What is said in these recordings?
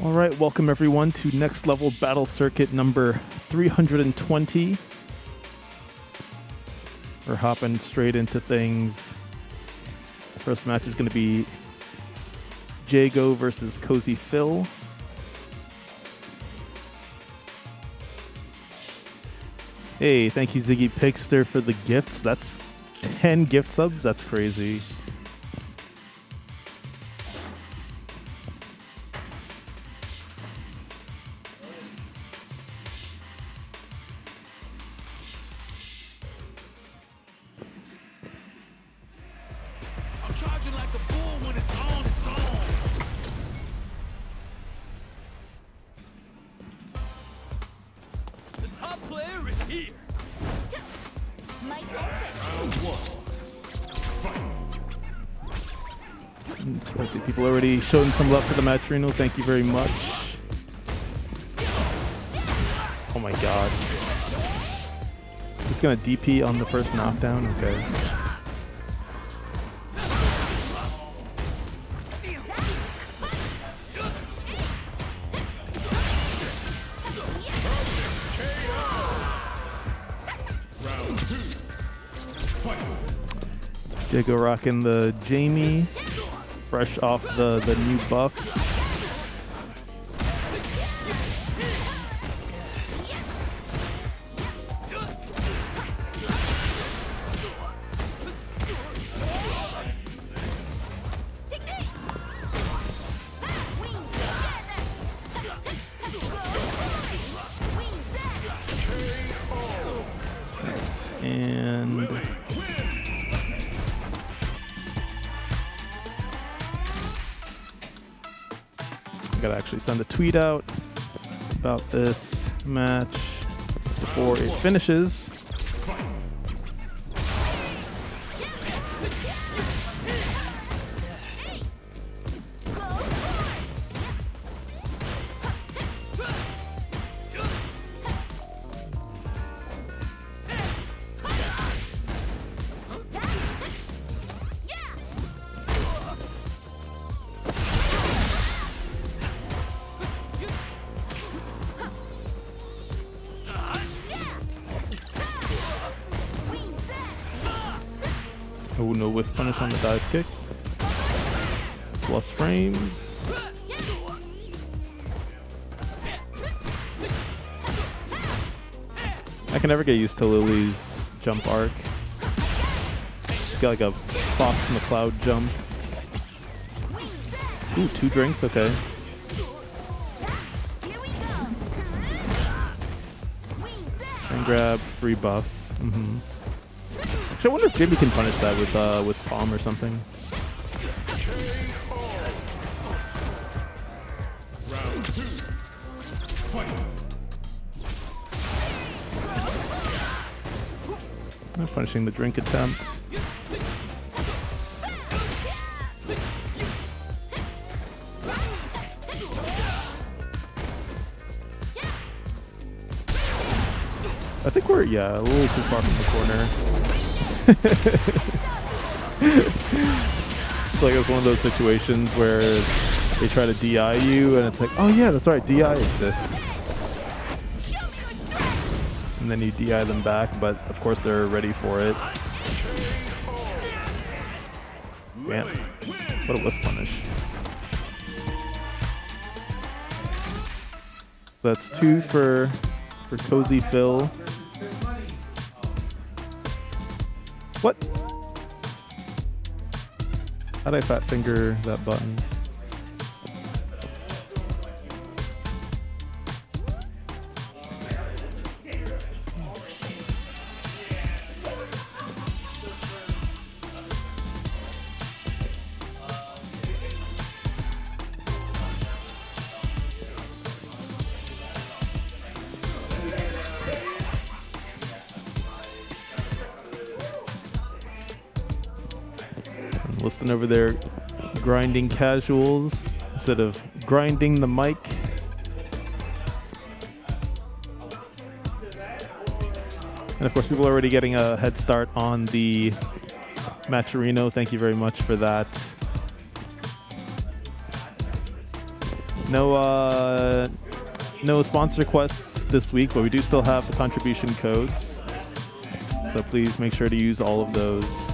All right, welcome everyone to Next Level Battle Circuit number 320. We're hopping straight into things. First match is going to be Jago versus Cozy Phil. Hey, thank you Ziggy Pixter for the gifts. That's 10 gift subs. That's crazy. Showing some love for the Matcherino. Thank you very much. Oh my god. Just gonna DP on the first knockdown? Okay. Jago rocking the Jamie, fresh off the, the new buff. Tweet out about this match before it finishes. To Lily's jump arc. She's got like a fox in the cloud jump. Ooh, two drinks, okay. And grab free buff. hmm Actually, I wonder if Jamie can punish that with uh, with palm or something. Punishing the drink attempt. I think we're yeah a little too far from the corner. it's like it's one of those situations where they try to DI you, and it's like, oh yeah, that's right, DI exists. And then you DI them back, but of course they're ready for it. Man, what a whiff punish. So that's two for for Cozy Phil. What? How did I fat finger that button? Listen over there, grinding casuals instead of grinding the mic. And of course, people are already getting a head start on the Matcherino. Thank you very much for that. No, uh, no sponsor requests this week, but we do still have the contribution codes. So please make sure to use all of those.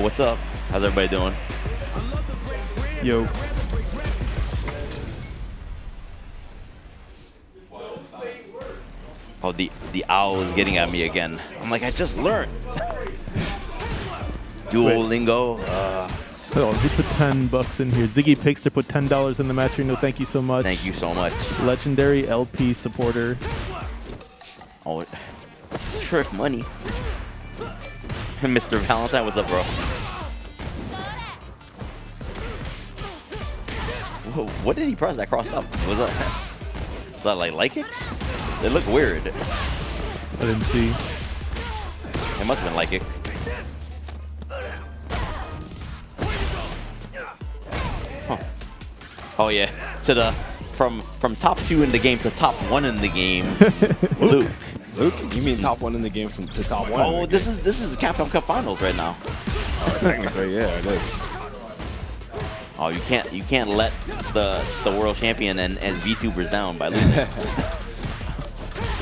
Yo, what's up? How's everybody doing? Yo, Oh, the the owl is getting at me again. I'm like, I just learned. Duolingo. Uh, oh, who put 10 bucks in here? Ziggy Pixter put $10 in the match. No, thank you so much. thank you so much. Legendary LP supporter. Oh, trif money. Mr. Valentine, what's up, bro? What did he press that crossed up? Was that, was that like like it? It looked weird. I didn't see. It must have been like it. Huh. Oh yeah, to the from from top two in the game to top one in the game. Luke. Luke, you mean top one in the game from to top oh, one? in Oh, the this is this is the Capcom Cup Finals right now. game? technically, yeah, it is. Oh, you can't you can't let the the world champion and as VTubers down by losing.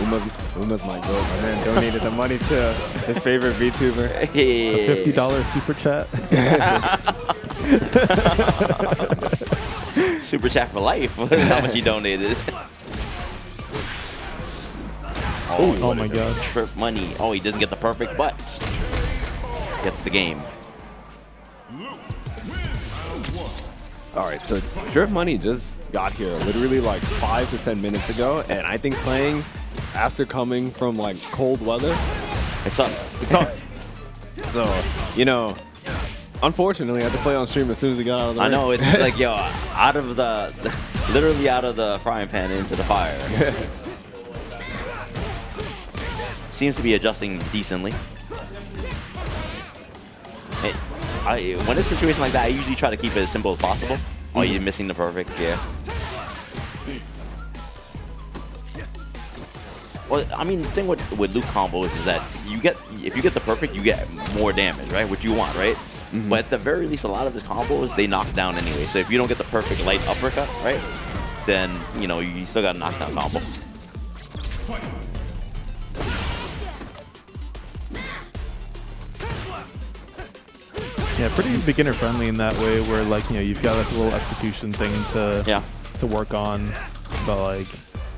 Uma's, Uma's my goat. My man donated the money to his favorite VTuber. Hey. $50 super chat. Super chat for life. How much he donated? oh, oh my god. trif money. Oh, he doesn't get the perfect, but gets the game. All right, so Trif Money just got here literally like five to ten minutes ago, and I think playing after coming from like cold weather, It sucks. it sucks. so, you know, unfortunately, I had to play on stream as soon as he got out of the I ring. know it's like yo, out of the, the literally out of the frying pan into the fire. Seems to be adjusting decently. Hey, I, when it's a situation like that, I usually try to keep it as simple as possible. Oh, you're mm-hmm. missing the perfect, yeah. Well, I mean, the thing with, with Luke combos is that you get if you get the perfect, you get more damage, right? Which you want, right? Mm-hmm. But at the very least, a lot of his combos they knock down anyway. So if you don't get the perfect light uppercut, right, then you know you still got a knockdown combo. Yeah, pretty beginner friendly in that way, where like you know you've got like a little execution thing to Yeah, to work on, but like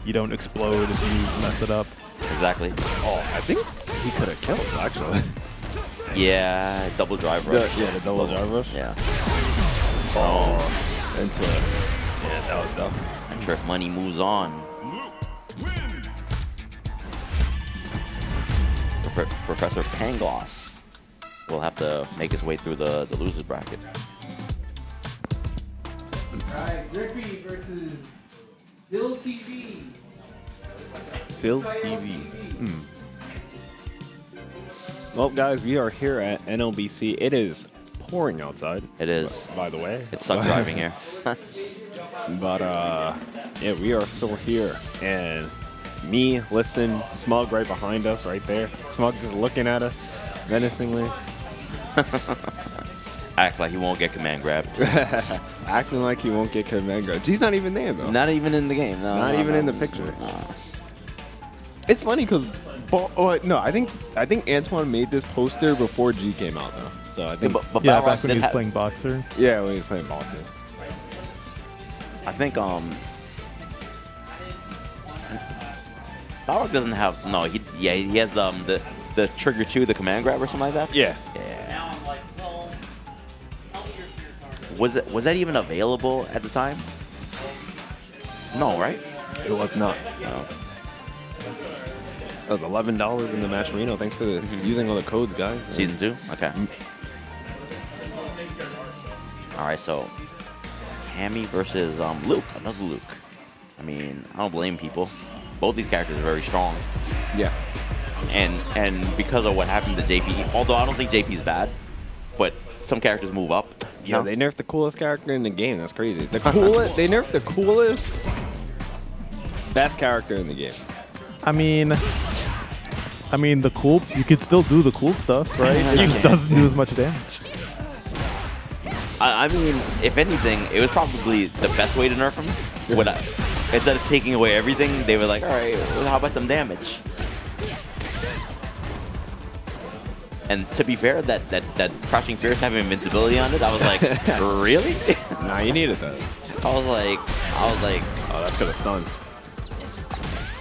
you don't explode if you mess it up. exactly. Oh, I think he could have killed actually. Yeah, double drive The- rush. yeah, the double drive rush. Yeah, Oh, into yeah, that was dumb. and Trif Money moves on. Prof- Professor Pangloss will have to make his way through the, the losers bracket. Alright, Griffey versus Phil TV. Phil TV. Hmm. Well, guys, we are here at NLBC. It is pouring outside, It is. by the way. It sucked driving here. But uh, yeah, we are still here, and me listening, Smug right behind us, right there. Smug just looking at us menacingly, Act like he won't get command grabbed. acting like he won't get command grab. G's not even there though. Not even in the game. No, Not no, even no. in the picture. No. It's funny because, oh, no, I think I think Antoine made this poster before G came out though. So I Yeah, think but, but Yeah, back when he was have- playing boxer. yeah, when he was playing ball too. I think um. Balrog doesn't have no. He yeah he has um the the trigger two the command grab or something like that. Yeah. Yeah. Was it was that even available at the time? No, right? It was not. No. That was eleven dollars in the Matcherino. Thanks for the, using all the codes, guys. Season two? Okay. All right, so Cammy versus um, Luke, another Luke. I mean, I don't blame people. Both these characters are very strong, Yeah. and and because of what happened to JP, although I don't think JP's bad, but some characters move up. You Yeah, know? they nerfed the coolest character in the game. That's crazy. The coolest. they nerfed the coolest, best character in the game. I mean, I mean the cool. You could still do the cool stuff, right? It just doesn't do as much damage. I, I mean, if anything, it was probably the best way to nerf him. Would I, instead of taking away everything, they were like, all right, well, how about some damage? And to be fair, that that that crouching fierce having invincibility on it, I was like, really? Nah, you needed that. I was like, I was like, Oh, that's gonna stun.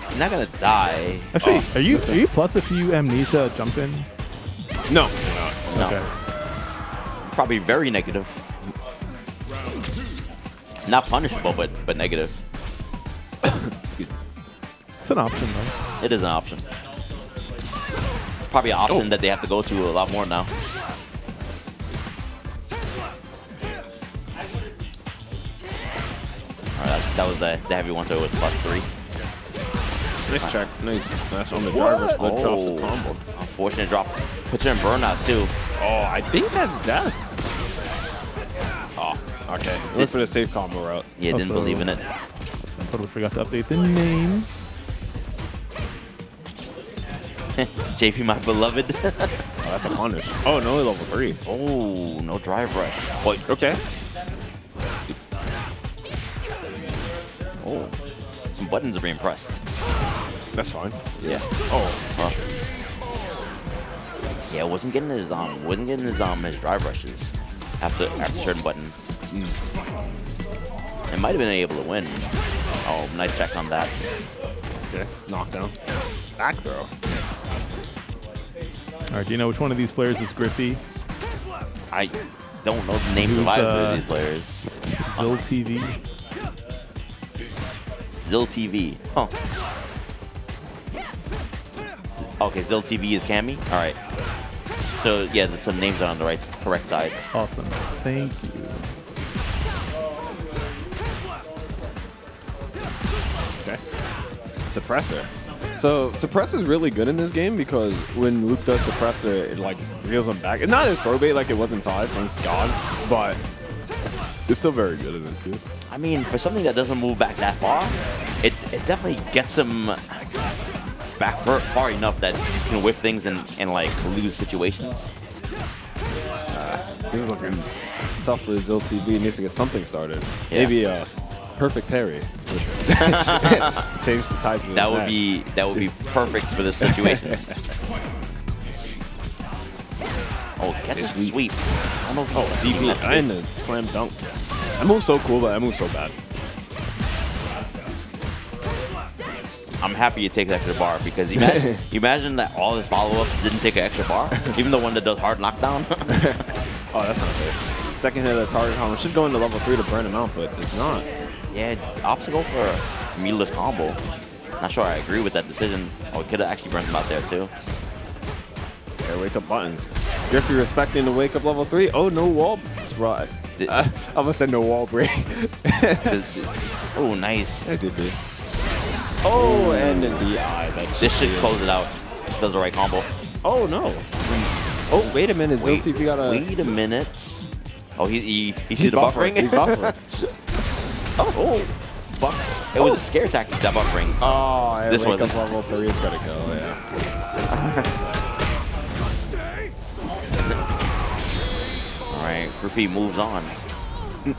I'm not gonna die. Actually, Oh, are you are you plus if you amnesia jump in? No. no, Okay. probably very negative. Not punishable, but but negative. It's an option though. It is an option. Probably an option oh. that they have to go to a lot more now. Alright, that, that was the, the heavy one, so it was plus three. Nice check. Nice. That's on the driver. That drops the Oh. combo. Unfortunate drop. Puts her in burnout too. Oh, I think that's death. Oh, okay. Went for the safe combo route. Yeah, didn't Also- believe in it. Totally forgot to update the names. JP, my beloved. Oh, that's a punish. Oh, no, level three. oh, no drive rush. Oh, Okay. oh. Some buttons are being pressed. That's fine. Yeah. Oh, Huh. Yeah, wasn't getting his um, wasn't getting his um, his drive rushes after after certain buttons. It might have been able to win. Oh, nice check on that. Okay. Knockdown. Back throw. All right, do you know which one of these players is Griffey? I don't know the names Who's, of either uh, of these players. Xil TV. Xil TV. Huh. Okay, Xil TV is Cammy. All right. So yeah, the, some names are on the right, correct sides. Awesome. Thank you. Suppressor. So suppressor's really good in this game because when Luke does suppressor, it like reels him back. It's not a throw bait like it was in five, thank God, but it's still very good in this game. I mean, for something that doesn't move back that far, it, it definitely gets him back far, far enough that you can whip things and, and like lose situations. Uh, this is looking tough for Xil TV. He needs to get something started. Yeah. Maybe a perfect parry. Change the type of That would match. be that would be perfect for this situation. oh, catch a sweep. I don't know Oh, DP and the slam dunk. That move's so cool, but that move's so bad. I'm happy you it takes extra bar because imagine, imagine that all his follow-ups didn't take an extra bar, even the one that does hard knockdown. Oh, that's not fair. Second hit of the target combo should go into level three to burn him out, but it's not. Yeah, obstacle for meatless combo. Not sure I agree with that decision. Oh, it could have actually burned him out there too. Air wake up buttons. Griffey respecting the wake up level three. Oh, no wall. That's right. Uh, I almost said no wall break. This- oh, nice. oh, and the DI. That This should close it out. Does the right combo. Oh, no. Oh, wait a minute. Wait, Xil TV got a. wait a minute. Oh, he he, he He's sees the buffering. buffering. He's buffering. oh. Buff. It was a scare tactic that buffering. Oh, air This wake wasn't. up level three. It's got to go, yeah. All right, Griffey moves on.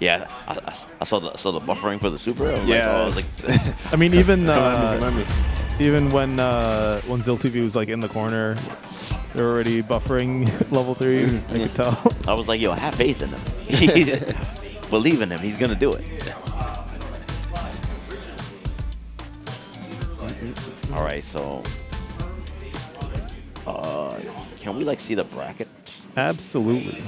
yeah, I, I, I saw the I saw the buffering for the super. I was Yeah. like, oh, I was like, I mean, even Come at me, uh, come at me. even when uh, when Xil TV was like in the corner, they're already buffering level three. I could tell. I was like, yo, have faith in him. Believe in him. He's gonna do it. All right, so uh, can we like see the bracket? Absolutely.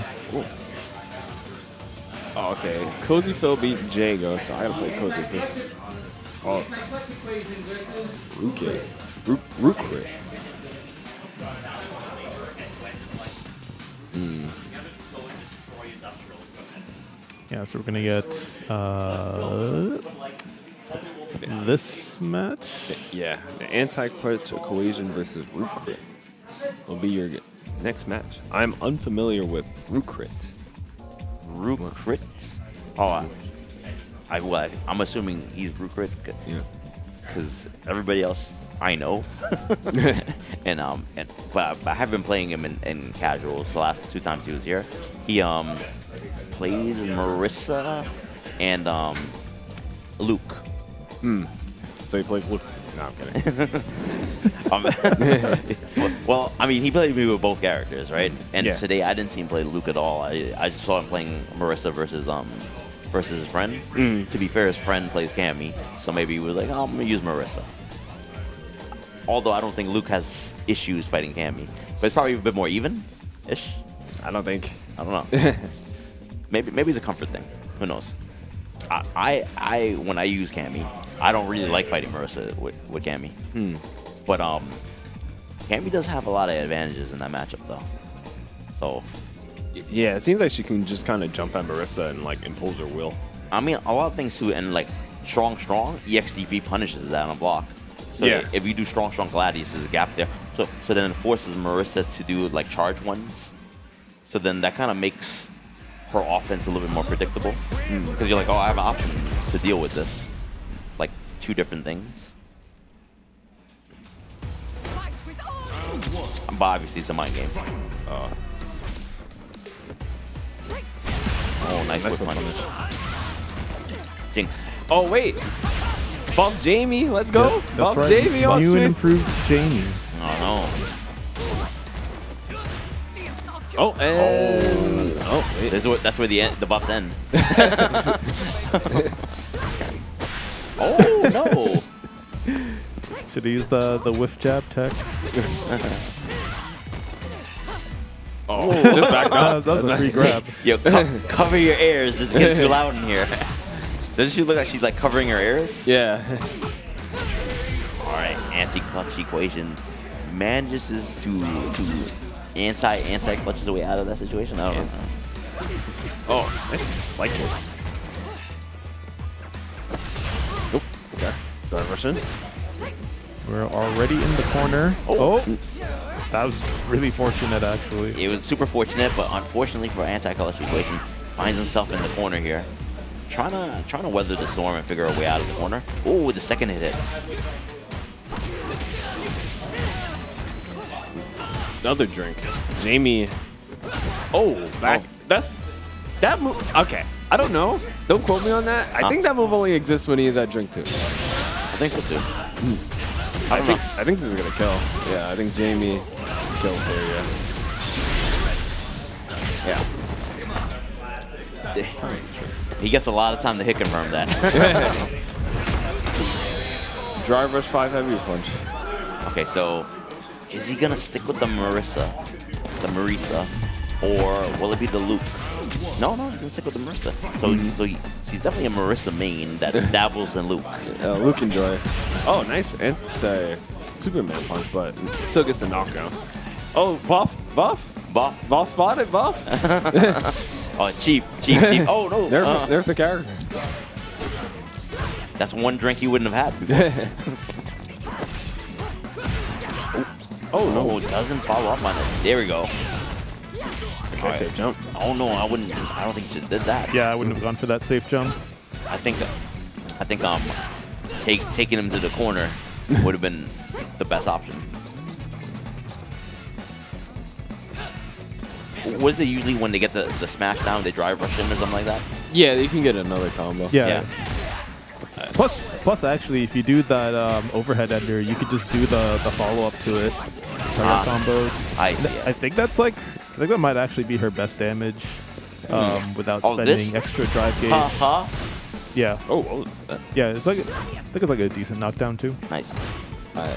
Oh, okay. Cozy Phil beat Jago, so I gotta play Cozy Phil. Oh, okay. Rook, Rook crit. Yeah, so we're gonna get uh, this match. Yeah, the anti-clutch equation versus root crit will be your next match. I'm unfamiliar with root crit. Root crit. Oh, I, I, well, I, I'm assuming he's root crit Yeah. because everybody else I know, and um, and but I have been playing him in, in casuals the last two times he was here. He um plays Marissa and um Luke. So he plays Luke. No, I'm kidding. Um, well, I mean, he played me with both characters, right? And Yeah. today I didn't see him play Luke at all. I, I just saw him playing Marissa versus um versus his friend. To be fair, his friend plays Cammy, so maybe he was like, oh, I'm gonna use Marissa. Although I don't think Luke has issues fighting Cammy, but it's probably a bit more even, ish. I don't think. I don't know. maybe maybe it's a comfort thing. Who knows? I, I I when I use Cammy, I don't really like fighting Marissa with with Cammy. But um, Cammy does have a lot of advantages in that matchup though. So Yeah, it seems like she can just kind of jump at Marissa and like impose her will. I mean a lot of things too, and like strong strong EXDP punishes that on a block. So Yeah. if you do strong strong Gladius, there's a gap there. So so then it forces Marissa to do like charge ones. So then that kind of makes her offense a little bit more predictable because you're like, oh, I have an option to deal with this, like two different things. Fight with. But obviously it's a mind game. Uh, Oh, nice, nice whiff punish. Jinx. oh wait, buff Jamie, let's go. That's buff right. Jamie on New and stream. improved Jamie. Oh Oh, oh, and oh, no. wait. This is what, that's where the end, the buffs end. oh no. Should have used the the whiff jab tech. oh, just back up. that was a free grab. Yo, co- cover your ears. It's getting too loud in here. Doesn't she look like she's like covering her ears? Yeah. All right, anti-clutch equation manages to to anti anti clutch his way out of that situation. I don't know. Oh, nice. Like it. Nope. Okay. Drive Russian. We're already in the corner. Oh. oh, that was really fortunate actually. It was super fortunate, but unfortunately for anti-clutch equation, finds himself in the corner here, trying to trying to weather the storm and figure a way out of the corner. Oh, the second hit hits. Another drink. Jamie. Oh, back. Oh. That's that move. Okay. I don't know. Don't quote me on that. I Huh? think that move only exists when he has that drink too. I think so too. Hmm. I, think I think this is gonna kill. Yeah, I think Jamie kills here. Yeah. Yeah. He gets a lot of time to hit confirm that. Drive rush five heavy punch. okay, so is he gonna stick with the Marissa, the Marisa, or will it be the Luke? No, no, he's gonna stick with the Marissa. So, he's, so he, he's definitely a Marissa main that dabbles in Luke. Uh, Luke enjoy. Oh, nice anti Superman punch, but still gets the knockdown. Oh, buff, buff, Buff. buff spotted, buff. Oh, cheap, cheap, cheap. Oh no, There's, uh, there's the character. that's one drink you wouldn't have had. Before. Oh no. Oh, doesn't follow up on it. There we go. Okay, safe jump. Oh no, I wouldn't. I don't think you should did that. Yeah, I wouldn't have gone for that safe jump. I think, I think um, take taking him to the corner would have been the best option. What is it usually when they get the, the smash down, they drive rush him or something like that? Yeah, you can get another combo. Yeah. Plus, plus, actually, if you do that um, overhead ender, you could just do the, the follow up to it. Target Ah. combo. I see. I think that's like, I think that might actually be her best damage um, without Oh, spending this? extra drive gauge. Ha ha. Yeah, Oh, oh that, yeah, it's like, I think it's like a decent knockdown too. Nice. alright.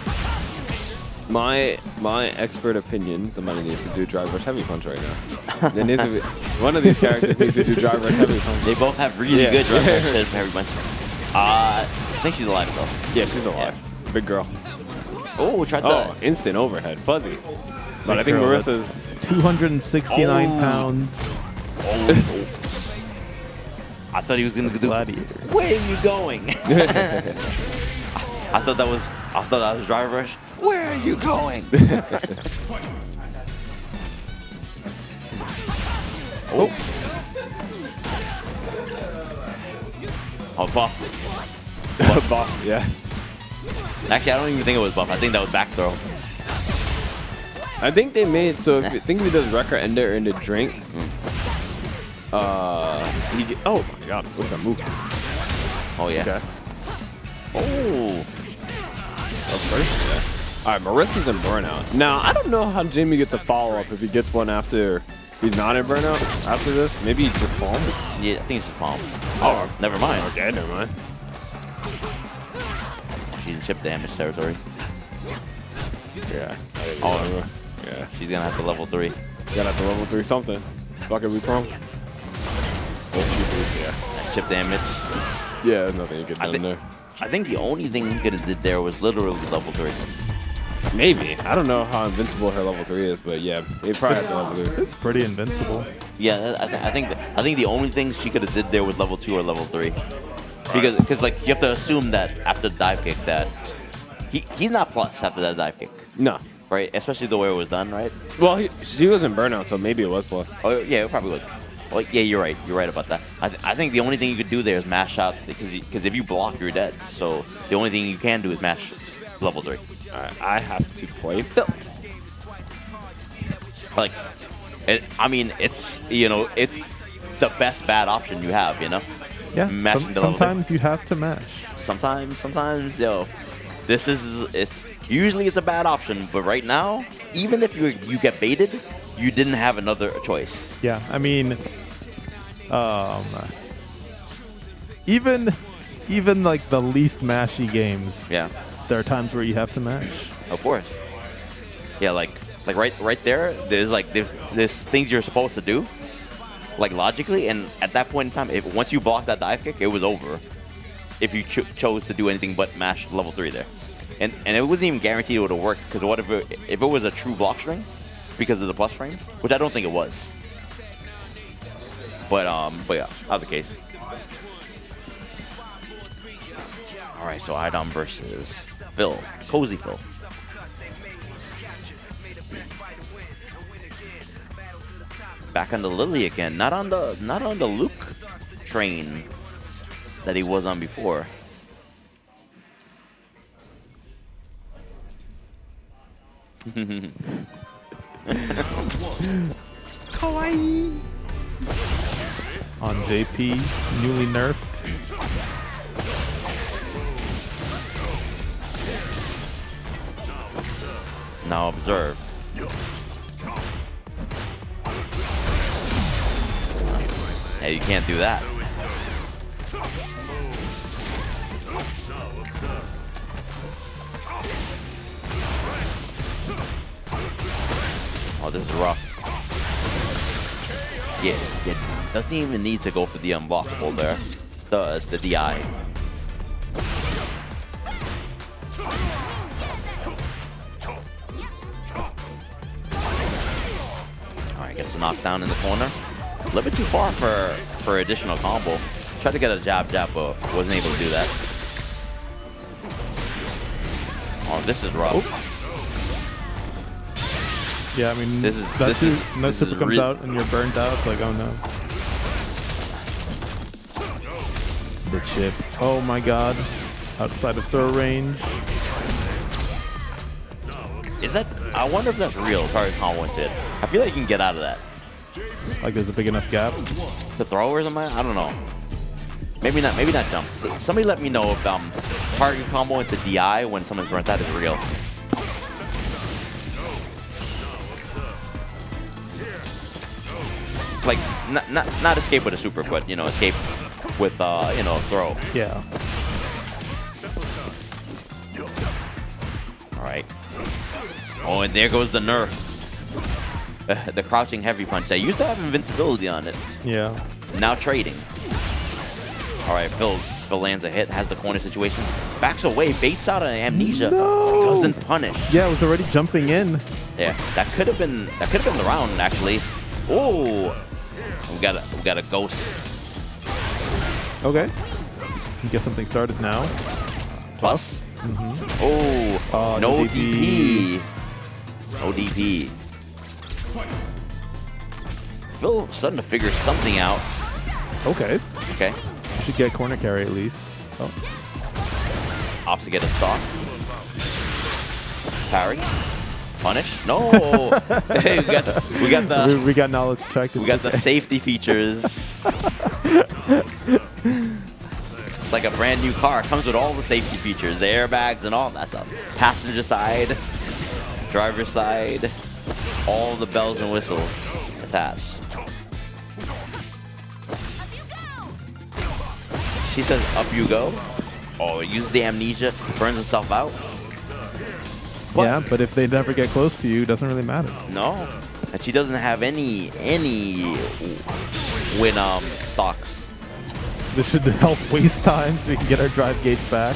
My my expert opinion, somebody needs to do drive rush heavy punch right now. there needs to be, one of these characters needs to do drive rush heavy punch. They both have really Yeah. good drive rush heavy punches. Uh, I think she's alive though. Yeah, she's alive. Big girl. Oh, tried to. Oh, instant overhead, fuzzy. But I think Girl, Marissa's. 269 Oh. pounds. I thought he was gonna do. Gladiator. Where are you going? I thought that was. I thought that was driver rush. Where are you going? oh. Oh, buff. Buff, yeah. Actually, I don't even think it was buff. I think that was back throw. I think they made so if you think he does record ender into drink. Uh, he oh my god, look at that move. Oh yeah. Okay. Oh. That's. Yeah. All right, Marissa's in burnout. Now I don't know how Jamie gets a follow up if he gets one after he's not in burnout after this. Maybe he just palm. Yeah, I think it's just palm. Oh. oh, Never mind. okay, never mind. She's in chip damage territory. Yeah. Oh. yeah. She's gonna have to level three. Got at the level three something. Fuck it, we prom. Oh, yeah. Chip damage. Yeah, nothing you could I done think- there. I think the only thing he could have did there was literally level three. Maybe. I don't know how invincible her level 3 is, but yeah, it probably has level 3. It's pretty invincible. Yeah, I, th I think th I think the only things she could have did there was level 2 or level 3. Because cause, like you have to assume that after the dive kick that he, he's not plus after that dive kick. No. Right? Especially the way it was done, right? Well, he, she was in burnout, so maybe it was plus. Oh, yeah, it probably was. Well, yeah, you're right. You're right about that. I, th I think the only thing you could do there is mash out because because if you block, you're dead. So the only thing you can do is mash level 3. I have to play Phil. Like, it, I mean, it's you know, it's the best bad option you have. You know, Yeah. Some- sometimes you have to mash. sometimes, sometimes, yo, this is it's usually it's a bad option, but right now, even if you you get baited, you didn't have another choice. Yeah. I mean, um, even even like the least mashy games, Yeah, there are times where you have to mash. of course. Yeah, like like right right there, there's like there's there's things you're supposed to do, like logically, and at that point in time, if once you block that dive kick, it was over. If you cho- chose to do anything but mash level three there, and and it wasn't even guaranteed it would work because what if it, if it was a true block string because of the plus frames, which I don't think it was. But um, but yeah, other case. All right, so iDom versus Phil, Cozy Phil. Back on the Lily again, not on the not on the Luke train that he was on before. Kawaii. On JP, newly nerfed. Now observe. Hey, you can't do that. Oh, this is rough. Yeah, yeah. Doesn't even need to go for the unblockable there. The the DI. Alright, gets a knockdown in the corner. A little bit too far for for additional combo. Tried to get a jab jab, but wasn't able to do that. Oh, this is rough. Yeah, I mean, This is- that this too, is- no this super is comes out and you're burnt out. It's like, oh no. The chip. Oh my god. Outside of throw range. Is that? I wonder if that's real. Sorry, combo into it. I feel like you can get out of that. Like there's a big enough gap. To throw or something? I don't know. Maybe not. Maybe not jump. Somebody let me know if um target combo into DI when someone's burnt out is real. Like not not not escape with a super, but you know escape with uh you know throw. Yeah. All right. Oh, and there goes the nerf. the crouching heavy punch. They used to have invincibility on it. Yeah. Now trading. All right, Phil. Phil lands a hit, has the corner situation, backs away, baits out an amnesia, No! doesn't punish. Yeah, it was already jumping in. Yeah, that could have been that could have been the round actually. Oh, we got a we got a ghost. Okay. Get something started now. Plus. Mm-hmm. Oh, Oh, no no DP. No DP. Phil starting to figure something out. Okay. Okay. Should get corner carry at least. Oh. Opts to get a stock. Parry. Punish. No. hey, we got the, we got the we got knowledge checked. we got the safety features. it's like a brand new car. It comes with all the safety features, the airbags and all that stuff. Passenger side, driver side, all the bells and whistles attached. She says, up you go. Oh, uses the amnesia, burns himself out. But- yeah, but if they never get close to you, it doesn't really matter. No. And she doesn't have any, any win um, stocks. This should help waste time so we can get our drive gauge back.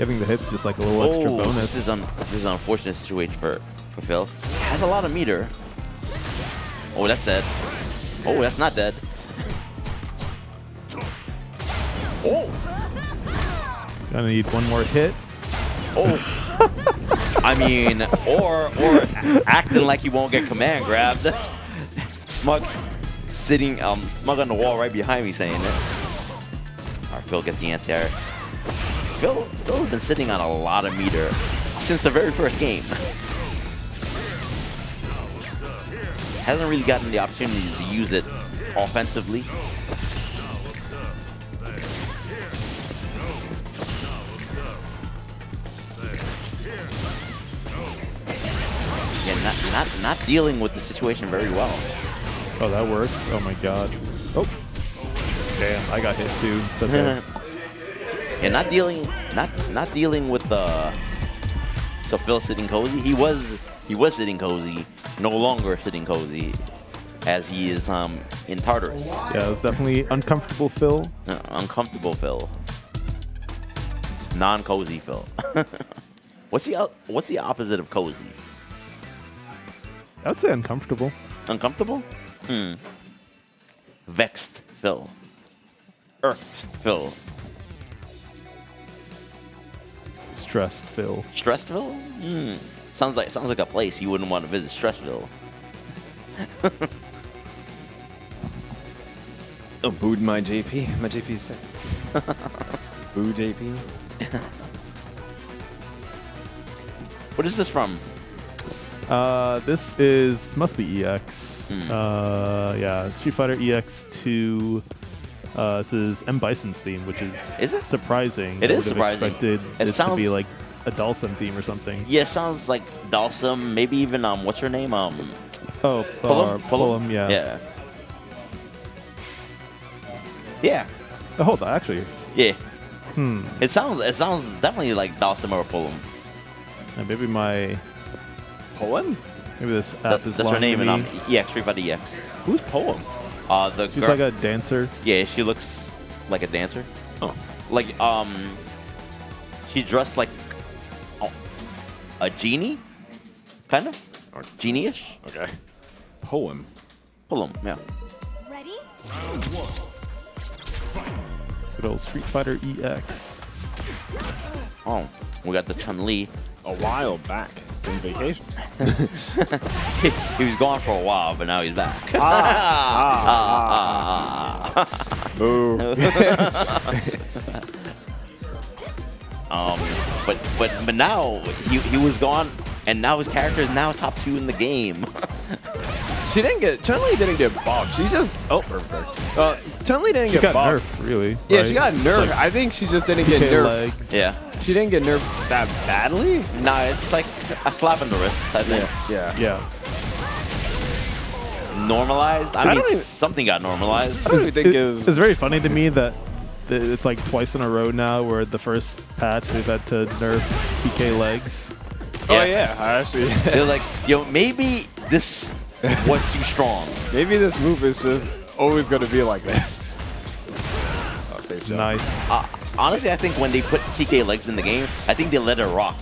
Getting the hits just like a little extra oh, bonus. This is, un this is an unfortunate situation for, for Phil. Has a lot of meter. Oh, that's dead. Oh, that's not dead. Oh, Gonna need one more hit. oh. I mean, or or acting like he won't get command grabbed. Smug's sitting, um, Smug on the wall right behind me saying it. Right, Phil gets the anti-air. Phil, Phil has been sitting on a lot of meter since the very first game. Hasn't really gotten the opportunity to use it offensively. Yeah, not, not, not dealing with the situation very well. Oh, that works. Oh my god. Oh. Damn, I got hit too. It's okay. Yeah, not dealing, not not dealing with the. So Phil sitting cozy. He was he was sitting cozy, no longer sitting cozy, as he is um in Tartarus. yeah, it was definitely uncomfortable, Phil. Uh, uncomfortable Phil. Non-cozy Phil. what's the what's the opposite of cozy? I would say uncomfortable. Uncomfortable? Hmm. Vexed Phil. Irked Phil. Stressed, Phil. Stressville? Hmm. Sounds like sounds like a place you wouldn't want to visit. Stressville. Oh, booed my JP. My JP is sick. Boo JP. What is this from? Uh, this is must be EX. Hmm. Uh, yeah, Street Fighter EX two. Uh, this is M Bison's theme, which is Is it? surprising. It I is surprising. Expected It this to be sounds- like a Dhalsim theme or something. Yeah, it sounds like Dhalsim. Maybe even um, what's her name? Um, Oh, Pullum. uh, Pullum, yeah. Yeah. Yeah. Oh, hold on, actually, Yeah. hmm. It sounds. It sounds definitely like Dhalsim or Pullum. Uh, maybe my Poem? maybe this That, app is that's her name um, me. EX Street Fighter EX. Who's Poem? Uh, the She's girl- like a dancer. yeah, she looks like a dancer. Oh. Like um, she dressed like oh, a genie, kind of, or genie-ish. Okay. Poem. Pullum, yeah. Ready? Good old Street Fighter EX. Oh, we got the Chun Li. A while back. On vacation. he was gone for a while, but now he's back. Ah, Ah, ah, ah. um, but but but now he he was gone, and now his character is now top two in the game. She didn't get. Chun Li didn't get buffed. She just. Oh, perfect. Uh, Chun Li didn't She get got buffed. nerfed, really. Yeah, right? she got nerfed. Like, I think she just didn't get 2K nerfed. legs. yeah. She didn't get nerfed that badly. Nah, it's like a slap in the wrist. I think. Yeah. Yeah. Normalized. I, I mean, don't even- something got normalized. I don't even think It- it it's very funny to me that it's like twice in a row now where the first patch they've had to nerf TK legs. Oh yeah, I actually. They're like, yo, maybe this was too strong. Maybe this move is just always going to be like that. Oh, safe shot. Nice. Uh, honestly, I think when they put TK legs in the game, I think they let it rock.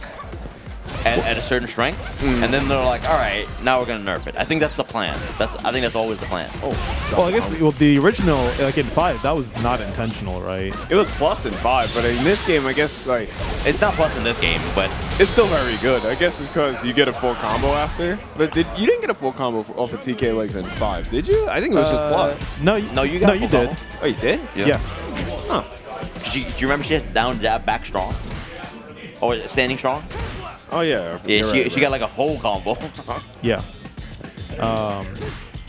At, at a certain strength, Mm. and then they're like, all right, now we're gonna nerf it. I think that's the plan. That's I think that's always the plan. Oh, Well, I guess well, the original, like in five, that was not intentional, right? it was plus in five, but in this game, I guess like It's not plus in this game, but it's still very good. I guess it's because you get a full combo after. But did you didn't get a full combo off of TK legs in five, did you? I think it was just plus. No, you, no, you got no, a you did. combo. Oh, you did? Yeah. Huh. She, do you remember she had down jab back strong? Or standing strong? Oh yeah. Yeah, she, right, she right. got like a whole combo. Yeah. Um,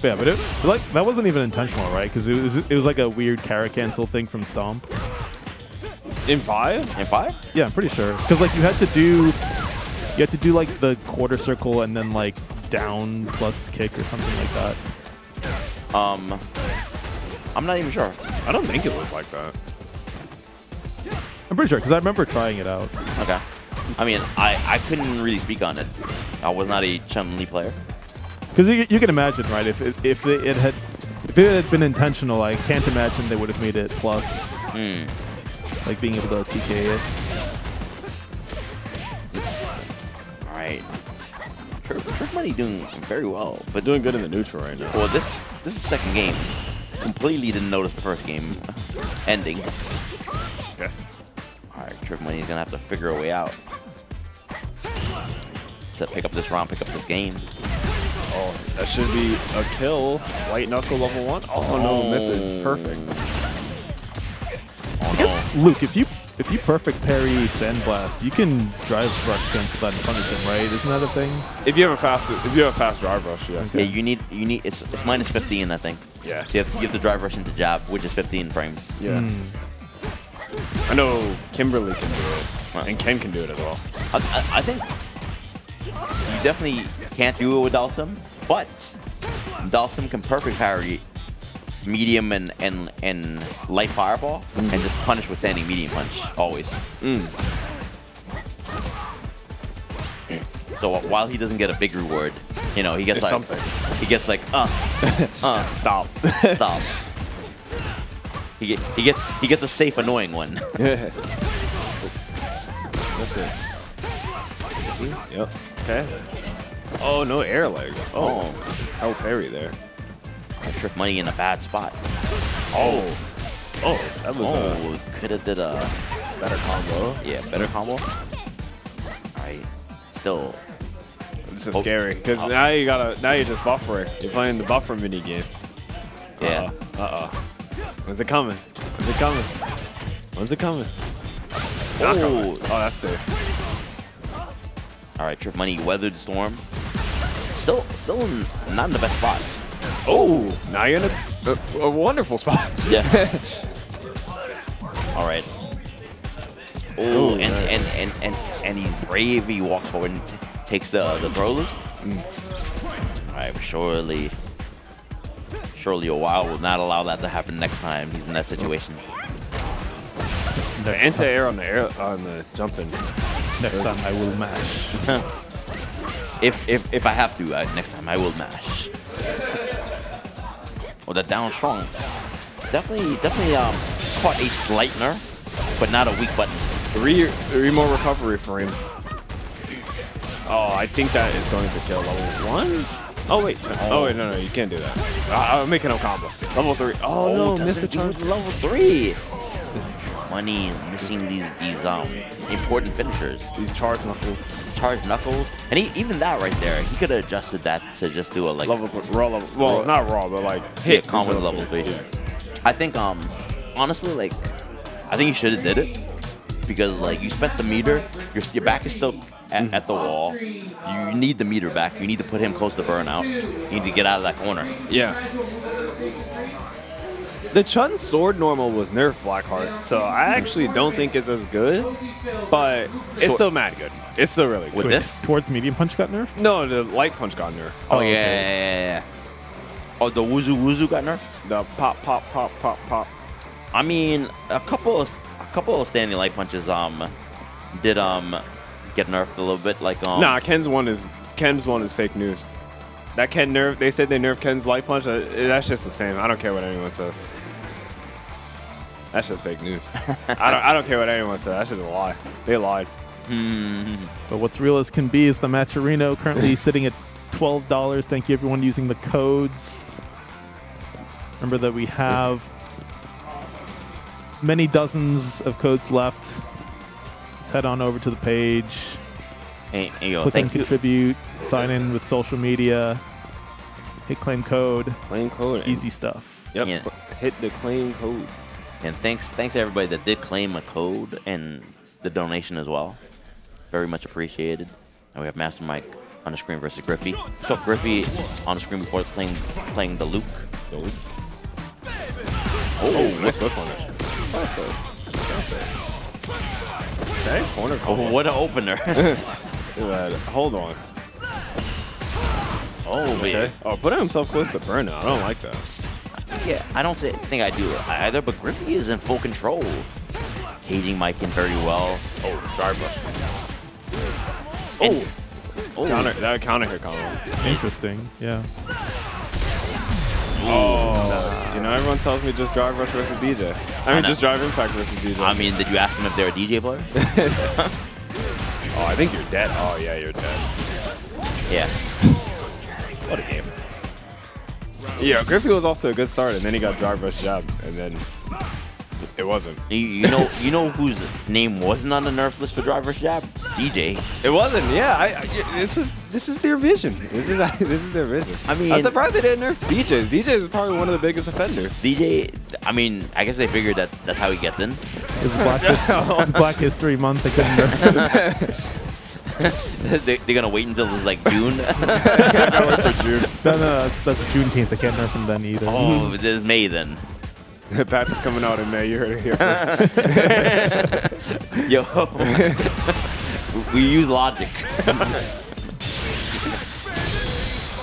but yeah, but it like that wasn't even intentional, right? Because it was it was like a weird kara cancel thing from Stomp. in five. In five? Yeah, I'm pretty sure. Because like you had to do, you had to do like the quarter circle and then like down plus kick or something like that. Um, I'm not even sure. I don't think it was like that. I'm pretty sure because I remember trying it out. Okay. I mean, I, I couldn't really speak on it. I was not a Chun Li player. Because you, you can imagine, right? If it, if it, it had if it had been intentional, I can't imagine they would have made it plus, Hmm. like being able to TK it. All right. Trif, Trif Money doing very well, but Doing good in the neutral right now. well, this this is the second game. Completely didn't notice the first game ending. Okay. All right, Trif Money is gonna have to figure a way out to pick up this round, pick up this game. Oh, that should be a kill. White knuckle level one. Oh, no, missed it. Perfect. Oh Against Luke, if you if you perfect parry Sandblast, you can drive rush cancel that and punish him, right? Isn't that a thing? If you have a fast, if you have a fast drive rush, yes. Yeah, you need you need it's it's minus 15, I think. Yeah. So you have, you have to drive rush into jab, which is 15 frames. Yeah. Hmm. I know Kimberly can do it, Wow. and Ken can do it as well. I, I, I think you definitely can't do it with Dhalsim, but Dhalsim can perfect parry medium and, and, and light fireball and just punish with standing medium punch always. So while he doesn't get a big reward, you know, he gets It's like something. he gets like uh uh Stop. stop. He get, he gets he gets a safe annoying one. That's it. Yep. Okay. Oh no, air leg. Oh, how parry there. Trif money in a bad spot. Oh. Oh, that was a Oh, could have did a better combo. yeah better combo. All right, still This is Oh. scary because Oh. now you gotta now you're just buffering. You're playing the buffer mini game. yeah. Uh oh. When's it coming? When's it coming? When's it coming? Oh. Oh, that's safe. All right, Trif Money weathered the storm. Still, still in, not in the best spot. Oh, now you're in a, a, a wonderful spot. Yeah. All right. Oh, and, and, and, and, and he's brave. He walks forward and t- takes the, the throw loop. Mm. All right, surely, surely Awhile will not allow that to happen next time he's in that situation. The anti-air on the air on the jumping. Next time I will mash. If, if, if I have to, uh, next time I will mash. Well, that down strong. Definitely, definitely um, caught a slight nerf, but not a weak button. Three three more recovery frames. Oh, I think that is going to kill level one. Oh wait, oh wait, no, no, you can't do that. Uh, I'm making a combo. Level three. Oh, no, doesn't missed the charge. level three. Money missing these these um important finishers. These charge knuckles. Charge knuckles, and he, even that right there, he could have adjusted that to just do a like Level th- raw level. Well, Raw. not raw, but like hit hit combo level three. Yeah. I think um honestly like I think you should have did it because like you spent the meter, your your back is still at, at the wall. You need the meter back. You need to put him close to burnout. You need to get out of that corner. Yeah. The Chun sword normal was nerfed Blackheart, so I actually don't think it's as good, but it's So- still mad good. It's still really good. With this? Towards medium punch got nerfed? No, the light punch got nerfed. Oh, yeah, yeah, yeah, yeah. Oh, the Wuzu Wuzu got nerfed. The pop, pop, pop, pop, pop. I mean, a couple of a couple of standing light punches um did um get nerfed a little bit. Like um Nah, Ken's one is Ken's one is fake news. That Ken nerf, they said they nerfed Ken's light punch. uh, That's just the same. I don't care what anyone says. That's just fake news. I don't. I don't care what anyone says. That's just a lie. They lied. But what's real as can be is the Matcherino currently sitting at $12. Thank you everyone using the codes. Remember that we have many dozens of codes left. Let's head on over to the page. And, and, yo, Click on you. contribute, sign in with social media, hit claim code, Claim code. and- easy stuff. Yep. Yeah. Hit the claim code. And thanks, thanks to everybody that did claim a code and the donation as well. Very much appreciated. And we have Master Mike on the screen versus Griffey. So Griffey on the screen before playing playing the Luke. Don't. Oh, Nice whiff punish. Okay, corner combo. what an opener! Look at that. Hold on. oh, Okay. man. Oh, putting himself close to burnout. I don't like that. Yeah, I don't thi- think I do either, but Griffey is in full control. Caging Mike in very well. Oh, drive rush. Oh. And- Oh, counter. That counter hit combo. Interesting. Yeah. Oh, you know, everyone tells me just drive rush versus DJ. I mean, know. just drive impact versus DJ. I mean, did you ask them if they're a DJ player? oh, I think you're dead. Oh, yeah, you're dead. yeah. What a game. Yeah, Griffey was off to a good start, and then he got drive rush jab, and then it wasn't. You, you know, you know whose name wasn't on the nerf list for drive rush jab? DJ. It wasn't. Yeah, I, I, this is this is their vision. This is this is their vision. I mean- I'm surprised they didn't nerf DJ. DJ is probably one of the biggest offenders. DJ. I mean, I guess they figured that that's how he gets in. It's Black, His- it's Black History Month. They couldn't nerf it. they, they're gonna wait until it's like June. No, no, that's, that's Juneteenth. They can't nerf him then either. oh, this is May then. Patch is coming out in May. You heard it here. first. Yo, we use logic.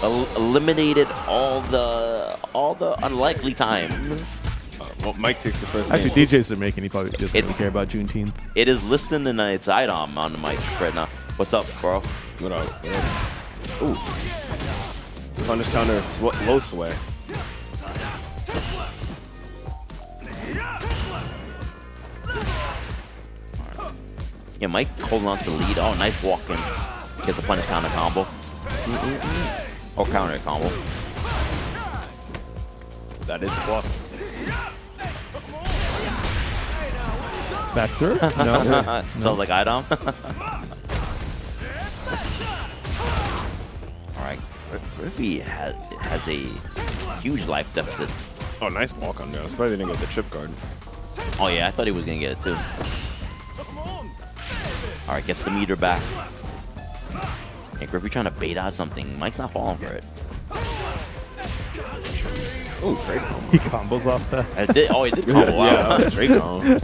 El- eliminated all the all the unlikely times. Uh, well, Mike takes the first. Actually, game. DJs are making. He probably just doesn't care about Juneteenth. It is listing and it's iDom on the mic right now. What's up, bro? What up? What up? Ooh. Punish counter, sw- low sway. Yeah, Mike holding on to the lead. Oh, nice walk in. Gets a punish counter combo. Or counter combo. That is a plus. Back through? No. Sounds like iDom. Alright. Griffey has, has a huge life deficit. Oh, nice walk on there. I surprised he didn't get the trip card. Oh yeah, I thought he was gonna get it too. Alright, gets the meter back. Hey, Griffey trying to bait out something. Mike's not falling for it. Oh, trade combo. he combos off that. Did, oh, he did combo out. Yeah, trade combo.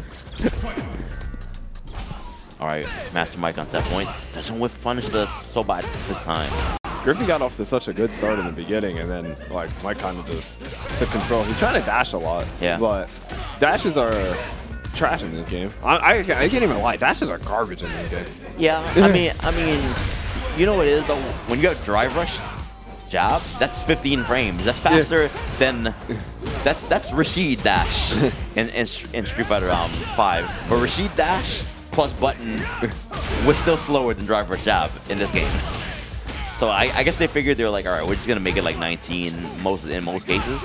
Alright, Master Mike on set point. Doesn't whiff punish the Sobat this time. Griffey got off to such a good start in the beginning, and then like Mike kind of just took control. He's trying to dash a lot, Yeah. but dashes are trash in this game. I, I, I can't even lie, dashes are garbage in this game. Yeah, I mean, I mean, you know what it is though? When you have drive rush jab, that's 15 frames. That's faster than that's that's Rashid dash in, in, in Street Fighter um, 5. But Rashid dash plus button was still slower than drive rush jab in this game. So I, I guess they figured they were like, all right, we're just gonna make it like 19 most in most cases.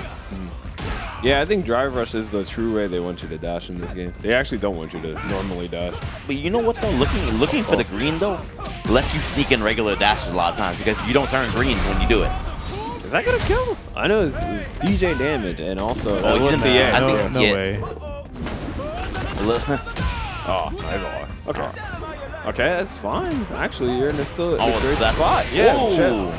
Yeah, I think drive rush is the true way they want you to dash in this game. They actually don't want you to normally dash. But you know what though? Looking looking for the oh. green though lets you sneak in regular dashes a lot of times because you don't turn green when you do it. Is that gonna kill? I know it's, it's DJ damage and also Oh, that he's was in CA. I no, think- no yeah. way. A little- Oh, nice block. Okay. Okay, that's fine. Actually, you're in a still in a Oh, great that spot. Yeah,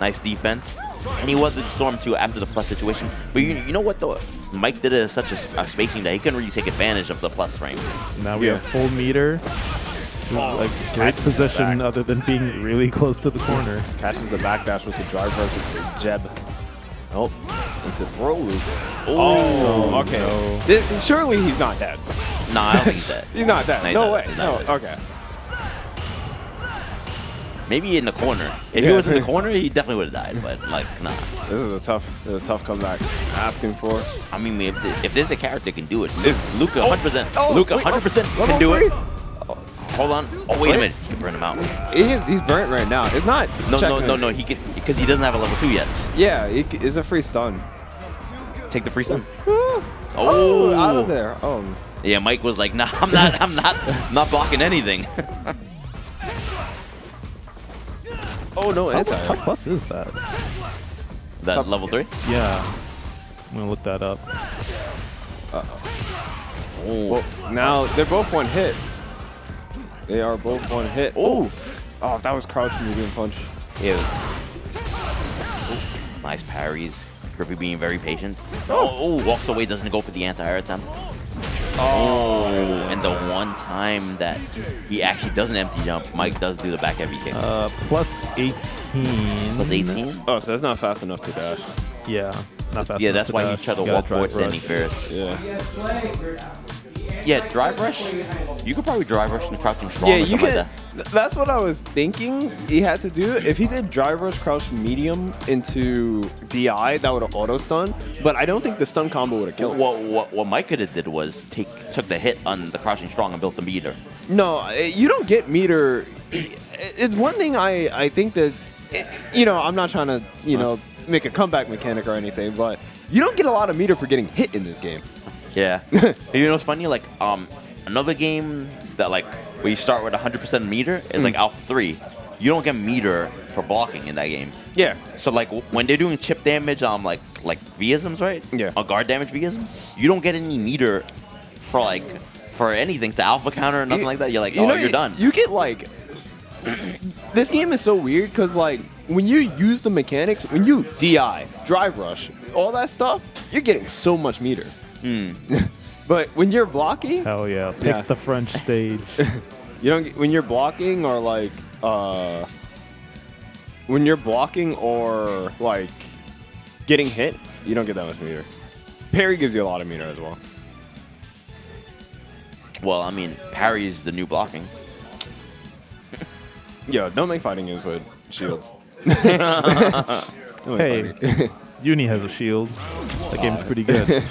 Nice defense. And he was in Storm 2 after the plus situation. But you, you know what, though? Mike did it as such a, a spacing that he couldn't really take advantage of the plus frame. Now we Yeah. have full meter. This is oh, like great position other than being really close to the corner. Catches the backdash with the drive rush with the jab. Oh, it's a throw loop. Oh, oh okay. no. Th- surely he's not dead. no, I don't think he's dead. He's not dead. No, No, not way. No. Okay. Maybe in the corner. If he was in the corner, he definitely would have died. But, like, nah. This is a tough, this is a tough comeback. Asking for. I mean, if, th- if there's a character that can do it, Luke 100%. oh, Luke 100% level can do it. Oh, hold on. Oh, wait a minute. You can burn him out. He is, he's burnt right now. It's not. No, no, no, no. He can because he doesn't have a level two yet. Yeah, it, it's a free stun. Take the free stun. Oh, Oh, out of oh. there. Oh, Yeah, Mike was like, "Nah, I'm not. I'm not. Not blocking anything." oh no, How, anti. how plus is that? that level three. Yeah. I'm gonna look that up. Oh, Well, now they're both one hit. They are both one hit. Oh, oh, that was crouch medium punch. yeah. Nice parries. Griffey being very patient. Oh, oh, walks away. Doesn't go for the anti-air attempt. Oh, and the one time that he actually does an empty jump, Mike does do the back heavy kick. Uh, plus 18. Plus 18. Oh, so that's not fast enough to dash. Yeah. Not fast Yeah, enough that's to why dash. you try to walk drive forward standing rush. first. Yeah. Yeah, drive rush. You could probably drive rush and crouching strong. Yeah, you something can. like that. That's what I was thinking he had to do. If he did drive rush crouch medium into DI, that would have auto stun. But I don't think the stun combo would have killed. him. What, what what Mike could have did was take took the hit on the crouching strong and built the meter. No, eh, you don't get meter. It's one thing I I think that eh, you know I'm not trying to you know make a comeback mechanic or anything, but you don't get a lot of meter for getting hit in this game. Yeah. you know what's funny? Like um another game that like where you start with 100% meter is Mm. like Alpha 3. You don't get meter for blocking in that game. Yeah. So like w- when they're doing chip damage on like like V-isms, right? Yeah. On guard damage V-isms, you don't get any meter for like for anything to alpha counter or nothing like that. You're like, oh, know, you're done. You get like this game is so weird because like when you use the mechanics, when you DI, drive rush, all that stuff, you're getting so much meter. Hmm. but when you're blocking, Hell yeah. Pick Yeah. the French stage. you don't. Get, when you're blocking or like uh, when you're blocking or like getting hit, you don't get that much meter. Parry gives you a lot of meter as well. well, I mean, parry is the new blocking. Yo, don't make fighting games with shields. Hey. Uni has a shield. That game's pretty good.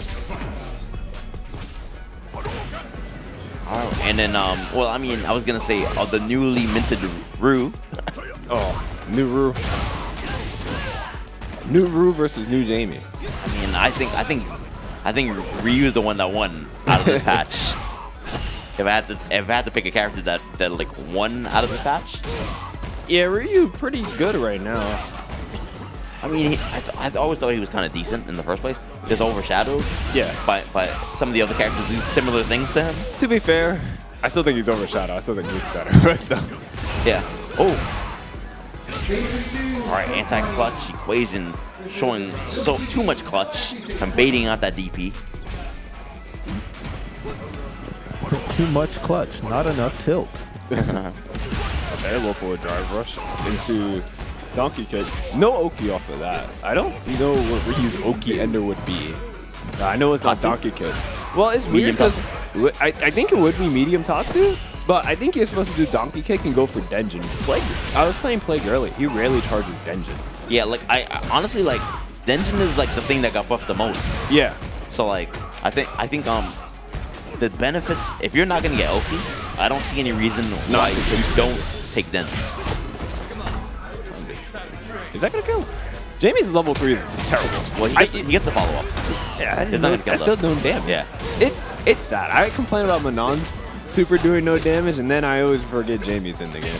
And then, um, well, I mean, I was gonna say uh, the newly minted Ryu. Oh, new Ryu. New Ryu versus new Jamie. I mean, I think, I think, I think Ryu's the one that won out of this patch. If I had to, if I had to pick a character that that like won out of this patch, Yeah, Ryu pretty good right now. I mean, he, I, th- I always thought he was kind of decent in the first place. Just overshadowed Yeah. by by some of the other characters do similar things to him. To be fair, I still think he's overshadowed. I still think Luke's better. but still. Yeah. Oh. All right, anti-clutch equation showing so too much clutch and baiting out that DP. Too much clutch, not enough tilt. Available for a drive rush into Donkey Kick. No Oki off of that. I don't know what Ryu's Oki Ender would be. I know it's not Tatsu? Donkey Kick. Well, it's Medium weird because I, I think it would be medium Tatsu, but I think you're supposed to do Donkey Kick and go for Denjin. Plague. I was playing Plague early. He rarely charges Denjin. Yeah, like I, I honestly like Denjin is like the thing that got buffed the most. Yeah. So like I think I think um the benefits if you're not gonna get Oki, I don't see any reason why you don't take Denjin. Is that gonna kill? Jamie's level three is terrible. Well, he I- gets, he gets a follow up. Yeah, I, It's didn't know- gonna kill I still though. don't damage. Yeah. It it's sad. I complain about Manon super doing no damage, and then I always forget Jamie's in the game.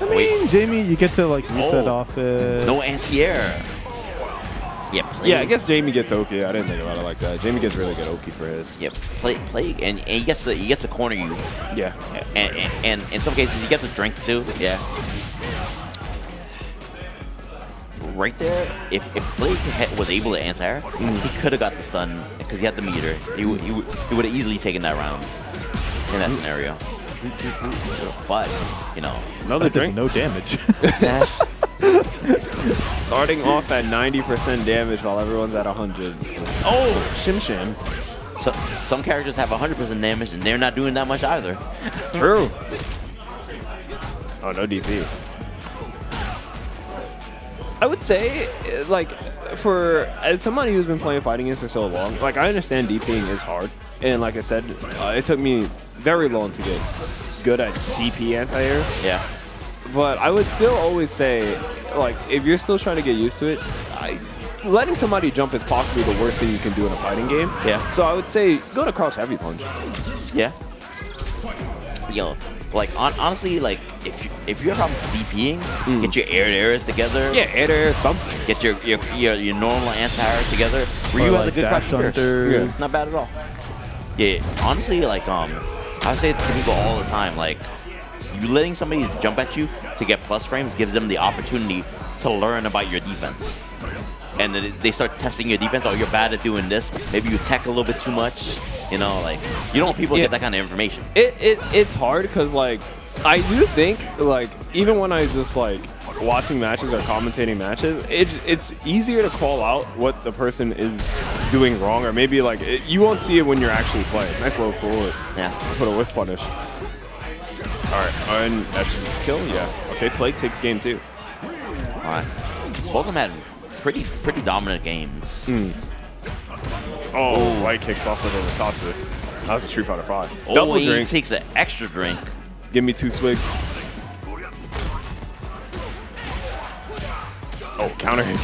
I mean, Jamie, you get to like reset Oh. off it. No anti-air. Yeah, play. Yeah, I guess Jamie gets Oki. I didn't think about it like that. Jamie gets really good Oki for his. Yeah, play, play, and, and he gets to he gets to corner you, Yeah. and, and, and in some cases he gets a drink too. Yeah. Right there, if if Plague was able to answer, mm. he could have got the stun because he had the meter. He he, he would have easily taken that round in that scenario. But you know, Another drink. no damage. Starting off at 90% damage while everyone's at 100. Oh, Shim Shim. so, some characters have 100% damage and they're not doing that much either. True. Oh, no DP. I would say, uh, like, for as somebody who's been playing fighting games for so long, like, I understand DPing is hard. And like I said, uh, it took me very long to get good at DP anti-air. Yeah. But I would still always say, like, if you're still trying to get used to it, I, letting somebody jump is possibly the worst thing you can do in a fighting game. Yeah. So I would say go to crouch heavy punch. Yeah. Yo, like on, honestly, like if you, if you have problems DPing, get your air to airs together. Yeah, air to air something. Get your your your, your normal anti-air together. Ryu has like a good dash crouching pierce. unders. Not bad at all. Yeah, honestly, like um, I say it to people all the time, like you letting somebody jump at you to get plus frames gives them the opportunity to learn about your defense. And they start testing your defense. Oh, you're bad at doing this. Maybe you tech a little bit too much. You know, like you don't want people to Yeah. get that kind of information. It, it it's hard because like I do think like even when I just like watching matches or commentating matches, it, it's easier to call out what the person is doing wrong or maybe like it, you won't see it when you're actually playing. Nice low forward. Yeah. Put a whiff punish. All right, and that should kill. Yeah. Okay, Plague takes game two. All right. Both of them had pretty pretty dominant games. Hmm. Oh, white kick buffer to the Tatsu. That was a true Fighter Five. Oh, Double he drink. takes an extra drink. Give me two swigs. Oh, counter hit.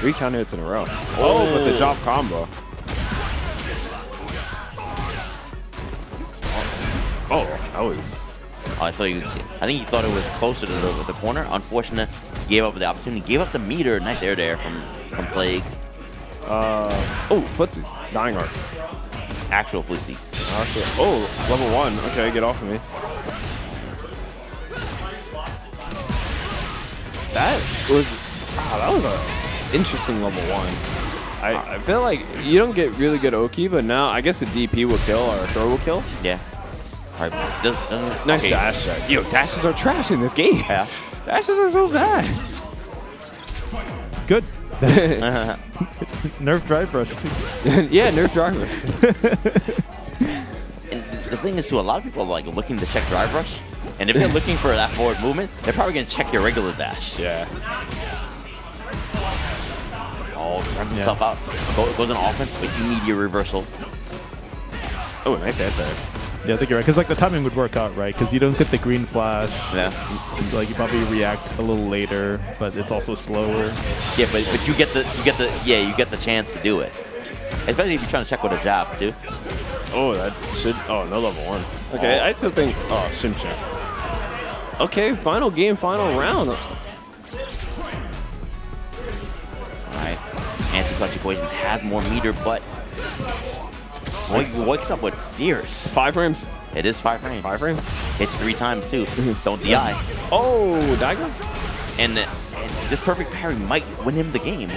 Three counter hits in a row. Oh, but the drop combo. Oh, that was. Oh, I thought you. I think he thought it was closer to the, the corner. Unfortunate, gave up the opportunity. Gave up the meter. Nice air there from from Plague. Uh, oh, footsies. Dying arc. Actual. Okay. Oh, level one. Okay, get off of me. That was. Wow, that was a interesting level one. I, I feel like you don't get really good Oki, but now I guess the DP will kill or throw will kill. Yeah. All right. Does, doesn't, Nice okay. dash check. Yo, dashes are trash in this game. Yeah. Dashes are so bad. Good. Nerf drive rush. yeah, nerf driver. And the thing is, too, a lot of people are like looking to check drive rush, and if they're looking for that forward movement, they're probably gonna check your regular dash. yeah. Oh, runs himself out. Go, goes on offense, but immediate reversal. Oh, nice answer. Yeah, I think you're right. Because like the timing would work out, right? Because you don't get the green flash. Yeah. So like you probably react a little later, but it's also slower. Yeah, but but you get the you get the yeah you get the chance to do it, especially if you're trying to check with a jab too. Oh, that should. Oh, no level one. Okay, oh. I still think. Oh, Shim Shim. Okay, final game, final round. All right, anti-clutch equation has more meter, but Wake, wakes up with fierce. Five frames. It is five frames. Five frames. Hits three times too. Mm-hmm. Don't DI. Oh, Daigo? And, and this perfect parry might win him the game.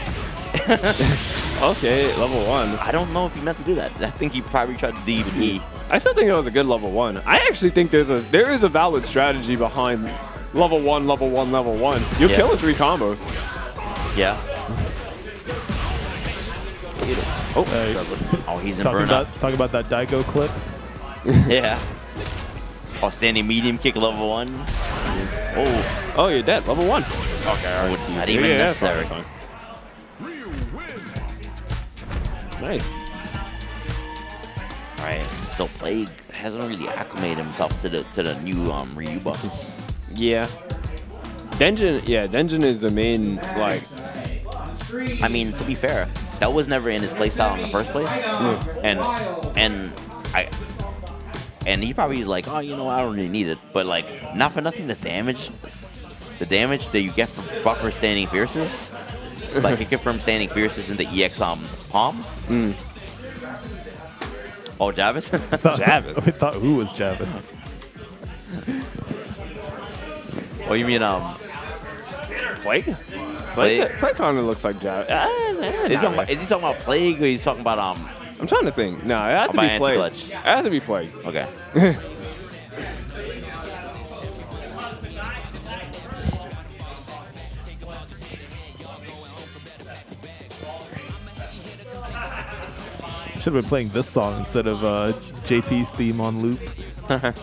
Okay, level one. I don't know if he meant to do that. I think he probably tried to DP. I still think it was a good level one. I actually think there's a there is a valid strategy behind level one, level one, level one. You'll Yeah. kill with three combos. Yeah. Oh, Uh, Oh, he's in talking burnout. about talking about that Daigo clip. Yeah. Oh, standing medium kick level one. Oh, oh, you're dead. Level one. Okay, all right. not even that's fine, necessary. that's Nice. All right. So Plague hasn't really acclimated himself to the to the new um, Ryu buffs. Yeah. Denjin, yeah, Denjin is the main like. I mean, to be fair, that was never in his playstyle in the first place, and and I and he probably is like, oh, you know, I don't really need it, but like, not for nothing, the damage, the damage that you get from buffer standing fierces, like it confirms standing fierces in the EX um palm. Oh, Javis. Javits. I thought who was Javits? oh, you mean um? Plague? Plague. Plague, Plague kind of looks like Jav. Ah, nah, Is he, talking about, is he talking about plague or he's talking about um? I'm trying to think. No, it has to be Plague. anti-clutch. It has to be Plague. Okay. Should have been playing this song instead of uh, JP's theme on loop.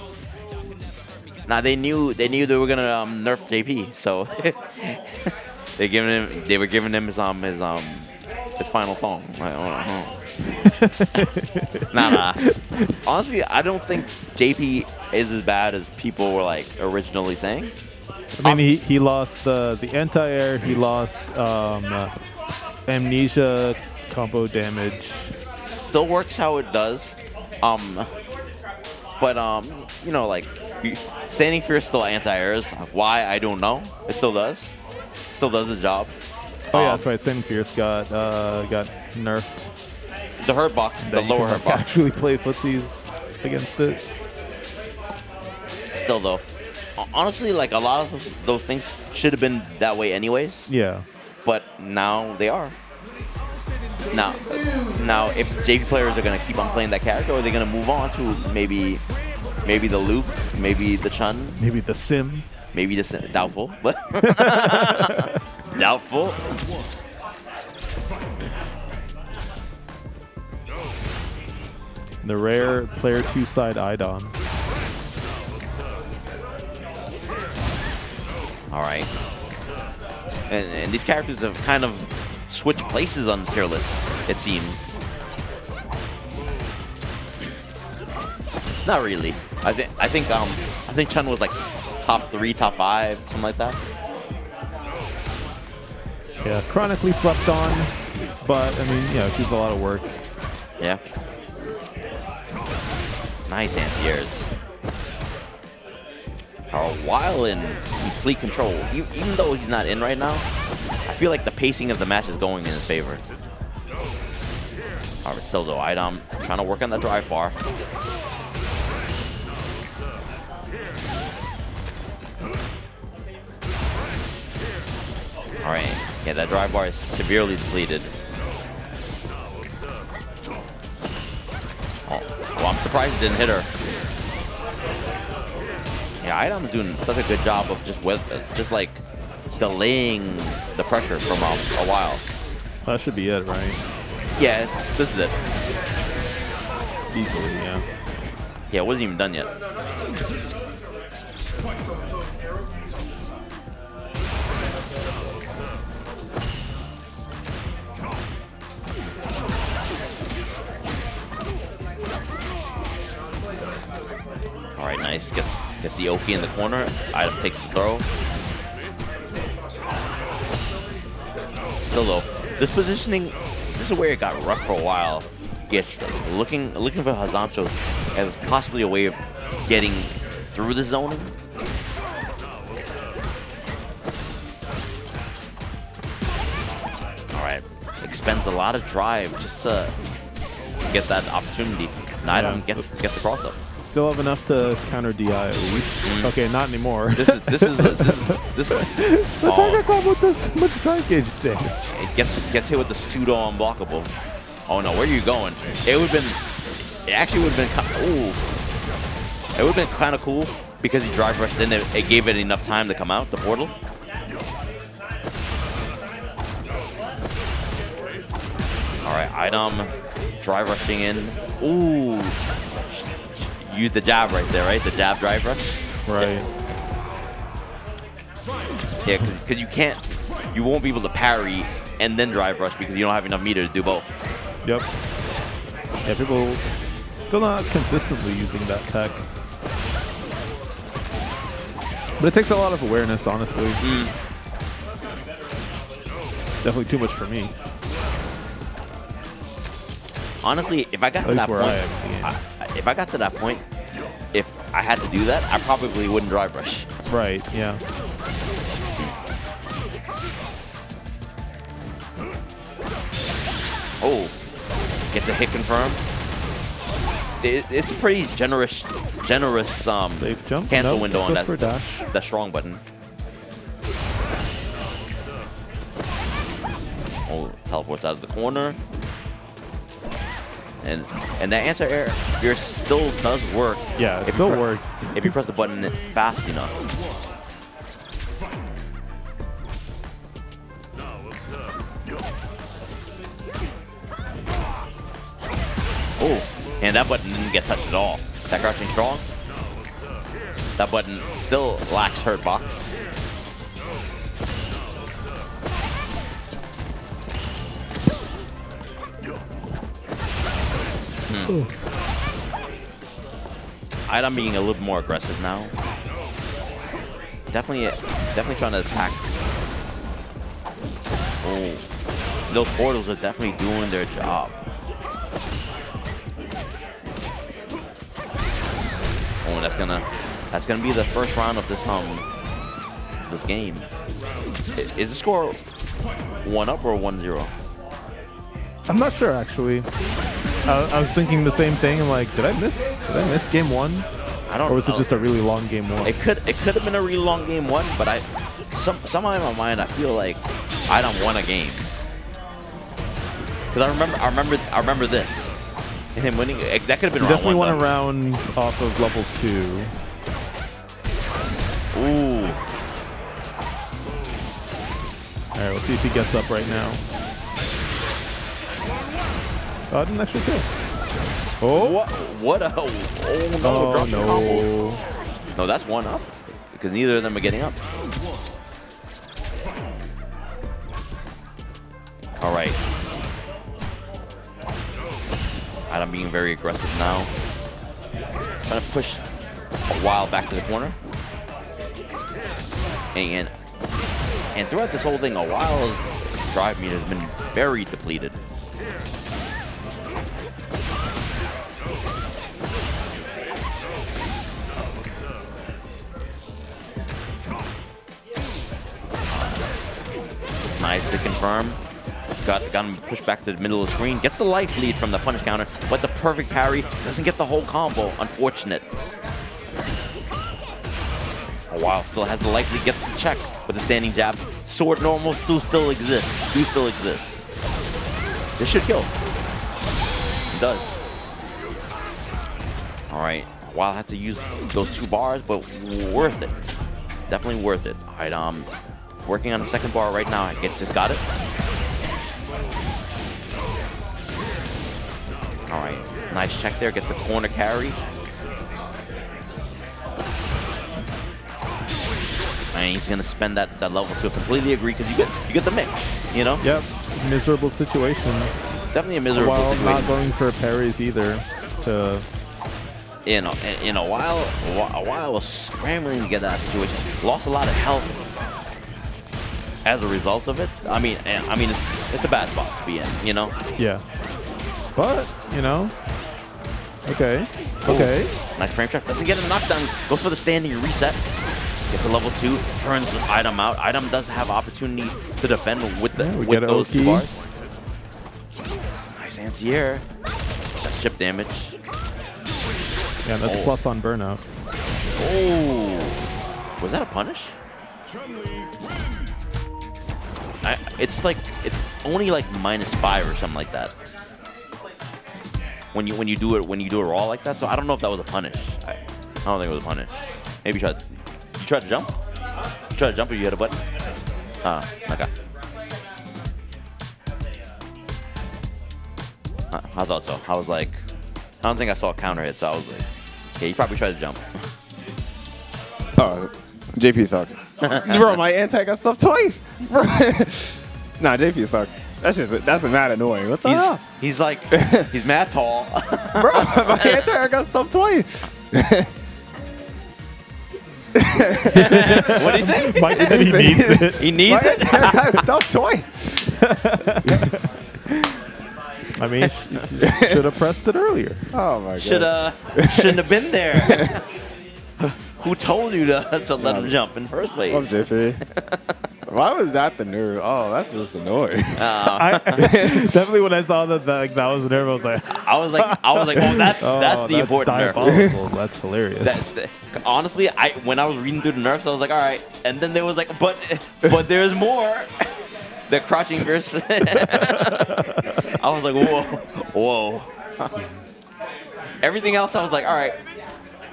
Nah, they knew they knew they were gonna um, nerf JP, so they giving him they were giving him his um his um his final song. I don't know. nah, nah. Honestly, I don't think JP is as bad as people were like originally saying. I mean, he, he lost the the anti-air. He lost um, uh, amnesia combo damage. Still works how it does. Um, but um, you know, like standing fear is still anti-airs. Why I don't know. It still does. Still does the job. Oh yeah, Um, that's right. Standing Fierce got uh, got nerfed. The hurt box, the lower hurt box. actually play footsies against it. Still though, honestly, like a lot of those, those things should have been that way anyways. Yeah. but now they are. Now, now if JP players are gonna keep on playing that character, or are they gonna move on to maybe, maybe the Luke, maybe the Chun, Maybe the sim. maybe the Sin- doubtful, but doubtful. The rare player two side iDom. All right, and, and these characters have kind of switched places on the tier list. It seems. Not really. I think I think um I think Chen was like top three, top five, something like that. Yeah, chronically slept on, but I mean, yeah, she's a lot of work. Yeah. Nice anti-airs. While in complete control. Even though he's not in right now, I feel like the pacing of the match is going in his favor. Alright, still though, iDom trying to work on that drive bar. Alright, yeah, that drive bar is severely depleted. Oh, well, I'm surprised it didn't hit her. Yeah, iDom's doing such a good job of just with, just like delaying the pressure from a, a while. That should be it, right? Yeah, this is it. Easily, yeah. Yeah, it wasn't even done yet. All right, nice. Gets gets the Oki in the corner. iDom takes the throw. Still though, this positioning, this is where it got rough for a while. Yes, looking looking for Hazancho as possibly a way of getting through the zoning. All right, expends a lot of drive just to, to get that opportunity. Nidom Yeah. gets gets across up. Still have enough to counter DI at least. Mm-hmm. Okay, not anymore. This is this is this is, this is the target club with this much drive gauge damage. it gets gets hit with the pseudo unblockable. Oh no, where are you going? It would have been. It actually would have been. Ooh. It would have been kind of cool because he drive rushed in. It, it gave it enough time to come out the portal. All right, iDom drive rushing in. Ooh. Use the jab right there, right? The jab drive rush. Right. Yeah, because you can't, you won't be able to parry and then drive rush because you don't have enough meter to do both. Yep. Yeah, people still not consistently using that tech. But it takes a lot of awareness, honestly. Mm. Definitely too much for me. Honestly, if I got At to that point, I am in the game. I- if I got to that point, if I had to do that, I probably wouldn't drive rush. Right, yeah. Oh, gets a hit confirmed. It, it's a pretty generous, generous um, Safe jump. cancel window on that, dash. that strong button. Oh, teleports out of the corner. And and that anti-air fear still does work. Yeah, it still works. If you press the button fast enough. Oh, and that button didn't get touched at all. That crouching strong. That button still lacks hurt box. iDom being a little more aggressive now. Definitely, definitely trying to attack. Oh, those portals are definitely doing their job. Oh, that's gonna, that's gonna be the first round of this um, this game. Is the score one up or one zero? I'm not sure actually. I, I was thinking the same thing. I'm like, did I miss? Did I miss game one? I don't. Or was it just a really long game one? It could it could have been a really long game one, but I some somehow in my mind I feel like I don't won a game. Cause I remember I remember I remember this. And him winning eh, that could have been round definitely one. won a round off of level two. Ooh. All right, we'll see if he gets up right now. Oh, I didn't actually kill. Oh, What what a oh no oh drop no. combos. No, that's one up. Because neither of them are getting up. Alright. I'm being very aggressive now. Trying to push Awhile back to the corner. And and throughout this whole thing, Awhile's drive meter has been very depleted. Nice to confirm. Got, got him pushed back to the middle of the screen. Gets the life lead from the punish counter, but the perfect parry doesn't get the whole combo. Unfortunate. Awhile still has the life lead, gets the check with the standing jab. Sword normal still still exists. Do still exists. This should kill. It does. Alright. While I had to use those two bars, but worth it. Definitely worth it. Alright, um working on the second bar right now. I get, just got it. All right, nice check there. Gets the corner carry. And he's gonna spend that, that level two. Completely agree because you get you get the mix. You know, Yep, miserable situation. definitely a miserable While situation. not going for parries either. To in a, in a while, a while, while was scrambling to get out of that situation. Lost a lot of health as a result of it. I mean, eh, I mean, it's it's a bad spot to be in. You know. yeah, but you know, okay, okay. Nice frame check. Doesn't get a knockdown. Goes for the standing reset. Gets a level two. Turns iDom out. iDom does have opportunity to defend with the Yeah, with those two bars. Nice anti-air. That's chip damage. Yeah, that's Oh. a plus on burnout. Oh, was that a punish? I, it's like it's only like minus five or something like that. When you when you do it when you do it raw like that, so I don't know if that was a punish. I, I don't think it was a punish. Maybe you tried. You tried to jump. You tried to jump or you hit a button. Ah, okay. I, I thought so. I was like, I don't think I saw a counter hit, so I was like, okay, you probably tried to jump. Oh, JP sucks. Bro, my anti got stuffed twice. Bro. nah, JP sucks. That's just that's mad annoying. What the He's hell? he's like he's mad tall. Bro, my anti got stuffed twice. what did he say? Mike said he needs it. He My needs it. anti got stuffed twice. I mean, should have pressed it earlier. Oh my god. Should uh shouldn't have been there. Who told you to, to let him jump in first place? I'm place? Jiffy. Why was that the nerve? Oh, that's just annoying. Uh. I, definitely when I saw that that, like, that was the nerve, I was like, I was like I was like, oh that's oh, that's the important nerf. diabolical. That's hilarious. That, that- honestly, I when I was reading through the nerfs, I was like, all right. And then there was like, but but there's more. the crouching verse. I was like, whoa, whoa. Everything else, I was like, all right.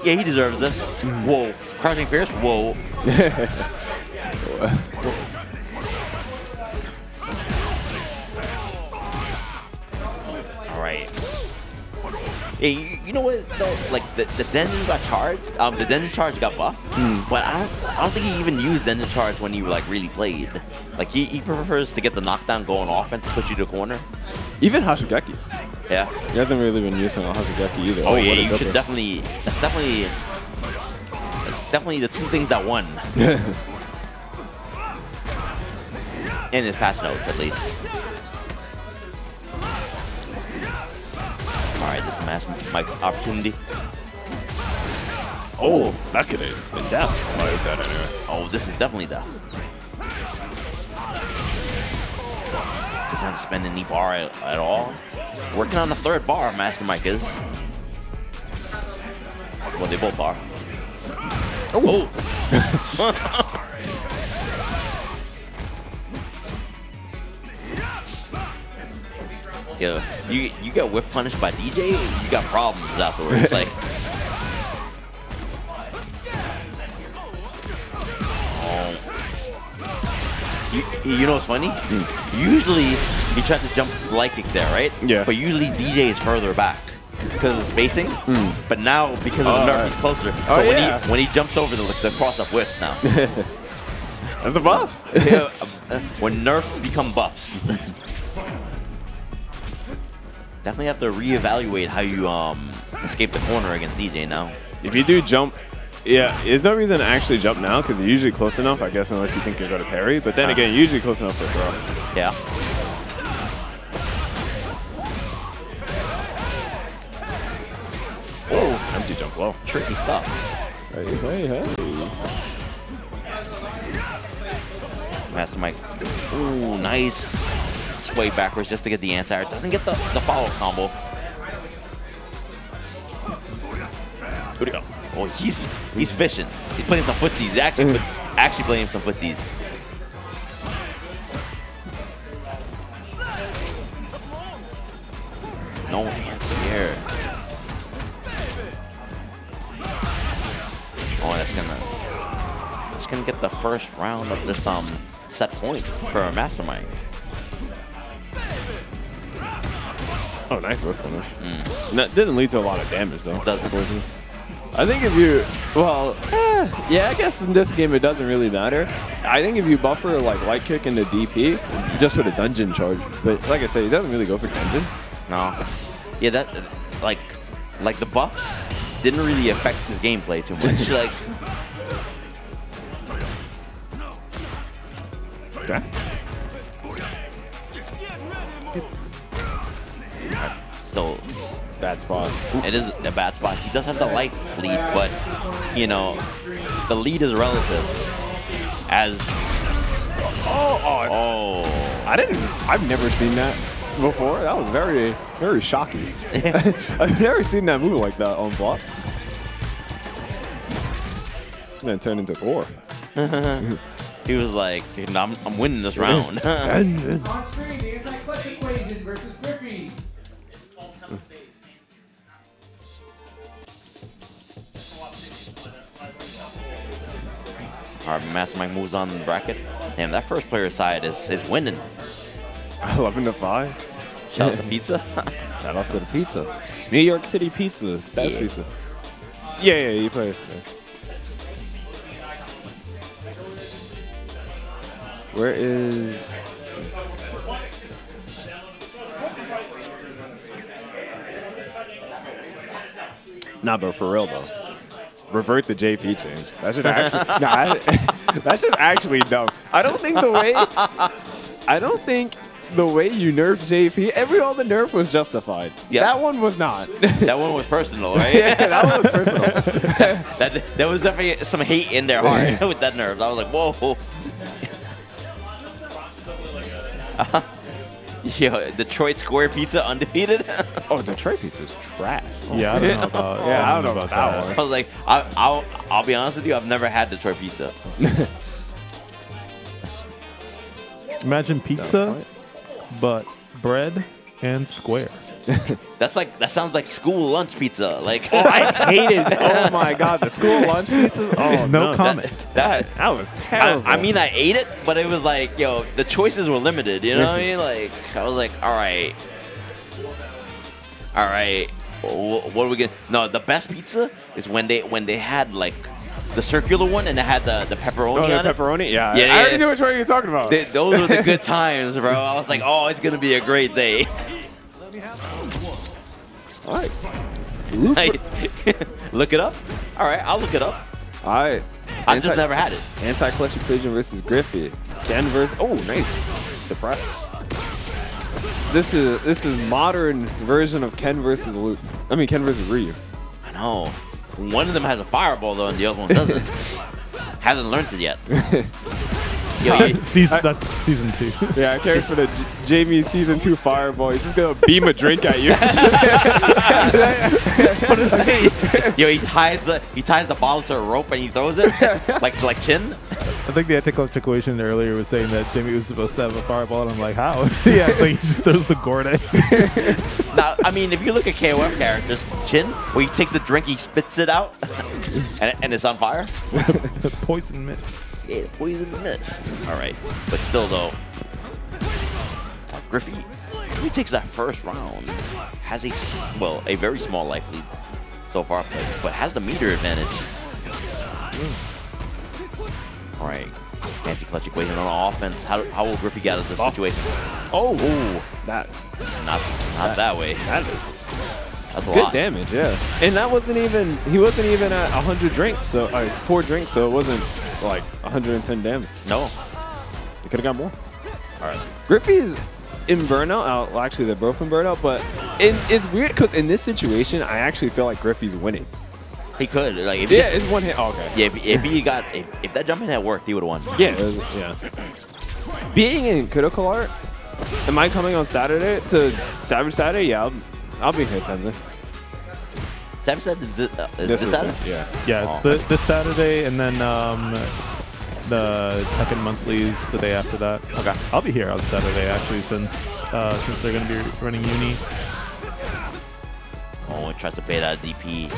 Yeah, he deserves this. Whoa, crouching fierce. Whoa. all right. Yeah, you, you know what though? Like the, the Denjin got charged. Um, the Denjin charge got buffed, but I don't, I don't think he even used Denjin charge when he like really played. Like he, he prefers to get the knockdown going offense, push you to the corner. Even Hashogeki. Yeah. He hasn't really been using a Hashogeki either. Oh, oh, yeah, what a you should dipper. definitely. That's definitely. That's definitely the two things that won. In his patch notes, at least. All right, this is Mass Mike's opportunity. Oh, that could have been death. I like that anyway. Oh, this is definitely death. Doesn't have to spend any bar at, at all. Working on the third bar, Master Mike is. Well, they both are. Oh! Yeah, you you get whiff punished by Dee Jay, you got problems afterwards. like, You, you know what's funny? Usually he tries to jump light kick there, right? Yeah. But usually Dee Jay is further back because of the spacing. But now because of the Oh, nerf, right. he's closer. So Oh, when yeah. he when he jumps over the the cross up whiffs now. That's a buff. Yeah, uh, when nerfs become buffs. Definitely have to reevaluate how you um escape the corner against Dee Jay now. If you do jump, yeah, there's no reason to actually jump now because you're usually close enough, I guess, unless you think you're going to parry. But then Ah. again, you're usually close enough for a throw. Yeah. Oh, empty jump low. Tricky stuff. Hey, hey, hey. Master Mike. Ooh, nice. Sway backwards just to get the anti-air. Doesn't get the, the follow combo. Where'd he go? Oh, he's he's fishing. He's playing some footsies. Actually, actually playing some footsies. No anti-air. Oh, that's gonna that's gonna get the first round of this um set point for a Mastermike. Oh, nice whiff punish. No, it didn't lead to a lot of damage, though. Doesn't. I think if you, well, eh, yeah, I guess in this game it doesn't really matter. I think if you buffer like light kick into DP, just for the dungeon charge. But like I said, he doesn't really go for dungeon. No. Yeah, that like like the buffs didn't really affect his gameplay too much. like Okay. still Bad spot. it is a bad spot. He does have the light lead, but you know the lead is relative. As Oh, oh, oh I didn't. I've never seen that before. That was very, very shocking. I've never seen that move like that on block. Then turn into Thor. he was like, I'm, I'm winning this round. Right, Mastermike moves on the bracket. And that first player side is is winning. 11 to 5. Shout out to Pizza. Shout out to the pizza. New York City pizza. Best Yeah. pizza. Yeah, yeah, you play. yeah. Where is. Nah, but for real though. Revert the JP change. That should actually. nah, that- that's just actually dumb. I don't think the way. I don't think the way you nerf JP, every all the nerf was justified. Yeah. That one was not. that one was personal, right? yeah, that one was personal. that there was definitely some hate in their heart with that nerf. I was like, whoa. Yo, Detroit Square Pizza undefeated. oh, Detroit piece is trash. Yeah, I don't know about. Yeah, I don't oh, know about that one. I was like, I, I'll, I'll be honest with you, I've never had Detroit Pizza. Imagine pizza, but bread and square. That's like that sounds like school lunch pizza. Like oh, I hated. Oh my god, the school lunch pizzas. Oh no no, comment. that. That was I, terrible. I mean, I ate it, but it was like, yo, the choices were limited. You know what I mean? Like, I was like, all right, all right, what are we gonna? No, the best pizza is when they when they had like the circular one and it had the the pepperoni oh, the on it. pepperoni. Yeah, Yeah, I yeah. already knew which one you're talking about. They- those were the good times, bro. I was like, oh, it's gonna be a great day. All right. Like, look it up. All right, I'll look it up. All right. I just never had it. Anti-clutch equation versus Griffey. Ken versus oh nice suppress. This is this is modern version of Ken versus Luke. I mean Ken versus Ryu. I know. One of them has a fireball though, and the other one doesn't. Hasn't learned it yet. Yo, you- season, that's season two. Yeah, I care for the J- Jamie season two fireball. He's just gonna beam a drink at you. Yo, he ties the he ties the bottle to a rope and he throws it like like chin. I think the anti-clutch equation earlier was saying that Jamie was supposed to have a fireball, and I'm like, how? yeah, it's like he just throws the gourd at you. Now, I mean, if you look at KOF characters, chin, where he takes the drink, he spits it out, and, and it's on fire. Poison mist. Yeah, poison mist. All right, but still though, Griffey, he takes that first round, has a, well a very small life lead so far, but, but has the meter advantage. All right, anti-clutch equation on offense. How, how will Griffey get out of this oh. situation? oh, that Not not that way. that is That's a good lot. damage. Yeah, and that wasn't even he wasn't even at 100 drinks. So uh, four drinks. So it wasn't like 110 damage. No. He could have got more. All right. Griffey's in burnout. Uh, well, actually, they're both in burnout. But in, it's weird because in this situation, I actually feel like Griffey's winning. He could. Like, if Yeah, he, it's one hit. Oh, okay. yeah, if, if he got if, if that jumping had worked, he would have won. Yeah. was- yeah. Being in critical art, am I coming on Saturday to Savage Saturday? Yeah, I'll, I'll be here Tenzin. Savage said this, uh, this, Saturday. Yeah. Yeah, it's the, this Saturday, and then um, the Tekken monthlies the day after that. Okay. I'll be here on Saturday actually, since uh, since they're going to be running uni. Oh, he tries to bait out DP.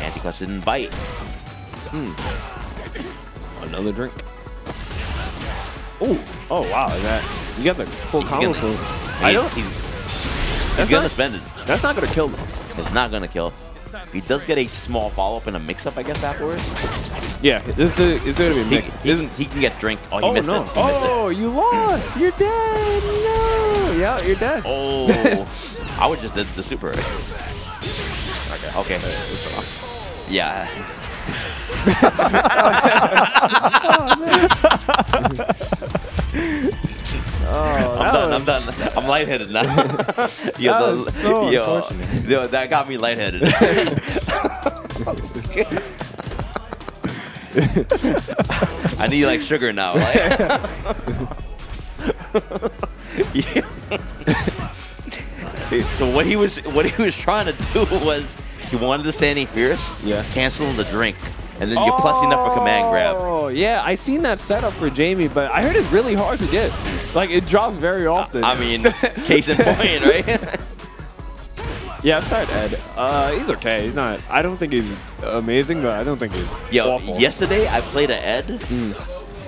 Anti-clutch didn't bite. Another drink. Oh, oh wow! Is That you got the full He's combo. gonna- full- I don't. He's, he's That's gonna not- spend it. That's not gonna kill them. It's not gonna kill. He does get a small follow-up and a mix-up, I guess, afterwards. Yeah, this is the, it's gonna be He, mixed. he, Isn't? can, he can get drink. Oh, he Oh missed no! it. He missed it. Oh, you lost. You're dead. No. Yeah, you're dead. Oh, I would just did the super. Okay. Okay. Yeah. Oh, Oh, I'm done. I'm done. I'm lightheaded now. yo, That so- was so yo, unfortunate. yo, that got me lightheaded. I need like sugar now. So what he was what he was trying to do was he wanted the standing fierce, Yeah. canceling the drink, and then you're plus enough for command grab. Oh yeah, I seen that setup for Jamie, but I heard it's really hard to get. Like it drops very often. I mean, case in point, right? yeah, I've tried Ed. Uh, he's okay. He's not. I don't think he's amazing, but I don't think he's Yo, awful. yesterday I played a Ed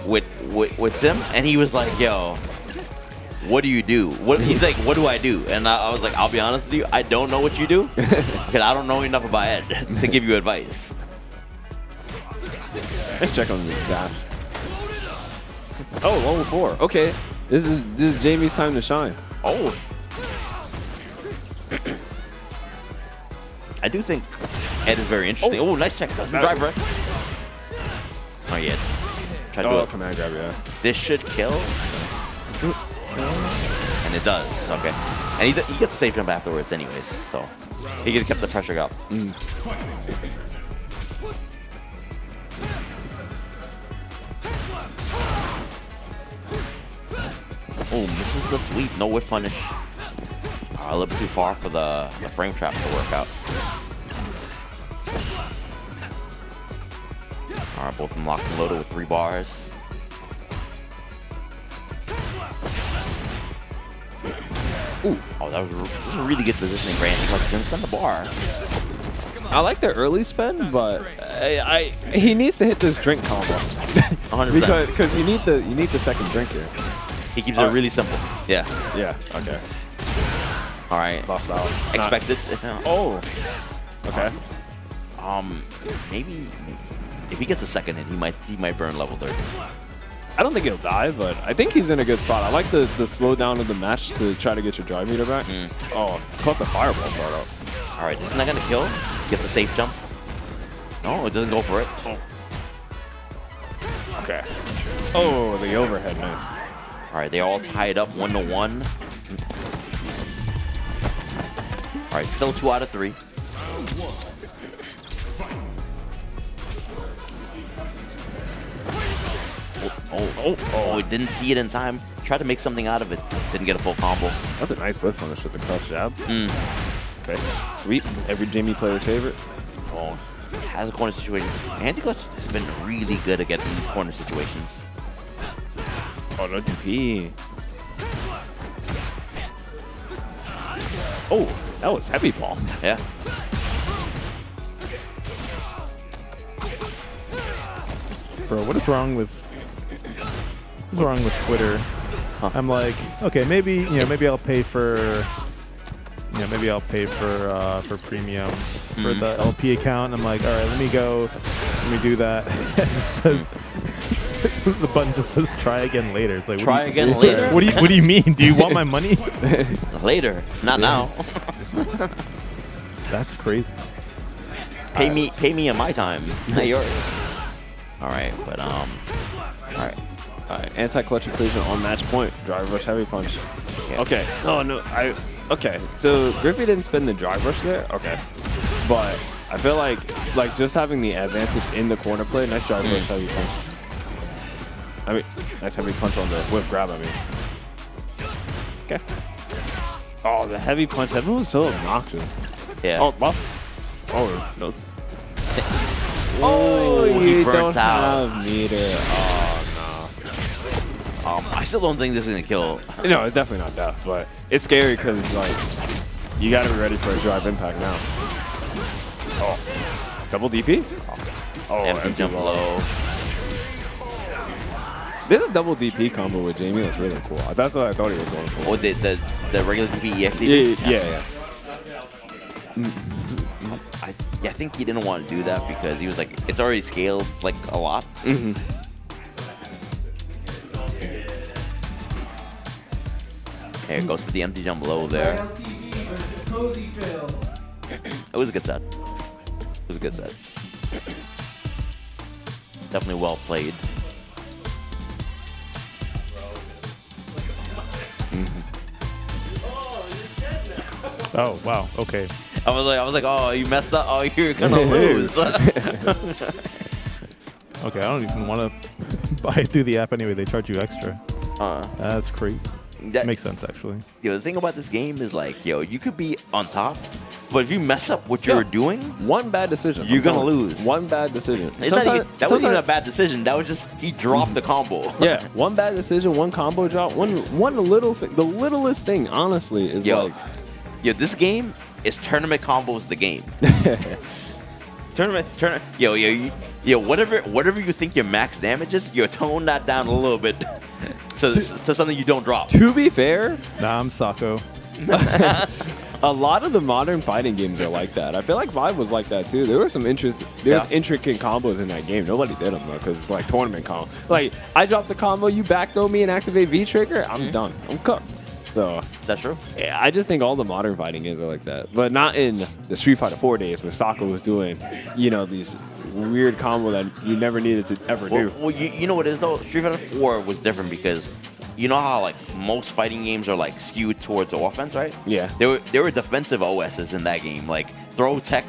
with, with with Sim, and he was like, "Yo, what do you do?" What he's like, "What do I do?" And I, I was like, "I'll be honest with you, I don't know what you do because I don't know enough about Ed to give you advice." Let's check on the dash. Oh, with four. Okay, this is this is Jamie's time to shine. Oh, I do think Ed is very interesting. Oh, oh nice check. That's the driver. Oh yeah, try to oh, do Oh, it. command grab, yeah. This should kill. And it does. Okay. And he, he gets a safe jump afterwards, anyways. So he could have kept the pressure up. Mm. Oh, misses the sweep. No whiff punish. Uh, a little bit too far for the, the frame trap to work out. All right, both of them locked and loaded with three bars. Ooh, oh, that was, this a really good positioning Andy. Like, he's gonna spend the bar. I like the early spend, but I, I he needs to hit this drink combo 100%. because because you need the you need the second drink here. He keeps it really simple. Yeah. Yeah. Okay. All right. Lost out. Expected. Oh. Okay. Um, maybe, maybe if he gets a second hit, he might he might burn level 30. I don't think he'll die, but I think he's in a good spot. I like the the slow down of the match to try to get your drive meter back. Mm. Oh, caught the fireball start up. All right, isn't that gonna kill? Gets a safe jump. No, it doesn't go for it. Okay. Oh, the overhead, nice. All right, they all tied up one to one. All right, still two out of three. Oh, oh, oh, oh, it didn't see it in time. Tried to make something out of it. Didn't get a full combo. That's a nice whiff punish with the crouch jab. Mm. Okay, sweet. Every Jamie player's favorite. Oh, has a corner situation. Anti Clutch has been really good at getting these corner situations. Oh, no DP. Oh, that was heavy palm. Yeah. Bro, what is wrong with what's wrong with Twitter? I'm like, okay, maybe you know, maybe I'll pay for you know, maybe I'll pay for uh, for premium for Mhm. the LP account. I'm like, all right, let me go, let me do that. it says the button just says try again later. It's like what Try do you- again later? What do you What do you mean? Do you want my money? Later, not now. That's crazy. pay me, pay me in my time, not yours. All right, but um, all right. All right, anti-clutch equation on match point. Drive rush heavy punch. Yeah. Okay. Oh no, I. Okay, so Griffey didn't spin the drive rush there. Okay, but I feel like like just having the advantage in the corner play. Nice drive rush heavy punch. I mean, nice heavy punch on the whiff grab. I mean. Okay. Oh, the heavy punch. That move was so obnoxious. Yeah. Oh, buff. Oh no. Oh, he you burnt don't out. have meter. Oh Um, I still don't think this is gonna kill. no. No, it's definitely not death, but it's scary because like you got to be ready for a drive impact now. Oh, double DP. Oh, empty jump low. There's a double DP combo with Jamie that's really cool. That's what I thought he was going for. Oh, the the, the regular DP EX. yeah, yeah, yeah, yeah. I, yeah, I think he didn't want to do that because he was like, it's already scaled like a lot. hmm There it goes for the empty jump low there. It was a good set. It was a good set. Definitely well played. Oh wow. Okay. I was like, I was like, oh, you messed up. Oh, you're gonna lose. Okay. I don't even want to buy it through the app anyway. They charge you extra. uh, That's crazy. that, Makes sense actually. yo, the thing about this game is like, yo, you could be on top, but if you mess up what you're Yeah. doing, One bad decision. You're I'm gonna lose. One bad decision. not even, Sometimes- that wasn't even a bad decision. That was just he dropped the combo. Yeah, one bad decision, one combo drop, one one little thing. The littlest thing, honestly, is Yo, like yo, this game is tournament combos. The game. tournament, tournament. Yo, yo, you, yo, whatever, whatever you think your max damage is, you tone that down a little bit, to, to something you don't drop. to be fair, Nah, I'm Sako. a lot of the modern fighting games are like that. I feel like Vive was like that too. There were some interest, there was intricate combos in that game. Nobody did them though, because it's like tournament combo. Like I drop the combo, you back throw me and activate V trigger, I'm Mm-hmm. done. I'm cooked. So That's true. yeah, I just think all the modern fighting games are like that, but not in the Street Fighter 4 days where Sako was doing, you know, these weird combo that you never needed to ever Well, do. well you, you know what it is though? Street Fighter 4 was different because you know how like most fighting games are like skewed towards offense, right? Yeah. There were there were defensive OSs in that game, like throw tech,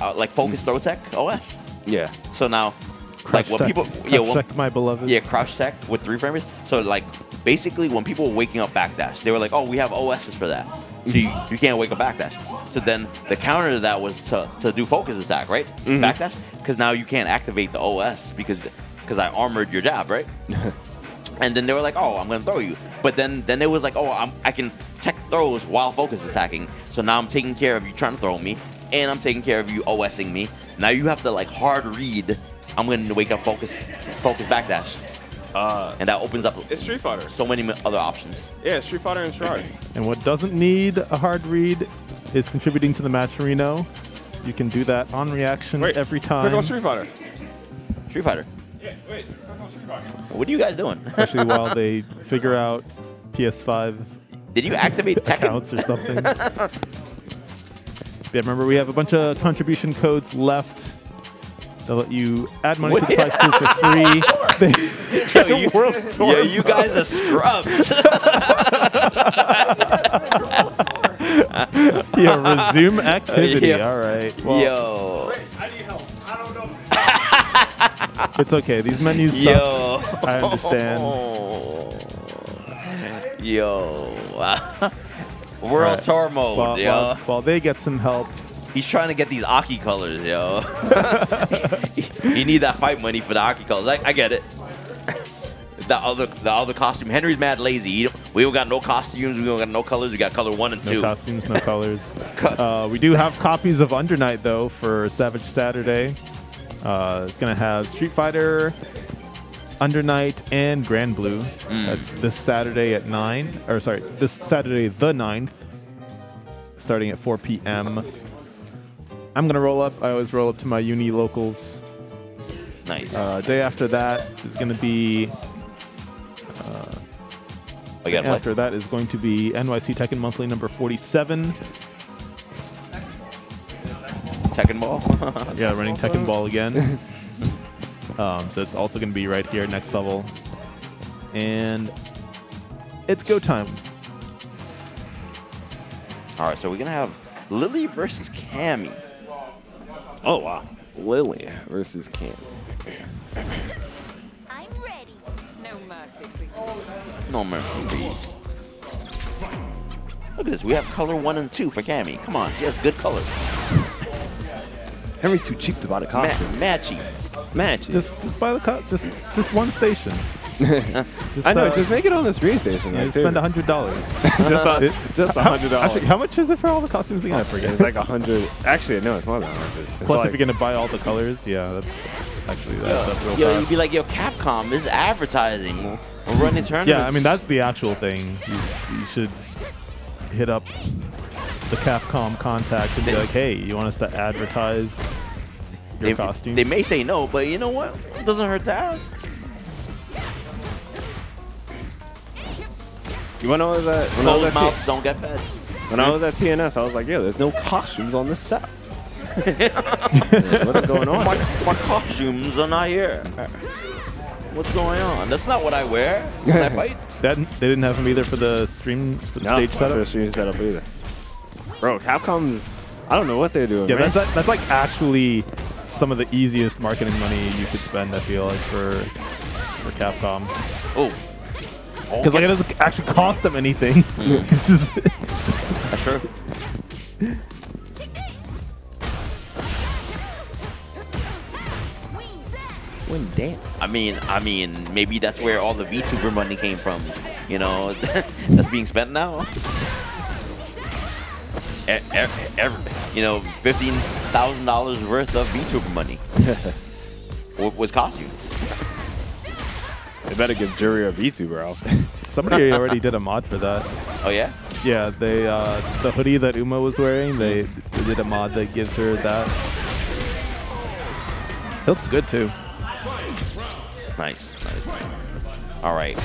uh, like focus throw tech OS. Yeah. So now, Crouch like when tech. people, Crouch yeah, when, tech, my beloved. yeah, crouch tech with three framers. So like basically when people were waking up backdash, they were like, oh, we have OSs for that. So you, you can't wake up backdash. So then the counter to that was to, to do focus attack, right? Mm-hmm. Backdash, because now you can't activate the OS because because I armored your jab, right? and then they were like, oh, I'm gonna throw you. But then then it was like, oh, I'm, I can tech throws while focus attacking. So now I'm taking care of you trying to throw me, and I'm taking care of you OSing me. Now you have to like hard read. I'm gonna wake up focus focus backdash, Uh, and that opens up it's Street Fighter. so many other options. Yeah, Street Fighter and Strive. And what doesn't need a hard read is contributing to the Matcherino. You can do that on reaction Wait, every Click time. on Street Fighter. Street Fighter. Yeah, wait, just click on Street Fighter. What are you guys doing? Especially while they figure out PS5 Did you activate Tekken? accounts or something. Yeah, remember we have a bunch of contribution codes left. They'll let you add money to the prize pool for free. Yo, you, World Tour yo, you guys are scrubs. yeah, resume activity. Yeah. All right. Well, yo, I need help. I don't know. it's okay. These menus suck. yo. I understand. Yo. World Alright. tour mode, While, yo. while, while they get some help, He's trying to get these Aki colors, yo. he need that fight money for the Aki colors. I, I get it. The other, the other costume. Henry's mad lazy. We don't got no costumes. We don't got no colors. We got color one and no two. costumes, no colors. Uh, we do have copies of Under Night though for Savage Saturday. Uh, it's gonna have Street Fighter, Under Night, and Granblue. Mm. That's this Saturday at nine, or sorry, this Saturday the 9th, starting at 4 p.m. I'm gonna roll up. I always roll up to my uni locals. nice. Uh, day after that is gonna be. I got After that is going to be NYC Tekken Monthly number 47. Tekken ball. Yeah, running Tekken Ball again. um, so it's also going to be right here, next level. And it's go time. All right, so we're gonna have Lily versus Cammy. Oh wow. Lily versus Cam. I'm ready. No mercy for you. No mercy for you. Look at this. We have color one and two for Cammy. Come on, she has good colors. Henry's too cheap to buy the Ma- costume. matchy. Just, just buy the cut. Just, just one station. Just, I know. uh, just make it on the street station. yeah, like, just spend a hundred dollars. just a, just a hundred dollars. Actually, how much is it for all the costumes again? I forget. It's like a hundred. Actually, no, it's more than a hundred. Plus, like, if you're gonna buy all the colors, yeah, that's, that's actually that's up real Yo, fast. you'd be like, yo, Capcom this is advertising. We're we're running tournaments. Yeah, I mean that's the actual thing. You, you should hit up the Capcom contact and be like, "Hey, you want us to advertise your they, costumes?" they may say no, but you know what? It doesn't hurt to ask. You wanna know that? When I, was Closed at T- mouths don't get fed. when I was at TNS, I was like, yeah, there's no costumes on this set. What is going on? My, my costumes are not here. What's going on? That's not what I wear when I fight. That, they didn't have them either for the stream for the No, stage not setup. for the stream setup either. Bro, Capcom, I don't know what they're doing. Yeah, man. that's like, that's like actually some of the easiest marketing money you could spend. I feel like for for Capcom Oh. Because like it doesn't actually cost them anything. Mm. this is That's true. When damn. I mean, I mean, maybe that's where all the VTuber money came from. You know, that's being spent now. E- e- every- you know, fifteen thousand dollars worth of VTuber money wa- was costumes. They better give Juri a VTuber outfit. somebody already did a mod for that. Oh yeah, Yeah, they uh, the hoodie that Uma was wearing, they, they did a mod that gives her that. Looks good too. nice, nice. All right.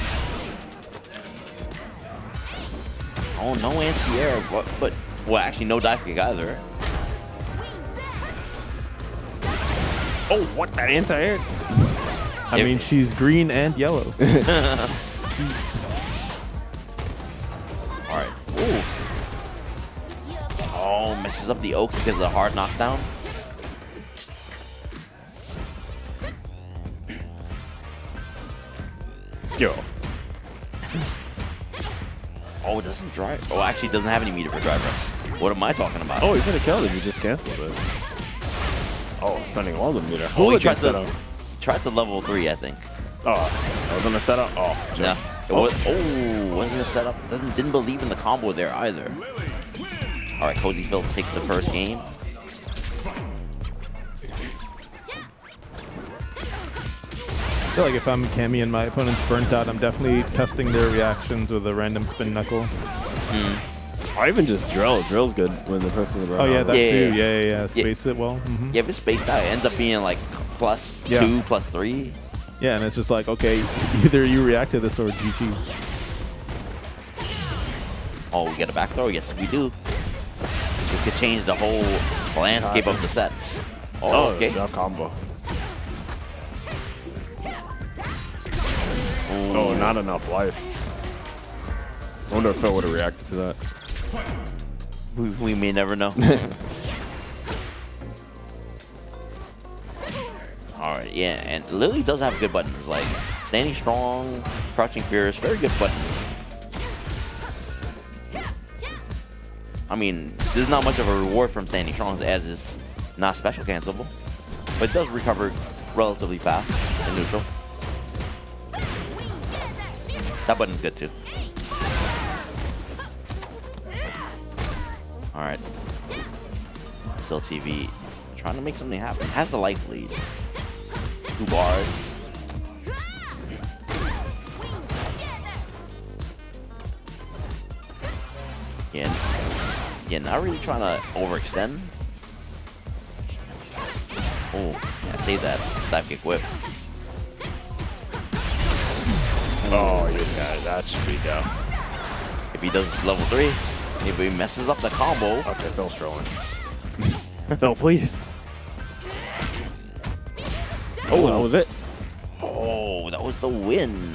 Oh, no anti-air, but, but well, actually, no dive kick either. oh, what? That anti-air? I Yep. mean, she's green and yellow. All right. Ooh. Oh, messes up the oki because of the hard knockdown. Yo. Oh, it doesn't drive. Oh, actually, it doesn't have any meter for drive. What am I talking about? Oh, you gonna kill it. You just canceled it. Oh, spending all the meter. Oh, he tried to? Tried to level three, I think. Oh, I was on the setup. Oh, sure. No, it was. Oh, wasn't a setup. Doesn't didn't believe in the combo there either. All right, Cozyphill takes the first game. I feel like if I'm Cammy and my opponent's burnt out, I'm definitely testing their reactions with a random spin knuckle. Or even just drill. Drill's good when the person's around. Oh yeah, that Yeah. too. Yeah, yeah, yeah. Space it well. hmm Yeah, if it's spaced out, it ends up being like plus Yeah. two, plus three. Yeah, and it's just like, okay, either you react to this or GG's. Oh, we get a back throw. Yes, we do. This could change the whole landscape of the set. Oh, Oh, okay. that combo. Mm. Oh, not enough life. I wonder if Phil would have reacted to that. We, we may never know. All right, yeah, and Lily does have good buttons, like standing strong, crouching fierce, very good buttons. I mean, there's not much of a reward from standing strong as it's not special cancelable, but it does recover relatively fast in neutral. That button's good too. All right. Xil TV trying to make something happen. Has the life lead. Two bars. Yeah, yeah, not really trying to overextend. Oh, yeah, say that. Dive kick whiffs. Oh, yeah, that should be down. If he does level three, if he messes up the combo, Okay, Phil's trolling. Phil, please. Oh, that was it. oh, that was the win.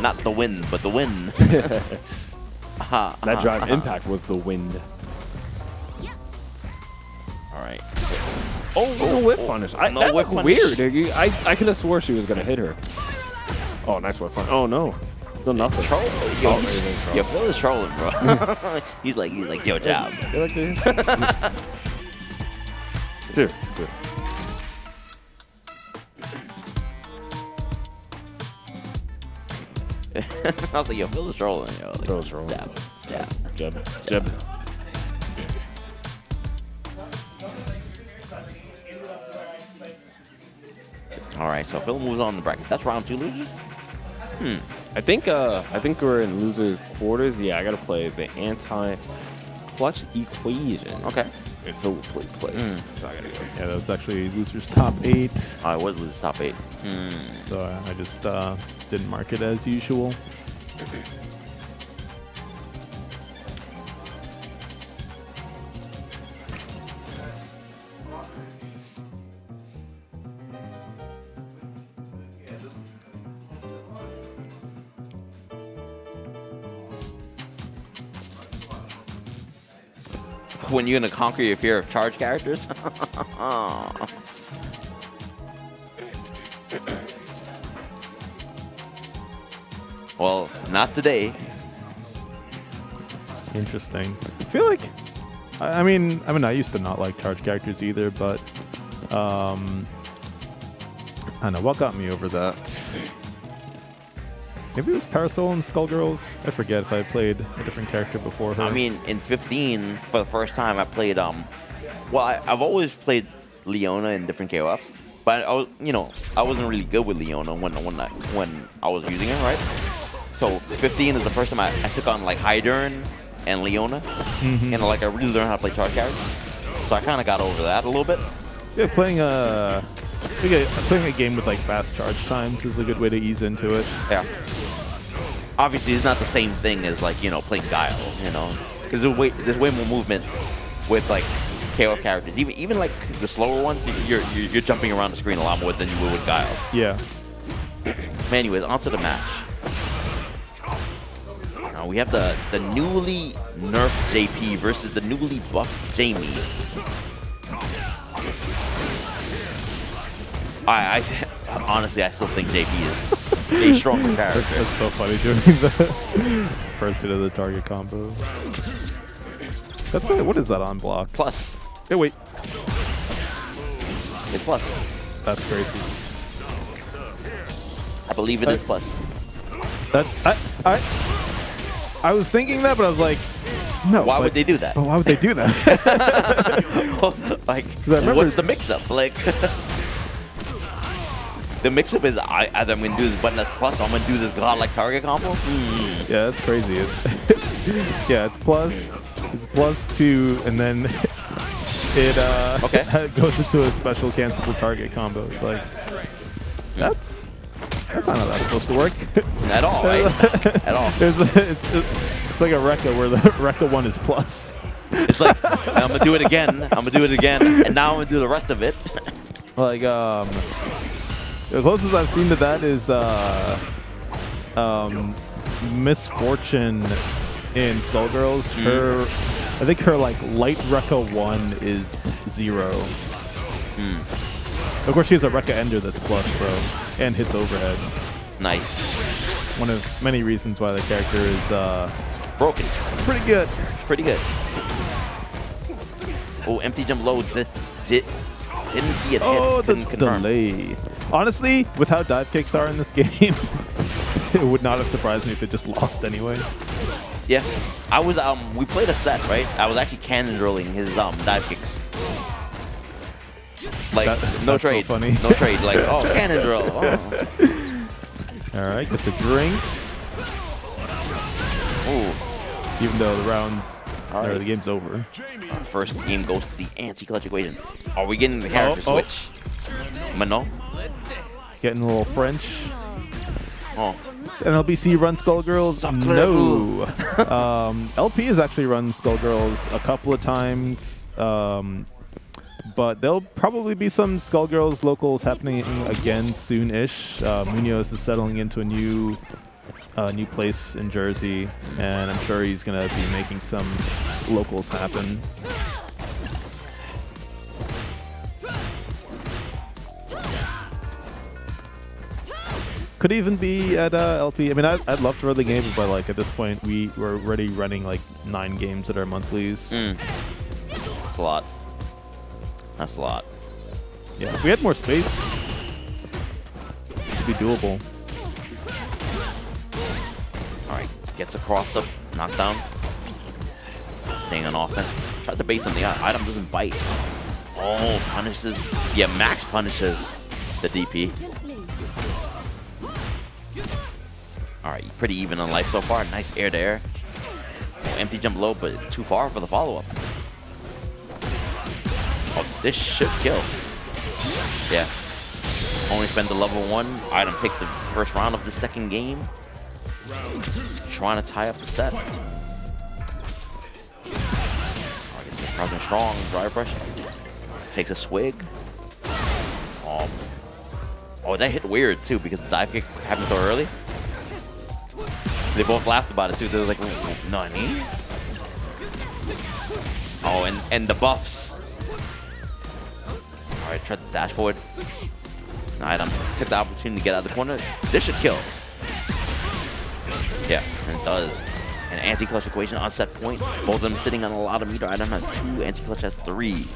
Not the win, but the win. Aha, That aha, drive aha. impact was the wind. All right. Oh, oh, oh no whiff punish. I, no that whiff looked punish. weird. I, I could have swore she was going to hit her. Oh, nice whiff punish. Oh, no. Still nothing. Troll. Oh, yo, Oh, he's, maybe yo, Phil is trolling, bro. he's like, he's like, yo, job. They like to- Let's do it. Let's I was like, yo, Phil is trolling. Yo, like, Phil is trolling. Jab, jab. Jeb. Jeb. All right, so Phil moves on the bracket. That's round two losers. Hmm. I think uh I think we're in losers quarters. Yeah, I gotta play the anti clutch equation. Okay. And Phil will play play. Mm. So I gotta go. Yeah, that was actually losers top eight. What was losers top eight? Hmm. So I I just uh, didn't mark it as usual. When you're gonna conquer your fear of charge characters? well, not today. Interesting. I feel like, I I mean, I mean, I used to not like charge characters either, but um, I don't know what got me over that. Maybe it was Parasoul and Skullgirls. I forget if I played a different character before her. I mean, in 15, for the first time, I played. Um, well, I, I've always played Leona in different KOFs, but I was, you know, I wasn't really good with Leona when when I, when I was using her, right? So 15 is the first time I, I took on like Heidern and Leona, and like I really learned how to play charge characters. So I kind of got over that a little bit. yeah, playing a, A playing a game with like fast charge times is a good way to ease into it. Yeah. Obviously, it's not the same thing as like you know playing Guile, you know, because there's way there's way more movement with like KOF characters. Even even like the slower ones, you're you're, you're jumping around the screen a lot more than you would with Guile. Yeah. Anyways, onto the match. Now we have the the newly nerfed JP versus the newly buffed Jamie. I, I honestly I still think JP is a stronger character. That's so funny doing the first hit of the target combo. That's a, what is that on block? Plus, Hey, wait, it's plus. that's crazy. I believe it is plus. That's I I I was thinking that, but I was like, no. Why but- would they do that? But why would they do that? like, remember- what's the mix-up? Like, the mix-up is I, either I'm gonna do this button as plus, or I'm gonna do this godlike target combo. Hmm. yeah, that's crazy. It's yeah, it's plus, it's plus two, and then it uh Okay. goes into a special cancelable target combo. It's like that's that's not how that's supposed to work. At all, right? At all. it's, it's, it's like a Rekka where the Rekka one is plus. It's like I'm gonna do it again. I'm gonna do it again, and now I'm gonna do the rest of it. Like, um, the closest I've seen to that is uh, um, Ms. Fortune in Skullgirls. Her, I think her like light Rekka one is zero. Of course, she has a Rekka Ender that's plus, so and hits overhead. nice, One of many reasons why the character is uh, broken. pretty good. Pretty good. Oh, empty jump low. Did, did didn't see it hit. Oh, the delay. Honestly, with how dive kicks are in this game, it would not have surprised me if it just lost anyway. Yeah, I was um. We played a set, right? I was actually cannon drilling his um dive kicks. Like That- no so trade, funny. no trade. Like oh, cannon drill. Oh. All right, get the drinks. Ooh. Even though the rounds, All or the game's over. First game goes to the anti-clutch equation. Are we getting the character Oh, oh. switch? Manon? Getting a little French. Oh, NLBC run Skullgirls? No. um, LP has actually run Skullgirls a couple of times. Um, but there'll probably be some Skullgirls locals happening again soon-ish. Uh, Munoz is settling into a new uh, new place in Jersey, and I'm sure he's going to be making some locals happen. Could even be at uh, LP. I mean, I'd, I'd love to run the game, but like at this point, we we're already running like nine games at our monthlies. mm. that's a lot. That's a lot. Yeah, if we had more space, it'd be doable. All right, gets a cross up, knockdown. Staying on offense. Tried to bait something out. iDom doesn't bite. Oh, punishes. Yeah, Max punishes the DP. All right, pretty even on life so far. Nice air to air. Empty jump low, but too far for the follow up. Oh, this should kill. Yeah. Only spend the level one. iDom takes the first round of the second game. Trying to tie up the set. Alright, gets the crouching strong, drive rush. Takes a swig. Um, oh, that hit weird too because the dive kick happened so early. They both laughed about it too. They were like, Nani? Oh, and, and the buffs. Alright, try to dash forward. All right, I'm took the opportunity to get out of the corner. This should kill. Yeah, and it does. An anti-clutch equation on set point. Both of them sitting on a lot of meter. iDom has two, anti-clutch has three.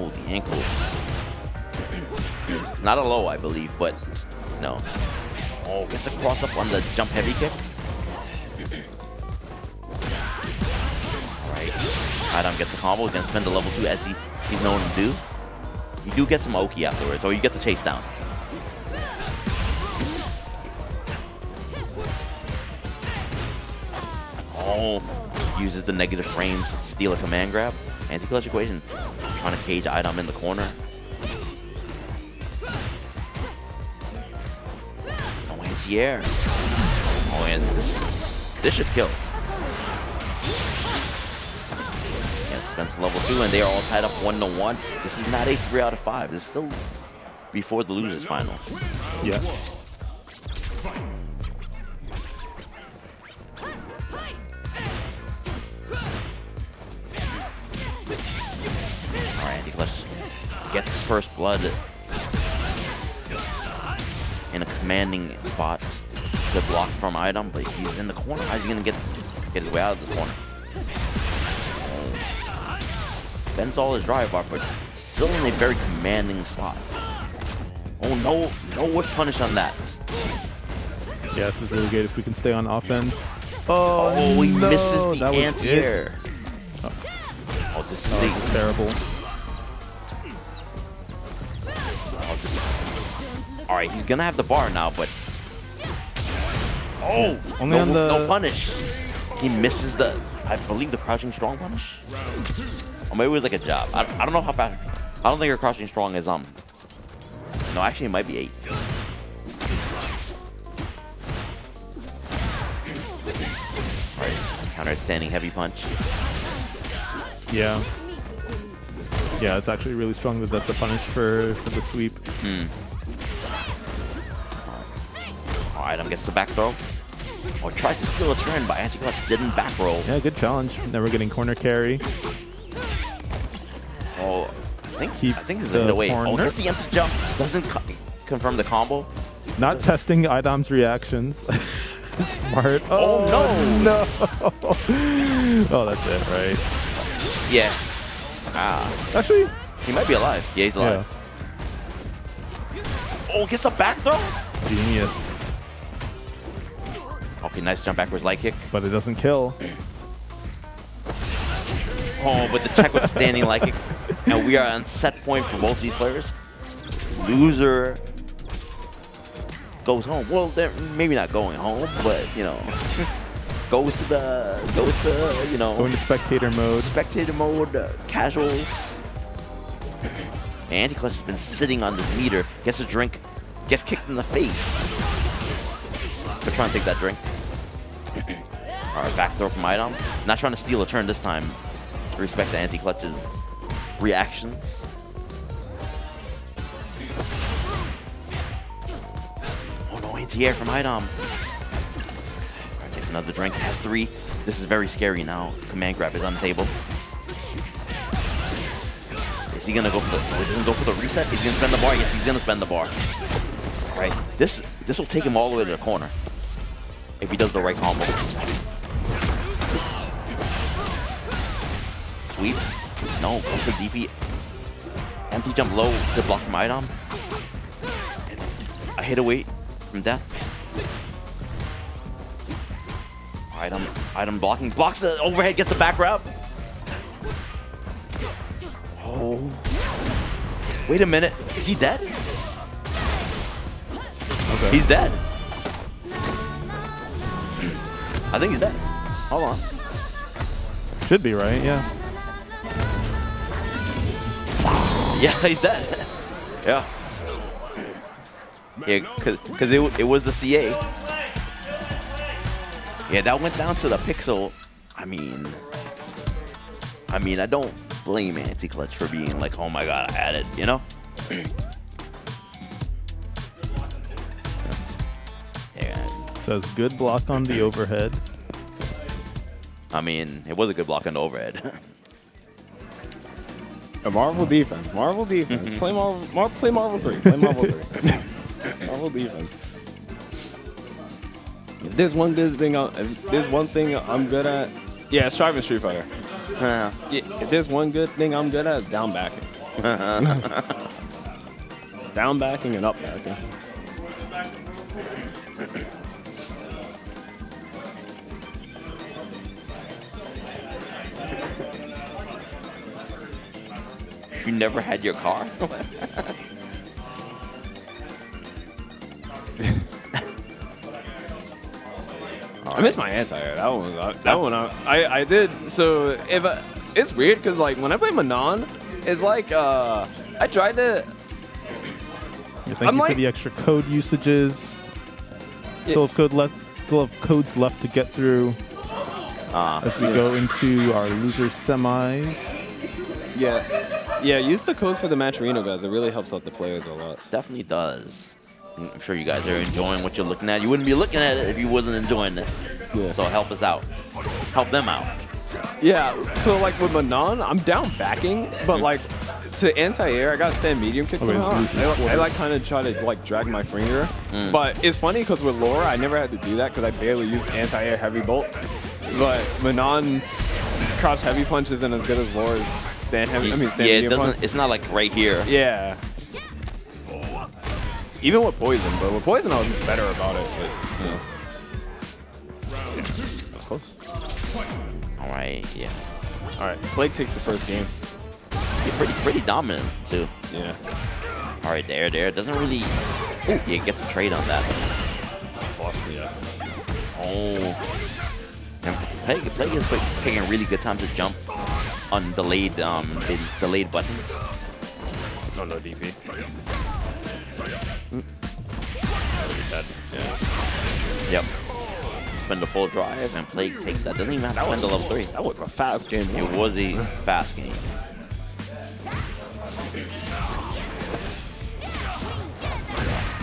Oh, the ankle. Not a low, I believe, but no. Oh, gets a cross up on the jump heavy kick. Alright. iDom gets a combo, he's gonna spend the level 2 as he, he's known to do. You do get some Oki afterwards, or you get the chase down. Oh, uses the negative frames to steal a command grab. Anti-clutch equation. Trying to cage iDom in the corner. Oh, anti-air. Oh, and this, this should kill. Yeah, Spence level two, and they are all tied up one to one. This is not a three out of five. This is still before the losers finals. Yes. Alright, Anti-Clutch gets first blood in a commanding spot. Good block from iDom, but he's in the corner. How's he gonna get get his way out of this corner? Oh. Bends all his drive bar, but still in a very commanding spot. Oh no, no whiff punish on that. Yeah, this is really good if we can stay on offense. Oh, Oh, he no, misses the anti-air. Oh. oh, this is Oh, the this is terrible. Oh, this- All right, he's gonna have the bar now, but oh, Only no, on the- no punish. He misses the, I believe, the crouching strong punish. Or maybe it was like a jab. I, I don't know how fast. I don't think your crouching strong is um. No, actually, it might be eight. Alright, Counter standing heavy punch. Yeah. Yeah, it's actually really strong that that's a punish for, for the sweep. Hmm. All right, I'm gets the back throw. Oh, tries to steal a turn, but anti-clutch didn't back roll. Yeah, good challenge. Never getting corner carry. Oh, I think Keep I think this is the away. Oh, corner. gets the empty jump. Doesn't co confirm the combo. Not testing iDom's reactions. Smart. Oh, oh, no. No. oh, that's it, right? Yeah. Ah, Actually, he might be alive. Yeah, he's yeah. alive. Oh, gets a back throw. Genius. Okay, nice jump backwards light kick. But it doesn't kill. Oh, but the check with the standing light kick. And we are on set point for both these players. Loser goes home. Well, they're maybe not going home, but you know, goes to the goes to you know Go into spectator mode. spectator mode, uh, casuals. Anti-Clutch has been sitting on this meter, gets a drink, gets kicked in the face. But trying to take that drink. Alright, back throw from iDom. Not trying to steal a turn this time. Respect to Anti-Clutch's reactions. Oh no, anti-air from iDom. Takes another drink, has three. This is very scary now. Command grab is on the table. Is he gonna go for the? He doesn't go for the reset. He's gonna spend the bar. Yes, he's gonna spend the bar. Right. This this will take him all the way to the corner if he does the right combo. Sweep. No, goes for DP. Empty jump low. Good block from iDom. A hit away from death. iDom, iDom blocking, blocks the overhead, gets the back grab. Oh. Wait a minute. Is he dead? Okay. He's dead. I think he's dead. Hold on. Should be, right? Yeah. Yeah, he's dead. yeah. Yeah, cause, cause it, it was the CA. Yeah, that went down to the pixel. I mean, I mean, I don't blame Anti-Clutch for being like, oh my god, I had it, you know? yeah, Says good block on the overhead. I mean, it was a good block on the overhead. A Marvel defense. Marvel defense. Mm-hmm. play Marvel. Mar- play Marvel three. Play Marvel three. Marvel defense. If there's one good thing. I, if there's one thing I'm good at. Yeah, striving Street Fighter. Yeah. If there's one good thing I'm good at, down backing. down backing and up backing. you never had your car? I miss my anti-air. That one was uh, that one. I I, I did. So if I, it's weird because like when I play Manon, it's like uh I tried to. Yeah, thank I'm you like- for the extra code usages. Still have code left. Still have codes left to get through Ah, as we go into our loser semis. Yeah, yeah. Use the codes for the Matcherino guys. It really helps out the players a lot. definitely does. I'm sure you guys are enjoying what you're looking at. You wouldn't be looking at it if you wasn't enjoying it. Yeah. So help us out. Help them out. Yeah. So like with Manon, I'm down backing, but like to anti-air, I got to stand medium kick Okay, somehow. it's I, I like kind of try to like drag my finger, mm. but it's funny because with Laura, I never had to do that because I barely used anti-air heavy bolt. But Manon cross heavy punch isn't as good as Laura's stand heavy. I mean stand yeah, it medium doesn't. punch. It's not like right here. Yeah. Even with poison, but with poison I was better about it. But, you know. That's close. All right. Yeah. All right, Plague takes the first game. You're pretty pretty dominant too. Yeah. All right, there, there. Doesn't really. Oh, yeah, gets a trade on that. Plus, yeah. Oh. And Plague, Plague is like, taking really good time to jump on delayed um the delayed buttons. No, no DP. Mm. Yep. spend a full drive, and Plague takes that. Doesn't even have to spend a level three. That was a fast game. It was a fast game.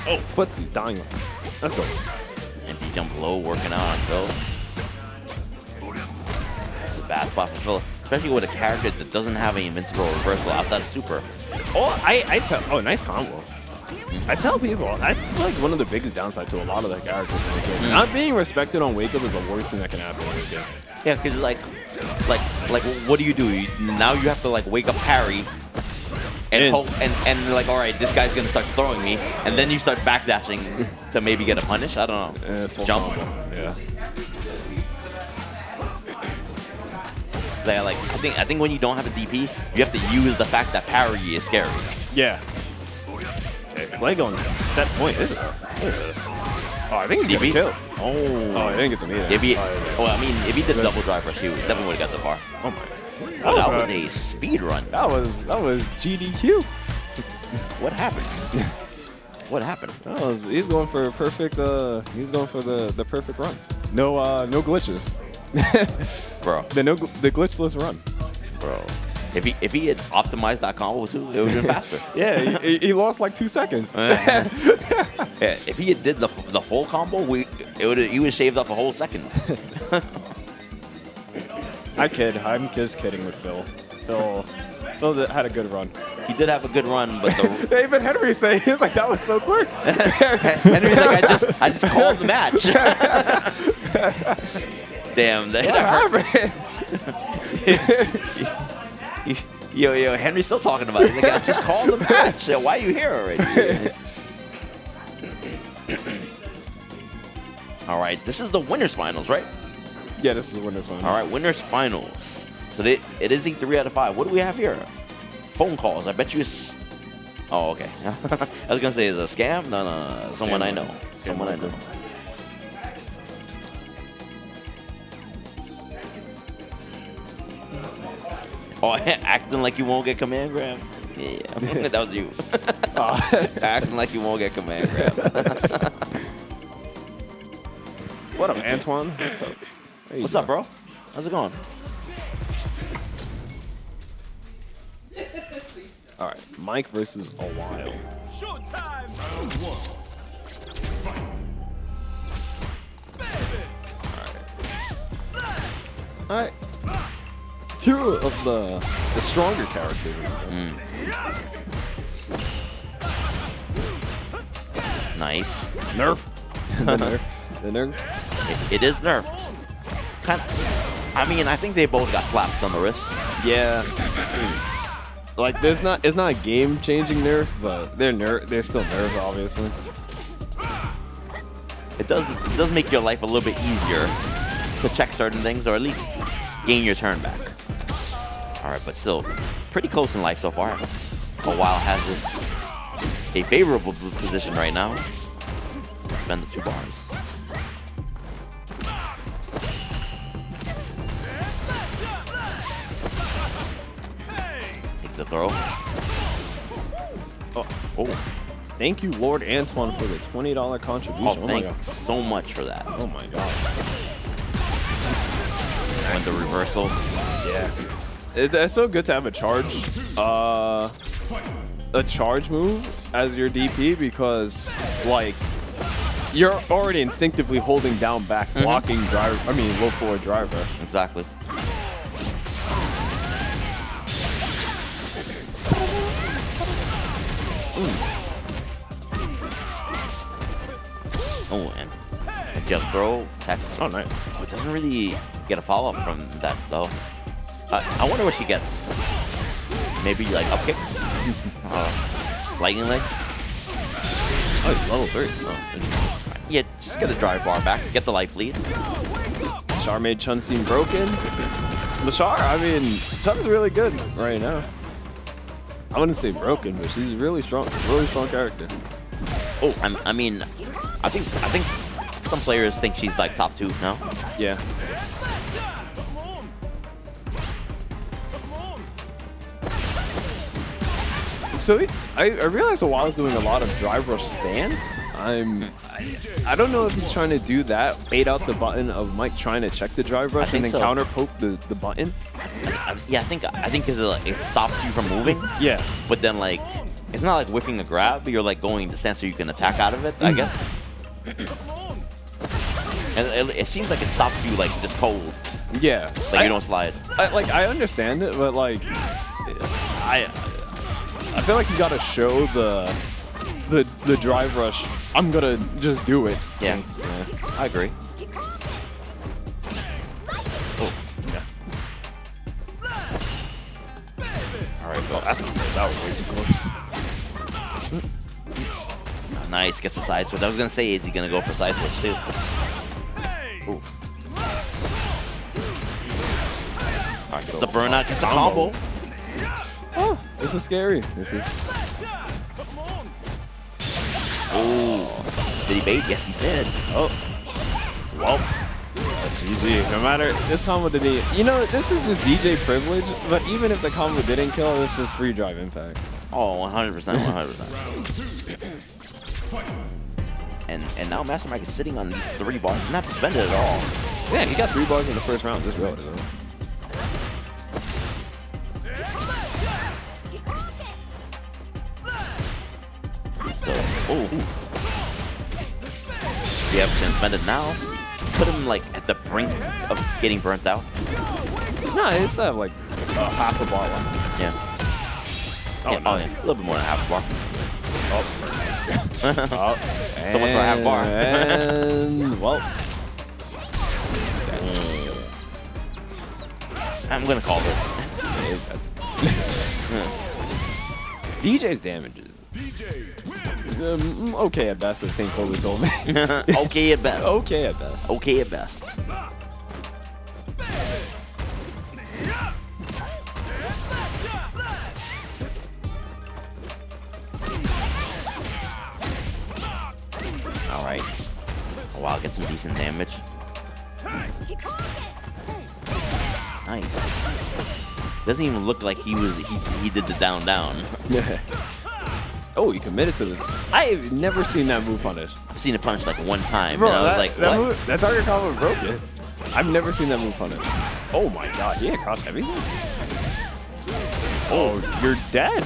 Oh, footsie dying. Let's go. Empty jump low, working out on Phil. It's a bad spot for Phil, especially with a character that doesn't have an invincible reversal outside of super. Oh, I, I tell. Oh, nice combo. I tell people that's like one of the biggest downsides to a lot of the characters in the game. Not being respected on wake up is the worst thing that can happen in this game. Yeah, because like, like, like, what do you do? You, now you have to like wake up parry And, And- hope, and and like, all right, this guy's gonna start throwing me, and then you start backdashing to maybe get a punish. I don't know. Uh, Jump. Yeah. Like, like, I think I think when you don't have a DP, you have to use the fact that parry is scary. Yeah. Leg on set point. Is it? Oh, I think he a kill. Oh. Oh, I didn't get the meter. If he, Oh, yeah. well, I mean, if he did double drive rush, he would- definitely would have got the bar. Oh my. Oh, that was a speed run. That was that was GDQ. What happened? What happened? That was, he's going for a perfect. Uh, he's going for the the perfect run. No uh, no glitches. Bro, the no the glitchless run. bro. If he if he had optimized that combo too, it would have been faster. Yeah, he, he lost like two seconds. yeah, if he had did the the full combo, we it would he would have shaved off a whole second. I kid. I'm just kidding with Phil. Phil, Phil had a good run. He did have a good run, but the Even Henry say he's like that was so quick. Henry's like I just I just called the match. Damn, that hurt. Yo, yo, Henry's still talking about it. He's like, I just called the match. Why are you here already? All right, this is the winners finals, right? yeah, this is the winner's finals. All right, winners finals. So they, it is a three out of five. What do we have here? Phone calls. I bet you it's. Oh, okay. I was gonna say is it a scam? No, no, no. no. Someone I know. Someone I know. Oh, acting like you won't get command grab. Yeah, that was you. Oh. acting like you won't get command grab. What up, Antoine? What's up? Hey, What's up, bro? How's it going? All right, Mike versus Awhile. Showtime! Round one. All right. Two of the the stronger characters. Hmm. Nice. Nerf. the nerf. The nerf. It, it is nerfed. Kind of. I mean, I think they both got slaps on the wrist. Yeah. Like there's not it's not a game changing nerf, but they're nerf they're still nerfs obviously. It does. It does make your life a little bit easier to check certain things, or at least gain your turn back. All right, but still, pretty close in life so far. Awhile has this a favorable position right now. Spend the two bars. Takes the throw. Oh, oh. Thank you, Lord Antoine, for the twenty dollar contribution. Oh, Oh, thanks so much for that. Oh my god. When the reversal. Yeah. It, it's so good to have a charge, uh, a charge move as your DP because, like, you're already instinctively holding down back, blocking driver. I mean, low forward driver. Exactly. Oh, and a jump throw, text. Oh, nice. It doesn't really get a follow up from that though. Uh, I wonder what she gets. Maybe like up kicks, uh, lightning legs. Oh, level three. Oh. Yeah, just get the drive bar back, get the life lead. Char made Chun seem broken. Lashar, I mean, Chun's really good right now. I wouldn't say broken, but she's really strong, really strong character. Oh, I'm, I mean, I think I think some players think she's like top two now. Yeah. So he, I, I realized Awhile I was doing a lot of drive rush stance. I'm, I, I don't know if he's trying to do that, bait out the button of Mike trying to check the drive rush and then so. counter poke the, the button. I, yeah, I think I think because it, like, it stops you from moving. Yeah. But then like, it's not like whiffing a grab. But you're like going to stand so you can attack out of it. I mm. guess. And it, it seems like it stops you like just cold. Yeah. Like you don't slide. I, like I understand it, but like I I feel like you gotta show the the the drive rush. I'm gonna just do it. Yeah. yeah. I agree. Oh, yeah. All right, go. That's that was way too close. Ah, nice, gets the side switch. I was gonna say, is he gonna go for side switch too? Ooh. All right, gets the burnout, gets the combo. Oh, this is scary. This is Oh, Did he bait? Yes, he did. oh well. That's GG. No matter this combo didn't. e- You know, this is just Dee Jay privilege. But even if the combo didn't kill, it's just free drive impact. Oh, 100%, 100%. And and now Mastermike is sitting on these three bars. He's not suspended at all. Man, he got three bars in the first round. this Just wrote it. though. So, oh. Yeah, suspended now. Put him like at the brink of getting burnt out. No, it's not like uh, half a bar left. Yeah. Oh, yeah, no. oh, yeah. A little bit more than half a bar. Oh, So much for half bar. And well, I'm gonna call it. Dee Jay's damages. Um, okay at best, as St. Kobe told me. okay at best. okay at best. Okay at best. All right. Oh, wow, get some decent damage. Nice. Doesn't even look like he was he, he did the down down. oh, he committed to this. I've never seen that move punished. I've seen it punished like one time, Bro, and I was like, that, what? move, that target combo broke it. I've never seen that move punished. Oh my god, he had cross heavy. Oh, you're dead.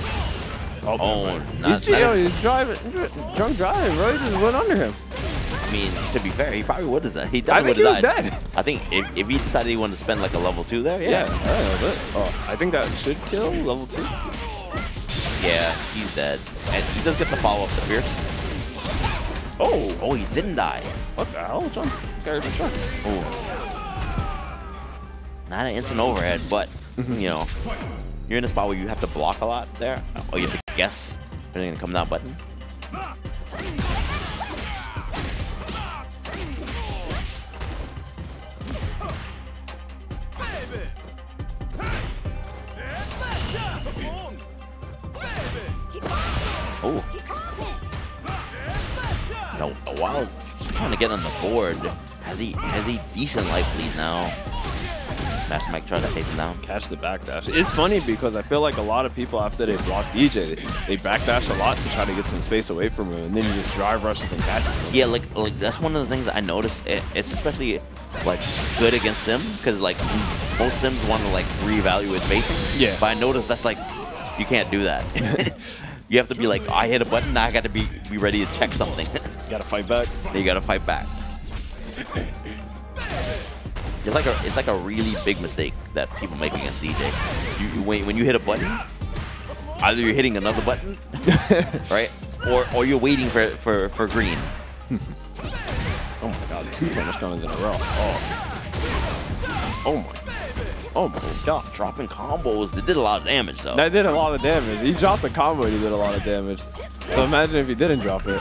Oh, oh never mind. not- he's, not yo, he's driving, drunk driving, bro. He just went under him. I mean, to be fair, he probably would have died. He I think would he was died. dead. I think if, if he decided he wanted to spend like a level two there, Yeah, yeah. alright, but, oh, I think that should kill level two. Yeah, he's dead. And he does get the follow up to Fierce. Oh, Oh, he didn't die. what the hell? Jump. Scary for sure. Oh. Not an instant overhead, but, mm-hmm. you know, you're in a spot where you have to block a lot there. Oh, you have to guess you're going to come down button. Oh. No, while trying to get on the board, has he has he decent life lead now? Mastermike trying to take him down. Catch the backdash. It's funny because I feel like a lot of people after they block Dee Jay, they, they backdash a lot to try to get some space away from him, and then he just drive rushes and catches him. Yeah, like like that's one of the things I noticed. It, it's especially like good against Sim because like most Sims want to like reevaluate spacing. Yeah. But I noticed that's like you can't do that. you have to be like, I hit a button, now I got to be be ready to check something. You Gotta fight back. you got to fight back. It's like a it's like a really big mistake that people make against Dee Jay. You, you when when you hit a button, either you're hitting another button, right, or or you're waiting for for for green. Oh my god, two punish combos in a row. Oh. Oh my. Oh my god. Dropping combos, they did a lot of damage though. That did a lot of damage. He dropped the combo and he did a lot of damage. So imagine if he didn't drop it.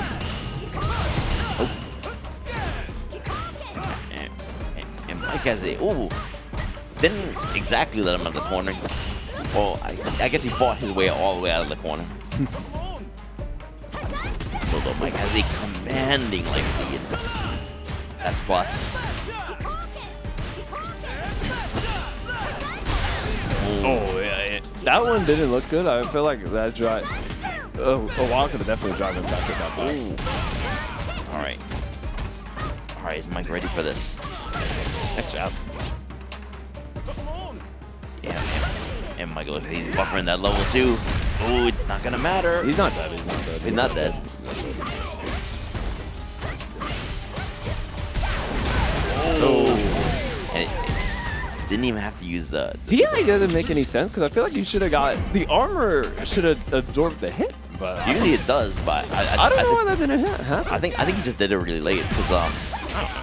Oh. and, and, and Mike has a ooh, didn't exactly let him out of the corner. Well, I, I guess he fought his way all the way out of the corner. Although Mike has a commanding life lead. That's plus. Oh yeah, yeah. That one didn't look good. I feel like that drive. a, a while could have definitely drive him back with that back. All right. All right, is Mike ready for this? Next job. Yeah, and, and Michael, he's buffering that level two. Oh, it's not gonna matter. He's not dead. He's not dead. He's not dead. Oh. And it, it didn't even have to use the. the DI doesn't make any sense because I feel like you should have got the armor should have absorbed the hit, but I, Usually it does, but I, I, I don't know why that didn't hit. Huh? I think I think he just did it really late because um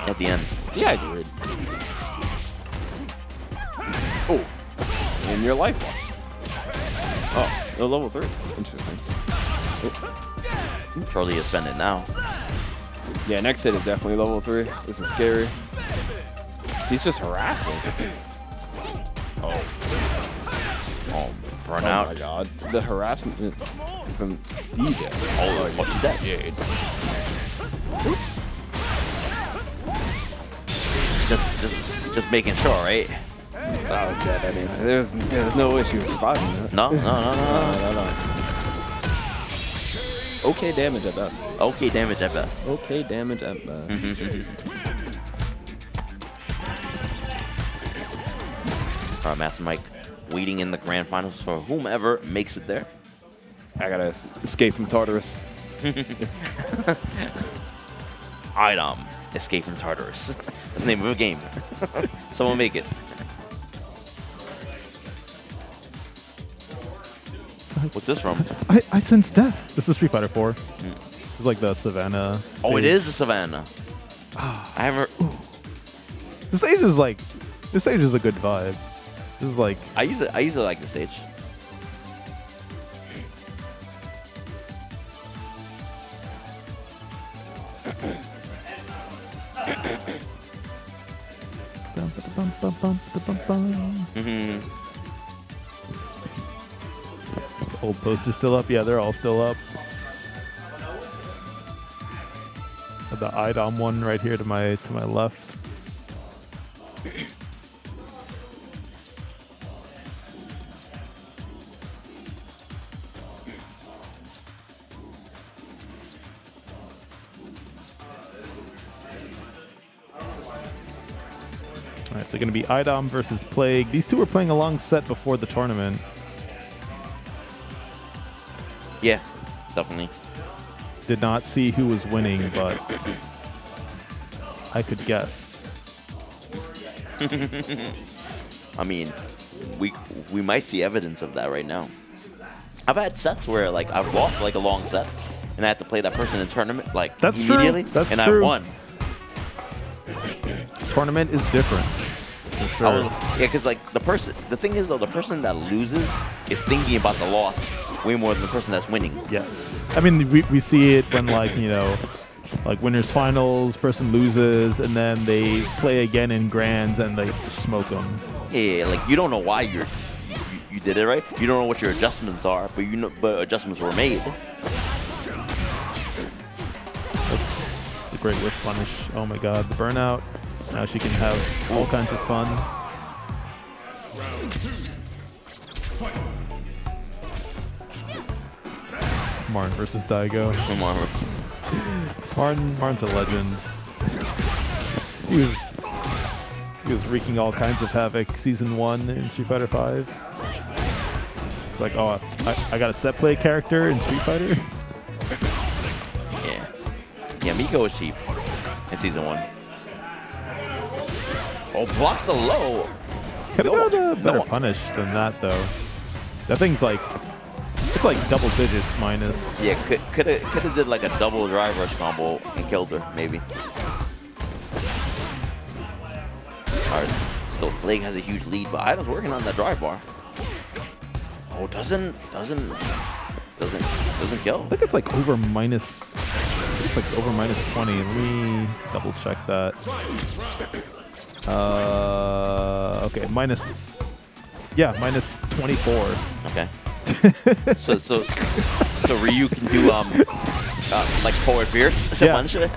at the end. DI's weird. Oh, and your life. Oh, no level three. Interesting. Charlie is spending now. Yeah, next hit is definitely level three. This is scary. He's just harassing. Oh, Oh burnout. Oh, my god. The harassment from Dee Jay. Oh, oh, she's dead. Yeah. Just just just making sure, right? That was dead anyway. There's, there's no issue with surviving that. No, no, no, no. No, no, no. Okay damage at best. Okay, damage at best. Okay damage at best. Mm-hmm, mm-hmm. All right, Mastermike, waiting in the grand finals for whomever makes it there. I gotta escape from Tartarus. Item, Escape from Tartarus. That's the name of a game. Someone make it. What's this from? I, I sense death. This is Street Fighter 4. Hmm. It's like the Savannah. Oh, it is the Savannah. Ah. I haven't. This stage is like, this stage is a good vibe. This is like, I use it. I usually like the stage. bum, bum, bum, bum, bum, bum. hmm old posters still up. Yeah, they're all still up. The iDom one right here to my to my left. All right, so going to be iDom versus Plague. These two were playing a long set before the tournament. Yeah, definitely. Did not see who was winning, but I could guess. I mean, we we might see evidence of that right now. I've had sets where like I've lost like a long set, and I had to play that person in tournament like That's true. immediately, That's and true. I won. Tournament is different. Sure. Was, yeah, because like the person, the thing is though, the person that loses is thinking about the loss way more than the person that's winning. Yes. I mean, we, we see it when, like, you know, like winners finals, person loses, and then they play again in grands and they just smoke them. Yeah, like you don't know why you're you, you did it right. You don't know what your adjustments are, but you know, but adjustments were made. Great whiff punish. Oh my god, the burnout. Now she can have all kinds of fun. Martin versus Daigo. Come on, Martin, Martin's a legend. He was he was wreaking all kinds of havoc season one in Street Fighter Five. It's like, oh, I, I got a set play character in Street Fighter. Mika was cheap in season one. Oh, blocks the low. Could have No, a better no. punish than that though. That thing's like, it's like double digits minus. Yeah, could could have could have did like a double drive rush combo and killed her maybe. Alright, still Plague has a huge lead, but Ida's working on that drive bar. Oh, doesn't doesn't doesn't doesn't kill. I think it's like over minus. I think it's like over minus 20. Let me double check that. Uh, okay, minus. Yeah, minus 24. Okay. so so so Ryu can do um uh, like forward fierce Yeah. punch. You,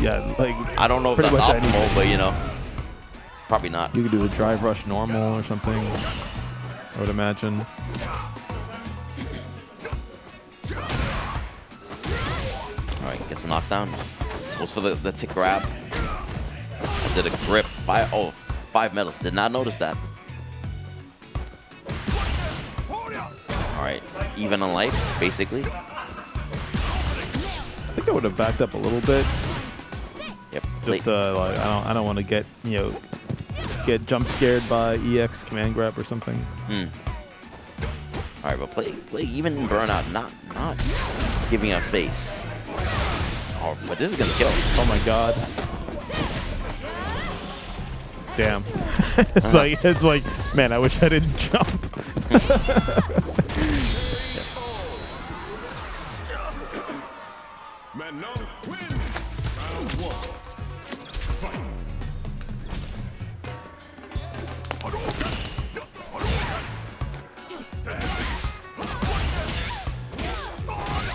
yeah, like I don't know if that's optimal, anything. but you know, probably not. you could do a drive rush normal or something. I would imagine. Right, gets a knockdown. Goes for the, the tick grab. Did a grip. Five, oh, five medals. Did not notice that. All right, even on life, basically. I think I would have backed up a little bit, Yep. just uh, like I don't I don't want to get you know get jump scared by EX command grab or something. Hmm. All right, but play, play even burnout, not not giving up space. Oh, but this is gonna kill. Oh my god. Damn. it's uh-huh. like it's like man, I wish I didn't jump. Manon wins. Round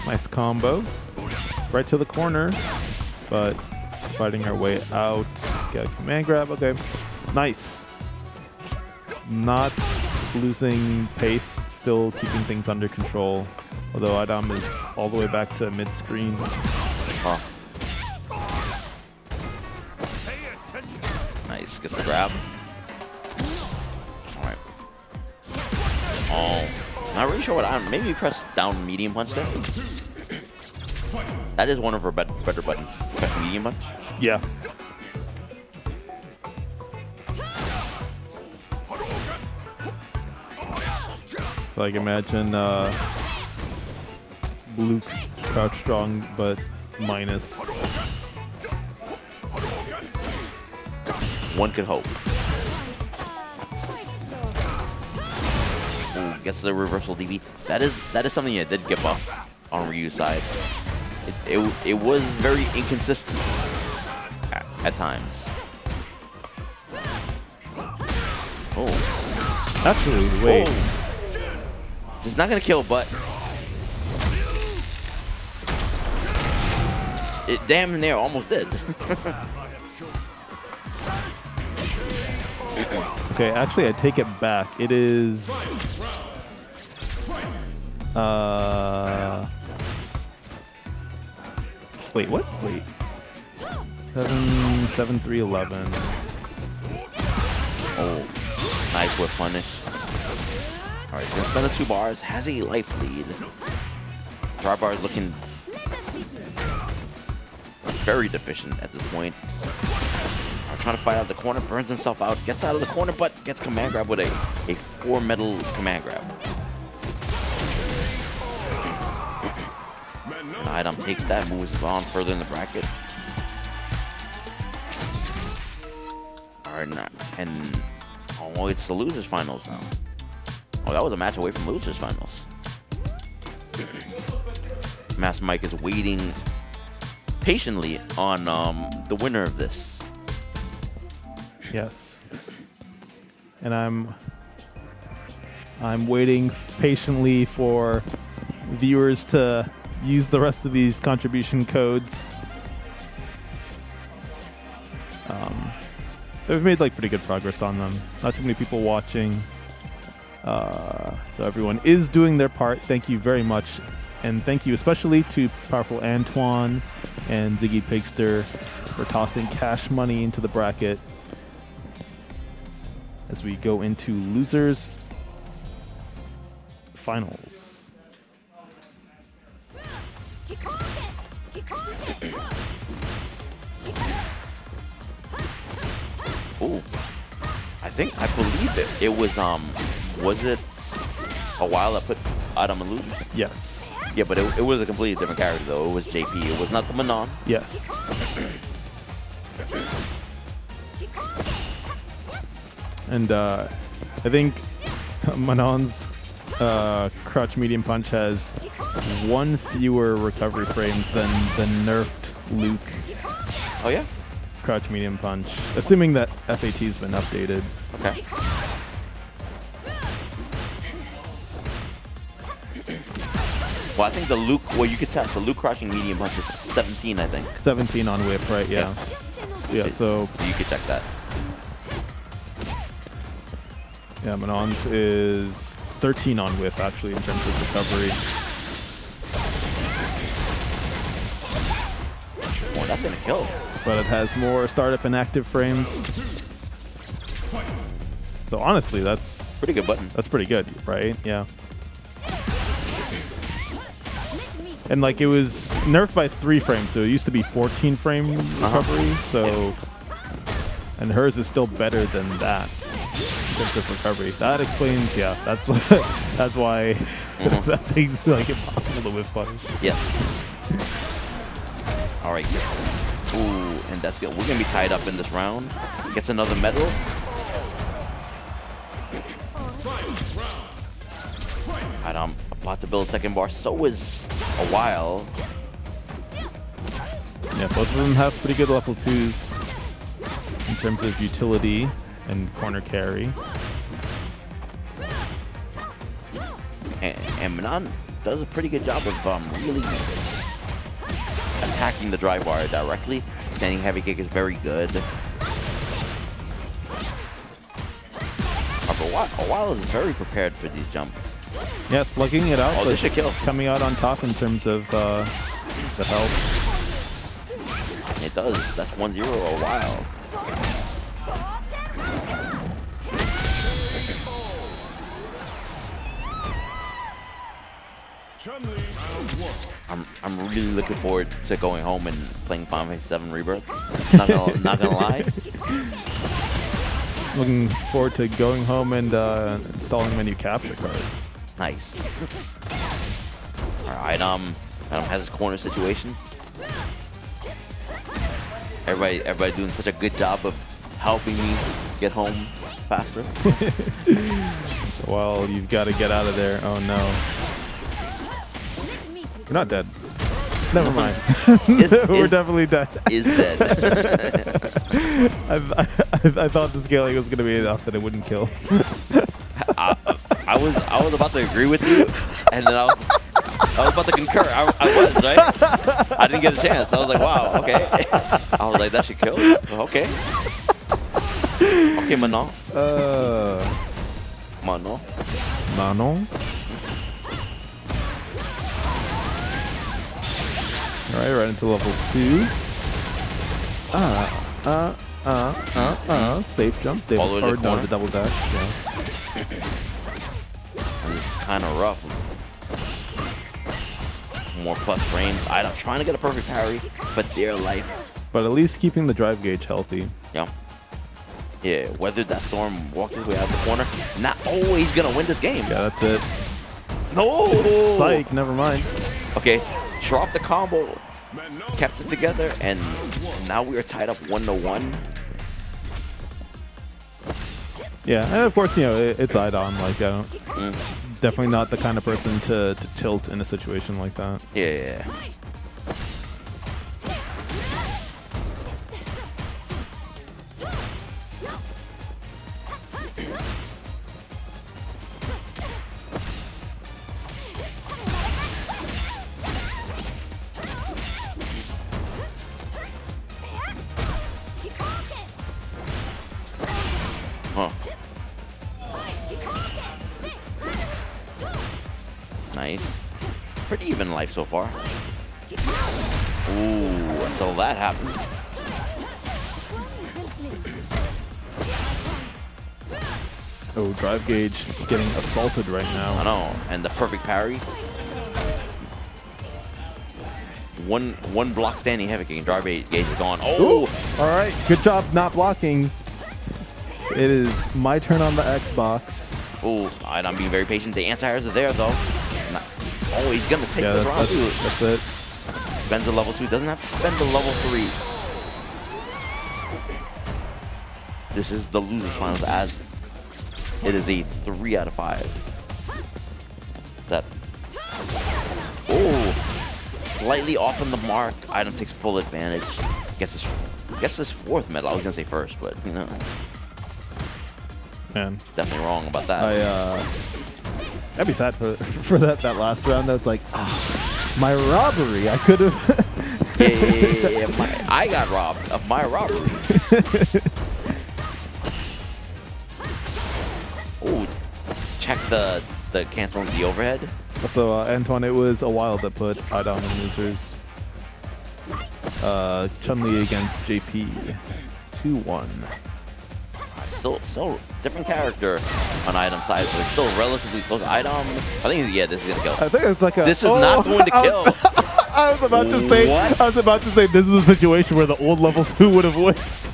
Nice combo. Right to the corner, but fighting our way out. Get a command grab. Okay. Nice. Not losing pace, still keeping things under control. Although iDom is all the way back to mid screen. Oh. Nice, gets the grab. All right. Oh, not really sure what I. Maybe press down medium punch there. That is one of her bet better buttons. Medium punch. Yeah. So like imagine uh, Luke crouch strong but minus. One could hope. Ooh, gets the reversal DP. That is that is something that did get buffed on Ryu's side. It, it, it was very inconsistent at, at times. Oh. Actually, wait. Oh. It's not gonna kill, but it damn near almost did. Okay, actually, I take it back. It is. Uh. Wait, what? Wait. Seven, seven, three, eleven. oh, nice whiff punish. All right, he's gonna spend the two bars. Has a life lead. Dry bar is looking very deficient at this point. Uh, trying to fight out the corner, burns himself out, gets out of the corner, but gets command grab with a, a four metal command grab. Manon iDom takes that, moves on further in the bracket. Alright, and oh, it's the losers finals now. Oh, that was a match away from losers finals. Mastermike is waiting patiently on um, the winner of this. Yes. And I'm. I'm waiting patiently for viewers to use the rest of these contribution codes. Um, they've made like pretty good progress on them. Not too many people watching. Uh, so everyone is doing their part. Thank you very much. And thank you especially to Powerful Antoine and Ziggy Pigster for tossing cash money into the bracket as we go into losers finals. Think I believe it. It was um was it Awhile I put iDom and losers? Yes. Yeah, but it, it was a completely different character though. It was JP. It was not the Manon. Yes. And uh, I think Manon's uh, crouch medium punch has one fewer recovery frames than the nerfed Luke Oh yeah? Crouch medium punch, assuming that FAT's been updated. Okay. Well, I think the Luke, well, you could test the Luke crouching medium punch is 17, I think. 17 on whiff, right? Yeah. Yeah, so You could check that. yeah, Manon's is 13 on whiff actually in terms of recovery. That's gonna kill. but it has more startup and active frames. So honestly, that's Pretty good button. that's pretty good, right? Yeah. And like it was nerfed by three frames, so it used to be 14 frame uh-huh. recovery. So, and hers is still better than that in terms of recovery. That explains, yeah, that's what, that's why mm-hmm. that thing's like impossible to whiff punish. Yes. All right. Ooh, and that's good. We're gonna be tied up in this round. Gets another medal. Alright, I'm about to build a second bar. So is Awhile. Yeah, both of them have pretty good level twos in terms of utility and corner carry. And, and Manon does a pretty good job of um, really attacking the drive wire directly. Standing heavy kick is very good. But Wa- Awhile is very prepared for these jumps. Yeah, slugging it out, Oh, this should kill. coming out on top in terms of uh, the health. It does. That's 1-0 Awhile. Chun-Li, round one. I'm I'm really looking forward to going home and playing Final Fantasy 7 Rebirth. Not gonna, not gonna lie. Looking forward to going home and uh, installing my new capture card. Nice. All right, um, iDom has his corner situation. Everybody, everybody doing such a good job of helping me get home faster. Well, you've got to get out of there. Oh no. You're not dead. Never mind. Is, We're is, definitely dead. is dead. I, I, I thought the scaling was going to be enough that it wouldn't kill. I, I was I was about to agree with you, and then I was I was about to concur. I, I was right. I didn't get a chance. I was like, wow, okay. I was like, that should kill. Okay. Okay, Manon. Uh, Manon. Manon. All right, into level two. Uh, uh, uh, uh, uh. Safe jump. They Follow the or no, the double dash. Yeah. This is kind of rough. More plus frames. I'm trying to get a perfect parry for dear life. But at least keeping the drive gauge healthy. Yeah. Yeah, weathered that storm, walked his way out of the corner. Not always gonna win this game. Yeah, that's it. No! Psych. Never mind. Okay, drop the combo, kept it together, and now we are tied up one to one. Yeah, and of course, you know, it, it's iDom. Like, I don't, Mm. definitely not the kind of person to, to tilt in a situation like that. Yeah. Huh. Life so far. Ooh, until that happened. Oh, drive gauge getting assaulted right now. I know. And the perfect parry. One one block standing heavy and drive gauge is gone. Oh, All right, good job not blocking. It is my turn on the Xbox. oh, I'm being very patient. The anti-airs are there though. Oh, he's gonna take Yeah, this round too. that's, it. Spends a level two. Doesn't have to spend the level three. This is the losers finals as it is a three out of five. That. Oh, slightly off on the mark. iDom takes full advantage. Gets his gets his fourth medal. I was gonna say first, but you know, Man, definitely wrong about that. I uh, I'd be sad for for that that last round. That's like, ah, my robbery. I could have. yeah, yeah, yeah, yeah, yeah. My, I got robbed of my robbery. oh, check the the canceling the overhead. so uh, Antoine, it was Awhile that put iDom in losers. Uh, Chun Li against JP. Two one. Still, still different character on iDom side, but it's still relatively close. iDom, I think, yeah, this is gonna kill. I think it's like a. This is Oh, not going to I kill. was, I was about to say. What? I was about to say this is a situation where the old level two would have whiffed.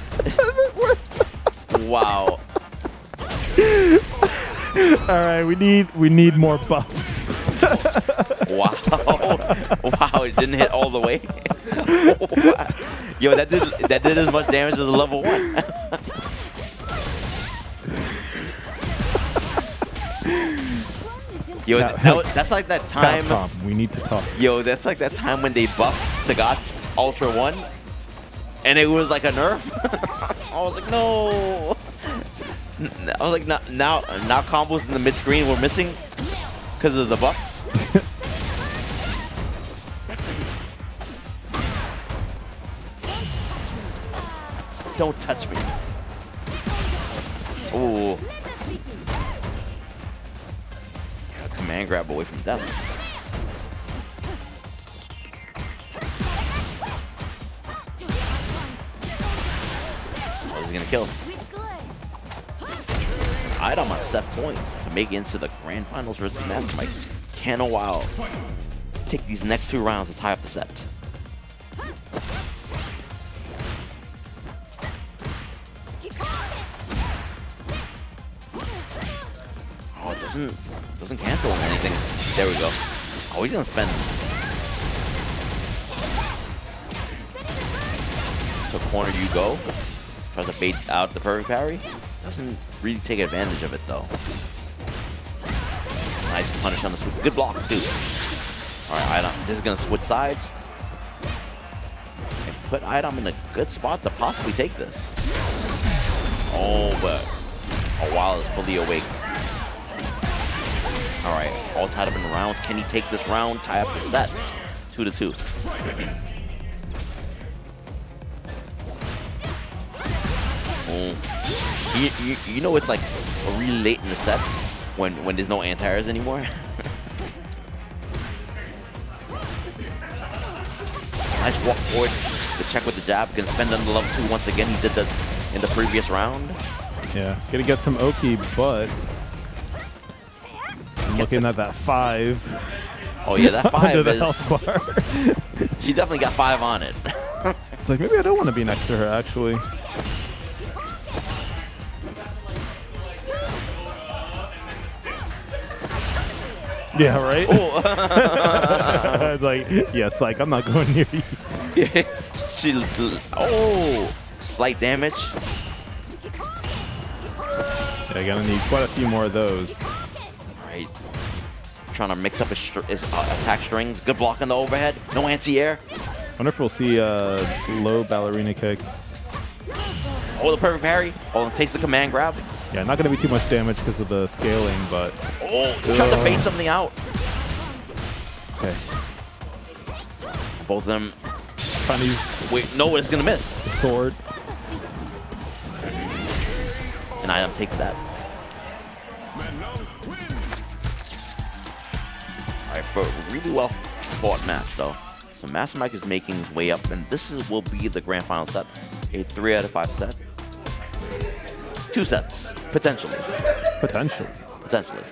wow. All right, we need we need more buffs. Wow. wow, it didn't hit all the way. Yo, that did that did as much damage as a level one. Yo, that, that was- that's like that time. We need to talk. Yo, that's like that time when they buffed Sagat's Ultra One, and it was like a nerf. I was like, no. I was like, now, now, now combos in the mid screen were missing because of the buffs. Don't touch me. Ooh. Command grab away from death. Oh, he's gonna kill him. iDom on my set point to make it into the grand finals versus Mastermike. Can Awhile take these next two rounds to tie up the set. Oh, it doesn't doesn't cancel anything. There we go. Oh, he's gonna spend. So corner you go. Tries to bait out the perfect parry. Doesn't really take advantage of it though. Nice punish on the swoop. Good block too. All right, iDom. This is gonna switch sides and put iDom in a good spot to possibly take this. Oh, but Awhile is fully awake. All right, all tied up in rounds. Can he take this round? Tie up the set. Two to two. Oh. You, you, you know it's like really late in the set when when there's no anti-airs anymore. nice walk forward. The check with the jab. Can spend on the level two once again. He did that in the previous round. Yeah, gonna get some Oki, but looking at that five. Oh yeah, that five the is. health bar. She definitely got five on it. it's like maybe I don't want to be next to her actually. Yeah, right. Oh. It's like, yeah, psych. I'm not going near you. she. Oh, slight damage. Yeah, gonna need quite a few more of those. Trying to mix up his, str- his uh, attack strings. Good block on the overhead. No anti-air. Wonder if we'll see a low ballerina kick. Oh, the perfect parry. Oh, takes the command grab. Yeah, not gonna be too much damage because of the scaling, but Oh, trying to bait something out. okay. Both of them. Trying to use Wait, no, it's gonna miss. the sword. And iDom takes that. All right, but really well fought match though. So Mastermike is making his way up, and this is, will be the grand final set. A three out of five set. Two sets, potentially. Potentially. Potentially.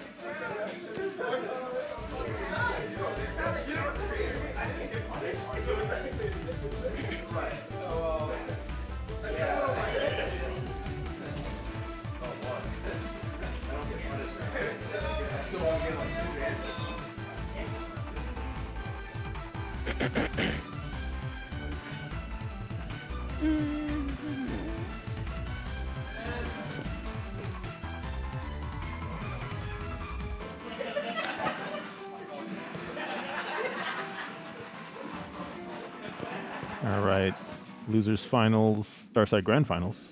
Losers finals, Starside Grand Finals.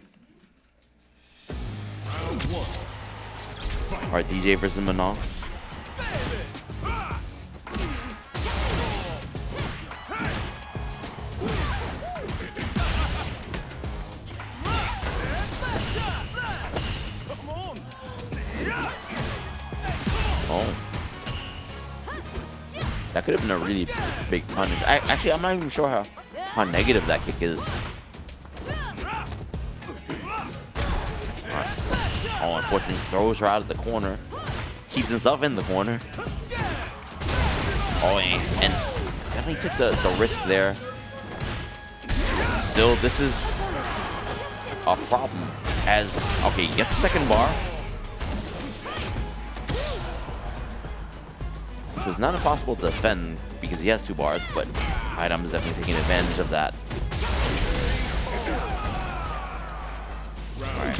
All right, Dee Jay versus Manon. Oh. That could have been a really big punish. I, actually, I'm not even sure how how negative that kick is. Oh, unfortunately, throws her out of the corner. Keeps himself in the corner. Oh, and, and definitely took the, the risk there. Still, this is a problem. As, okay, he gets the second bar. So it's not impossible to defend because he has two bars, but iDom is definitely taking advantage of that. Alright.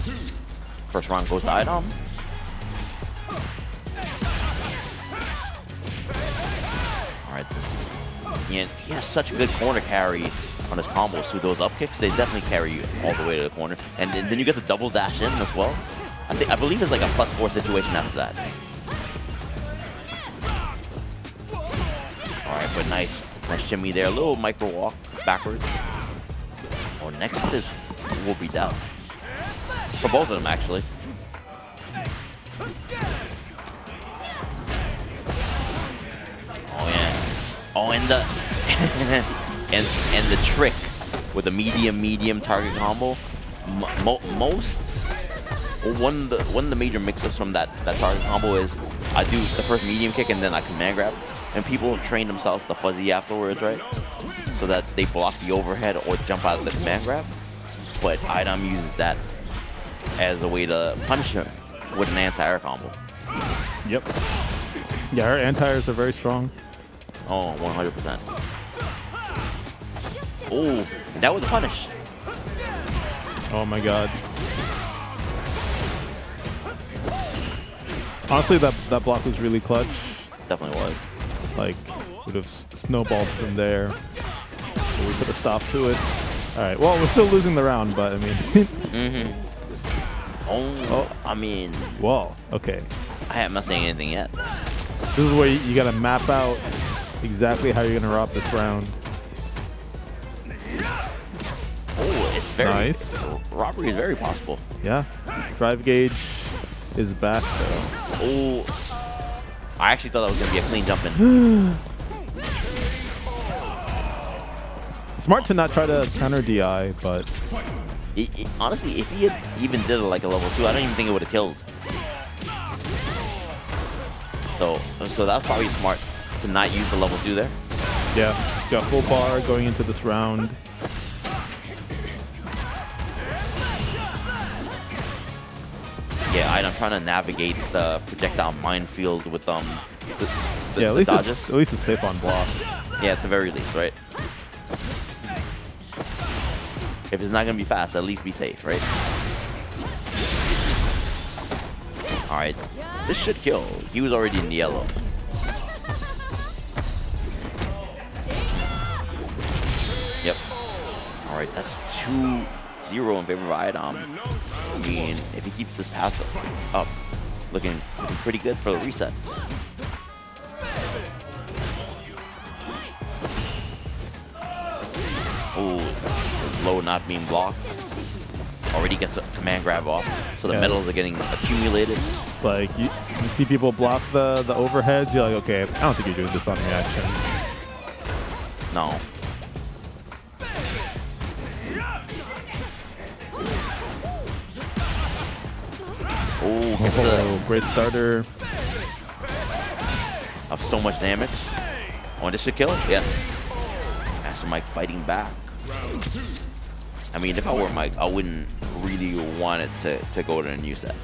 First round goes to iDom. Alright, he, he has such a good corner carry on his combos through those up kicks. They definitely carry you all the way to the corner. And then then you get the double dash in as well. I think I believe it's like a plus four situation after that. Alright, but nice nice shimmy there. A little micro walk backwards. Oh, next is will be down. For both of them actually. Oh yeah. Oh and the and and the trick with the medium medium target combo. Mo most one of the one of the major mix-ups from that that target combo is I do the first medium kick and then I command grab, and people have trained themselves to fuzzy afterwards, right? So that they block the overhead or jump out of the command grab. But iDom uses that as a way to punish him with an anti-air combo. Yep. Yeah, her anti-airs are very strong. Oh, 100%. Oh, that was a punish. Oh my god. Honestly, that that block was really clutch. Definitely was. Like, would have snowballed from there. But we put a stop to it. All right. Well, we're still losing the round, but I mean, Mm-hmm. Oh, Oh. I mean, well, okay. I am not saying anything yet. This is where you, you gotta map out exactly how you're gonna rob this round. Oh, it's very Nice. Robbery is very possible. Yeah. Drive gauge is back though. Oh, I actually thought that was gonna be a clean jump in. Smart to not try to counter DI, but It- it- honestly, if he had even did it like a level two, I don't even think it would have killed. So, so that's probably smart to not use the level two there. yeah, got full bar going into this round. Yeah, I- I'm trying to navigate the projectile minefield with um the, the, yeah, at least dodges. it's at least it's safe on block. Yeah, at the very least, right? If it's not gonna be fast, at least be safe, right? Alright. This should kill. He was already in the yellow. Yep. Alright, that's 2-0 in favor of iDom. I mean, if he keeps this path up, looking, looking pretty good for the reset. Oh, low not being blocked. Already gets a command grab off, so the Yeah. medals are getting accumulated. It's like you, you see people block the the overheads. You're like, okay, I don't think you're doing this on reaction. No. Oh, a, Oh, great starter. of so much damage. Oh, and this should kill? Yes. Mastermike fighting back. I mean, if I were Mike, I wouldn't really want it to, to go to a new set.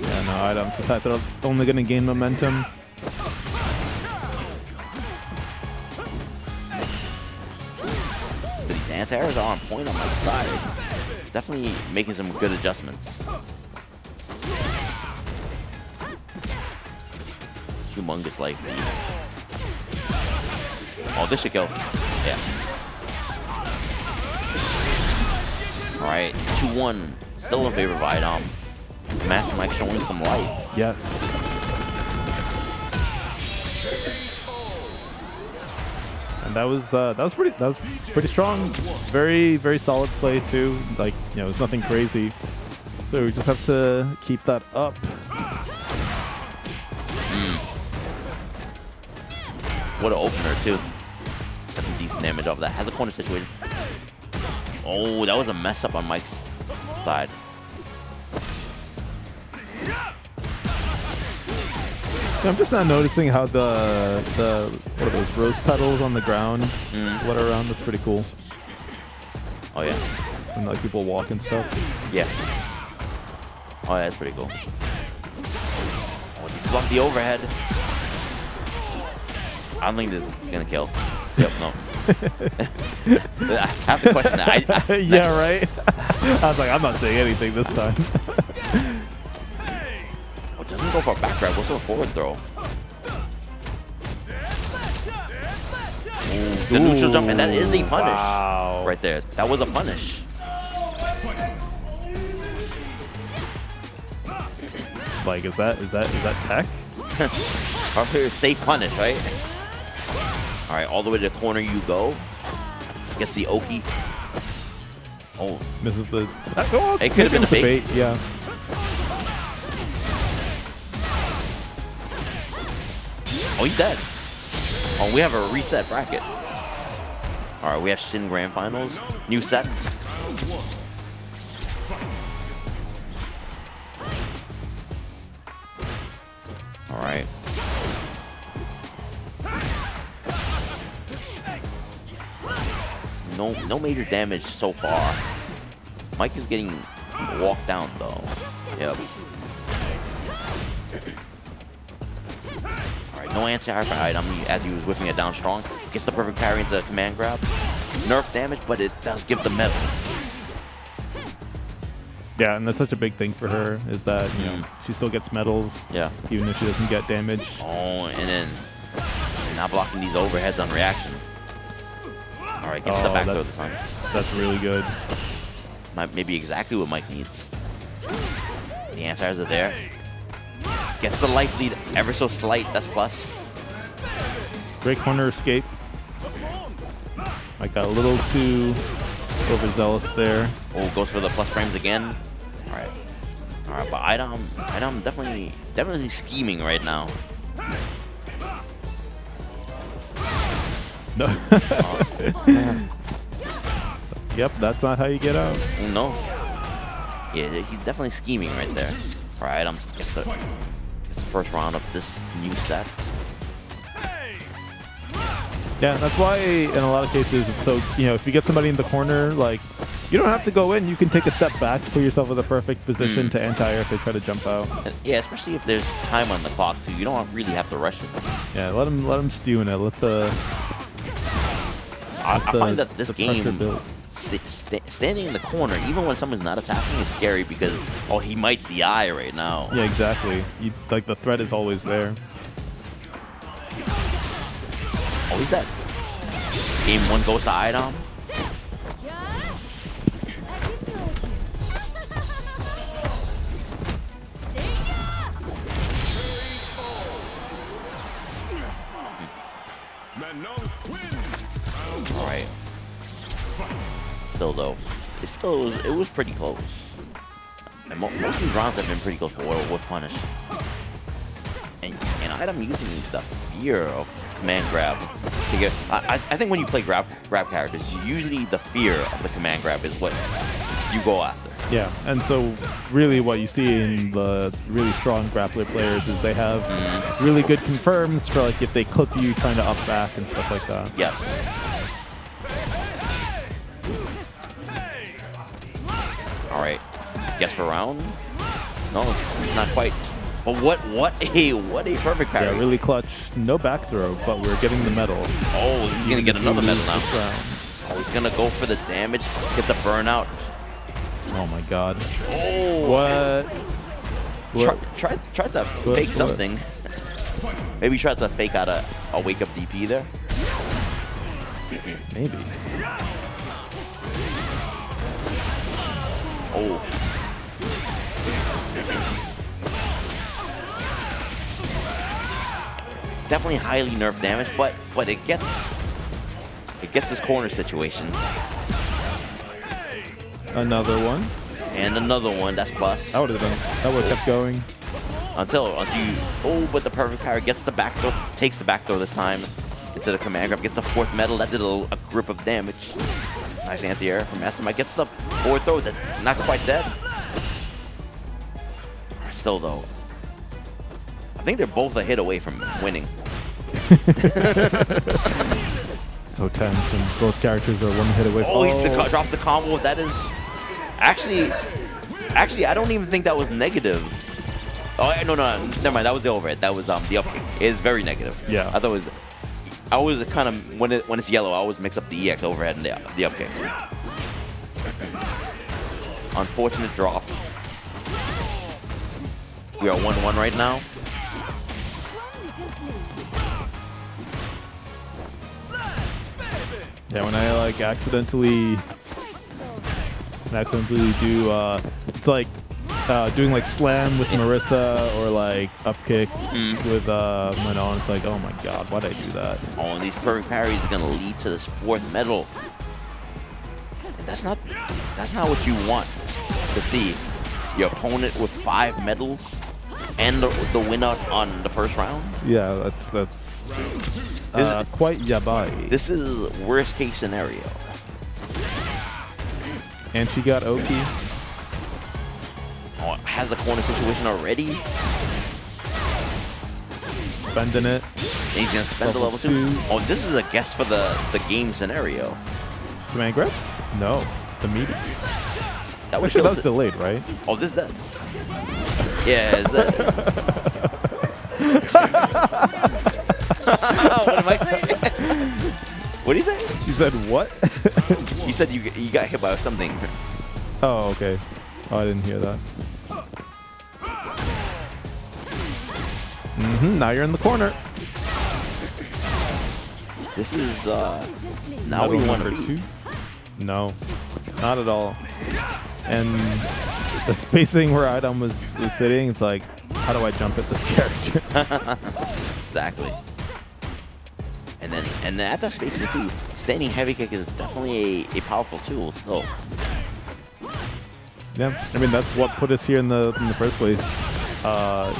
Yeah, no, iDom's. The type that's only gonna gain momentum. But these anti-airs are on point on my side. Definitely making some good adjustments. Humongous life lead. Oh, this should kill. Yeah. Alright, 2-1. Still in favor of iDom. Master Mike showing some life. Yes. And that was uh, that was pretty that was pretty strong. Very very solid play too. Like you know, it's nothing crazy. So we just have to keep that up. What an opener, too. Got some decent damage off that. Has a corner situation. Oh, that was a mess up on Mike's side. I'm just not noticing how the the what are those rose petals on the ground Mm. flutter around. That's pretty cool. Oh, yeah. And like people walk and stuff. Yeah. Oh, yeah, that's pretty cool. Oh, just block the overhead. I don't think this is gonna kill. Yep, no. I have to question that. I, I, yeah, right. I was like, I'm not saying anything this time. It doesn't go for a back grab, goes for a forward throw. Ooh, the neutral jump, and that is the punish Wow. right there. That was a punish. Like, is that is that is that tech? Probably safe punish, right? All right, all the way to the corner you go. Gets the Oki. Oh, Misses the. That, oh, It could've been a fake. bait, Yeah. Oh, he's dead. Oh, we have a reset bracket. All right, we have Shin Grand Finals. New set. All right. No, no major damage so far. Mike is getting walked down though. Yep. No anti-air for iDom as he was whipping it down strong. Gets the perfect parry into the command grab. Nerf damage, but it does give the medal. Yeah, and that's such a big thing for her is that you know Mm. she still gets medals Yeah. even if she doesn't get damage. Oh, and then not blocking these overheads on reaction. All right, gets the Oh, back throw this time. That's really good. Might maybe exactly what Mike needs. The answers are there. Gets the life lead ever so slight. That's plus. Great corner escape. I got a little too overzealous there. Oh, goes for the plus frames again. All right. All right, but iDom, iDom definitely, definitely scheming right now. No. yep, that's not how you get out. Oh, no. Yeah, he's definitely scheming right there. All right, iDom gets the, gets the first round of this new set. Yeah, that's why in a lot of cases it's so you know if you get somebody in the corner like you don't have to go in. You can take a step back, put yourself in the perfect position Mm. to anti-air if they try to jump out. Yeah, especially if there's time on the clock too. You don't really have to rush it. Yeah, let them let them stew in it. Let the I, let I the- find that this game, build. Sta sta standing in the corner, even when someone's not attacking, is scary because oh, he might the eye right now. Yeah, exactly. You, like the threat is always there. Oh, he's dead. Game one goes to iDom. Still though, it still was, it was pretty close. And mo most of these rounds have been pretty close for Oil with punish. And and iDom using the fear of command grab to get. I, I think when you play grab grab characters, usually the fear of the command grab is what you go after. Yeah, and so really what you see in the really strong grappler players is they have Mm-hmm. really good confirms for like if they clip you trying to up back and stuff like that. Yes. All right. Guess for round? No, not quite. But what what a what a perfect parry. Yeah, really clutch. No back throw, but we're getting the medal. Oh, he's gonna get another medal now. Oh, he's gonna go for the damage, get the burnout. Oh my god. Oh, What? Try, What? try, try to What- fake something. Maybe try to fake out a, a wake up DP there. Maybe. Oh. Definitely highly nerf damage, but but it gets it gets this corner situation. Another one. And another one, that's plus. That would have been. That would have kept going. Until until you oh, but the perfect power gets the back throw, takes the back throw this time. into the command grab. Gets the fourth metal. That did a, a grip of damage. Nice anti-air from Mastermike. Gets the forward throw. That not quite dead. Still though, I think they're both a hit away from winning. So tense when both characters are one hit away. From Oh, he the drops the combo. That is actually, actually, I don't even think that was negative. Oh no, no, never mind. That was the overhead. That was um the up. It is very negative. Yeah. I thought it was. I always kind of when it when it's yellow, I always mix up the EX overhead and the the up kick. Unfortunate drop. We are one one right now. Yeah, when I like accidentally, accidentally do, uh, uh, doing like slam with Marissa or like up kick with uh, Manon. It's like, oh my god, why'd I do that? Oh, and these perfect parries are gonna lead to this fourth medal. And that's not that's not what you want to see. Your opponent with five medals and the, the winner on the first round. Yeah, that's that's uh, quite yabai. This is worst case scenario. And she got Oki. Oh, has the corner situation already. spending it. And he's gonna spend the Level level two. two. Oh, this is a guess for the the game scenario. Command grab? No, the meeting. That was Actually, that was delayed, right? Oh, this is that. Yeah, is that? what am I saying? what do you say? You said what? You said you you got hit by something. oh, okay. Oh, I didn't hear that. Hmm Now you're in the corner. This is uh now Medal we want to number two. No, not at all. And the spacing where iDom was, was sitting, it's like, how do I jump at this character? Exactly. And then and then at that spacing too, standing heavy kick is definitely a, a powerful tool still. yeah, I mean that's what put us here in the in the first place. Uh,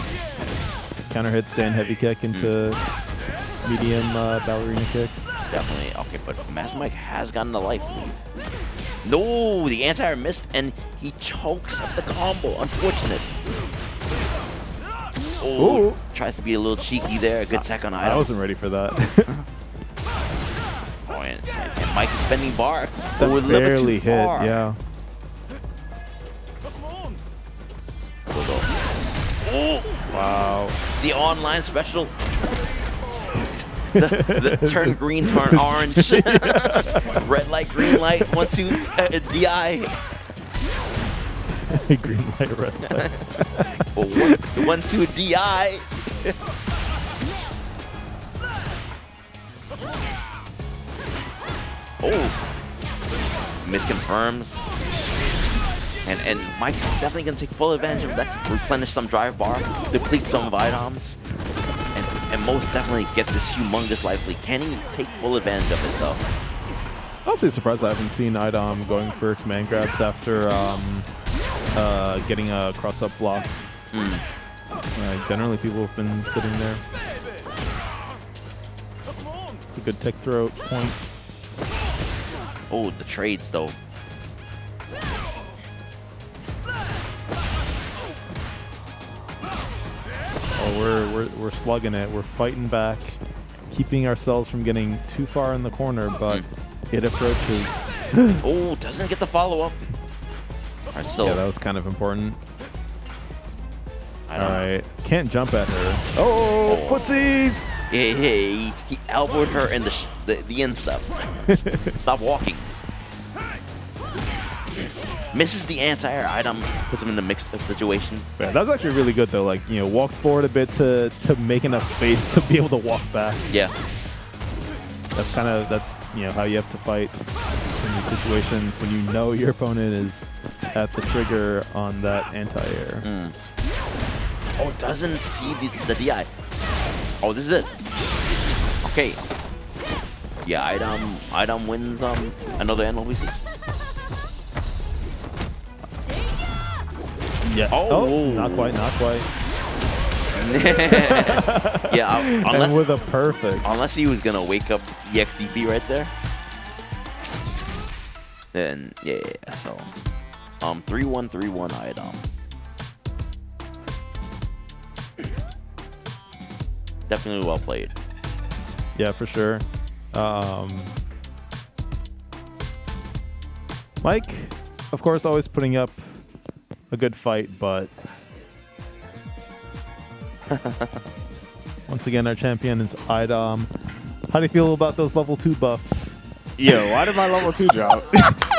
counter hit, stand heavy kick into medium uh, ballerina kicks. Definitely. Okay, but Mastermike has gotten the life lead. No, the anti-air missed and he chokes up the combo. Unfortunate. Oh, Ooh. tries to be a little cheeky there. Good tech on I iDom. wasn't ready for that. Oh, and, and, Mike is spending bar. that a barely too hit. far. Yeah. Oh, Wow. the online special. the, the turn green, turn orange. Red light, green light, one, two, uh, DI. Green light, red light. Oh, one, one, two, DI. oh, misconfirms. And and Mike's definitely gonna take full advantage of that. Replenish some drive bar, deplete some of iDom's, and and most definitely get this humongous life lead. Can he take full advantage of it though? I Honestly, surprised I haven't seen iDom going for command grabs after um, uh, getting a cross up blocked. Hmm. Uh, generally, people have been sitting there. It's a good tech throw point. Oh, the trades though. We're, we're, we're slugging it. We're fighting back, keeping ourselves from getting too far in the corner, but it approaches. Oh, doesn't get the follow up. Alright, still. Yeah, that was kind of important. I All know. can't jump at her. Oh, Oh. footsies! Hey, hey, he, he elbowed her in the sh- the, the end step. Stop walking. Misses the anti-air iDom, puts him in the mixed up situation. Yeah, that was actually really good though. Like you know, walked forward a bit to to make enough space to be able to walk back. Yeah. That's kind of that's you know how you have to fight in these situations when you know your opponent is at the trigger on that anti-air. Mm. Oh, doesn't see the, the DI. Oh, this is it. Okay. Yeah, iDom iDom wins um another NLBC. Yeah. Oh. not quite, not quite. yeah, uh, unless and with a perfect. unless he was gonna wake up E EXDP right there. Then yeah, yeah, yeah, so um three one three one iDom. Definitely well played. Yeah, for sure. Um, Mike, of course, always putting up a good fight, but once again, our champion is iDom. How do you feel about those level two buffs? Yo, why did my level two drop?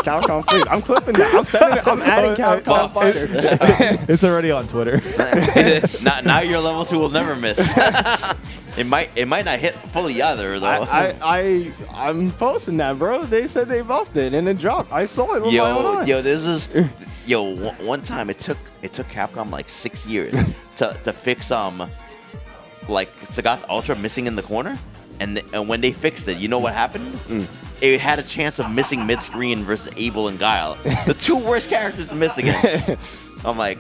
Capcom, please. I'm clipping that. I'm sending it. I'm adding Capcom Fighter. It's already on Twitter. now, now your level two will never miss. It might it might not hit fully either though. I, I, I, I'm posting that, bro. They said they buffed it and it dropped. I saw it with my own yo, eyes. yo, this is yo. One, one time it took it took Capcom like six years to, to fix um like Sagat's Ultra missing in the corner, and and when they fixed it, you know what happened? Mm. It had a chance of missing mid screen versus Abel and Guile, the two worst characters to miss against. I'm like,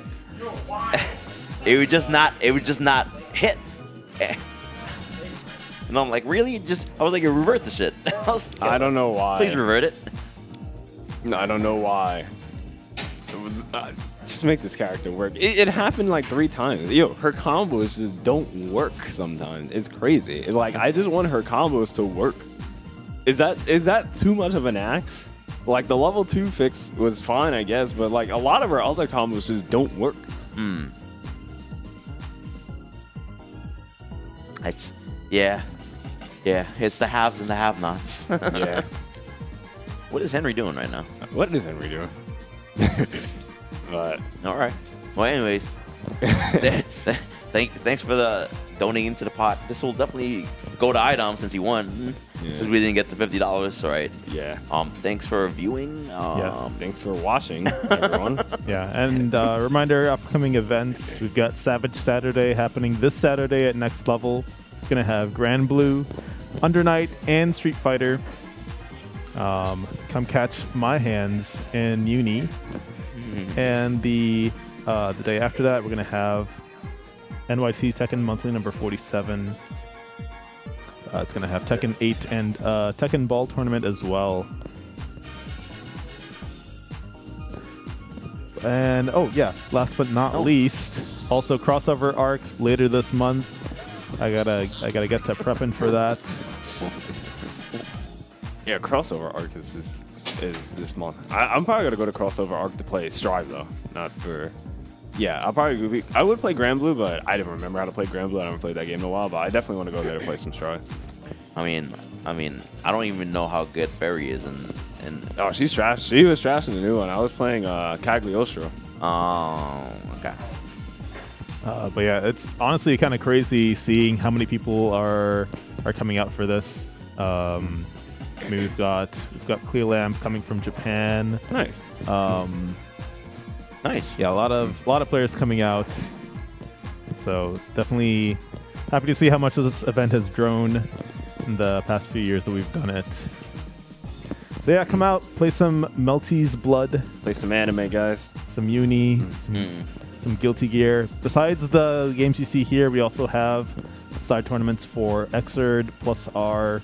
it would just not it would just not hit. And I'm like, really? Just I was like, revert the shit. I, like, I don't know why. Please revert it. No, I don't know why. It was, uh, just make this character work. It, it happened like three times. Yo, her combos just don't work sometimes. It's crazy. It's like I just want her combos to work. Is that is that too much of an axe? Like the level two fix was fine, I guess, but like a lot of her other combos just don't work. Hmm. It's yeah, yeah. It's the haves and the have-nots. Yeah. what is Henry doing right now? what is Henry doing? but All right. Well, anyways, th- th- thank thanks for the donating to the pot. This will definitely go to Idom since he won. Yeah. Since we didn't get the fifty dollars, right? yeah. Um, thanks for viewing. Um, Yes. Thanks for watching, everyone. Yeah, and uh, reminder: upcoming events. We've got Savage Saturday happening this Saturday at Next Level. Gonna have Granblue, Under Night, and Street Fighter. Um, come catch my hands in Uni, and the uh, the day after that, we're gonna have NYC Tekken Monthly number forty-seven. Uh, it's gonna have Tekken 8 and uh, Tekken Ball tournament as well. And oh yeah, last but not Oh. least, also crossover arc later this month. I gotta I gotta get to prepping for that. Yeah, crossover arc is is, is this month. I, I'm probably gonna go to crossover arc to play Strive though, not for. Yeah, I'll probably be, I would play Granblue, but I didn't remember how to play Granblue. I haven't played that game in a while, but I definitely want to go there to play some Strive. I mean, I mean, I don't even know how good Fairy is and in. Oh, she's trash. She was trash in the new one. I was playing uh, Cagliostro. Oh, okay. Uh, but yeah, it's honestly kind of crazy seeing how many people are are coming out for this. Um, I mean, we've got we've got Clear Lamp coming from Japan. Nice. Um, Nice. yeah, a lot of a lot of players coming out. So definitely happy to see how much this event has grown in the past few years that we've done it. So yeah, come out, play some Melty's Blood, Play some anime, guys. some Uni, some, Hmm. Some Guilty Gear. Besides the games you see here, we also have side tournaments for Xrd plus R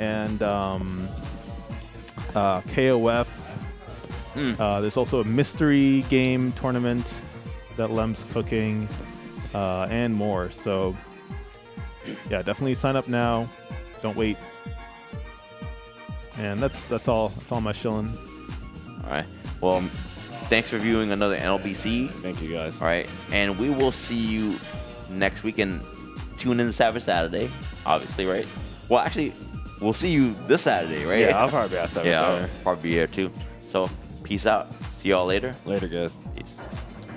and um, uh, KOF. Hmm. Uh, there's also a mystery game tournament that Lem's cooking, uh, and more. So, yeah, definitely sign up now. Don't wait. And that's that's all. That's all my shilling. All right. Well, thanks for viewing another NLBC. Thank you, guys. All right, and we will see you next week and tune in Savage Saturday, obviously, right? Well, actually, we'll see you this Saturday, right? Yeah, I'll probably be outside. yeah, I'll probably be here too. So, peace out. See y'all later. Later, guys. Peace.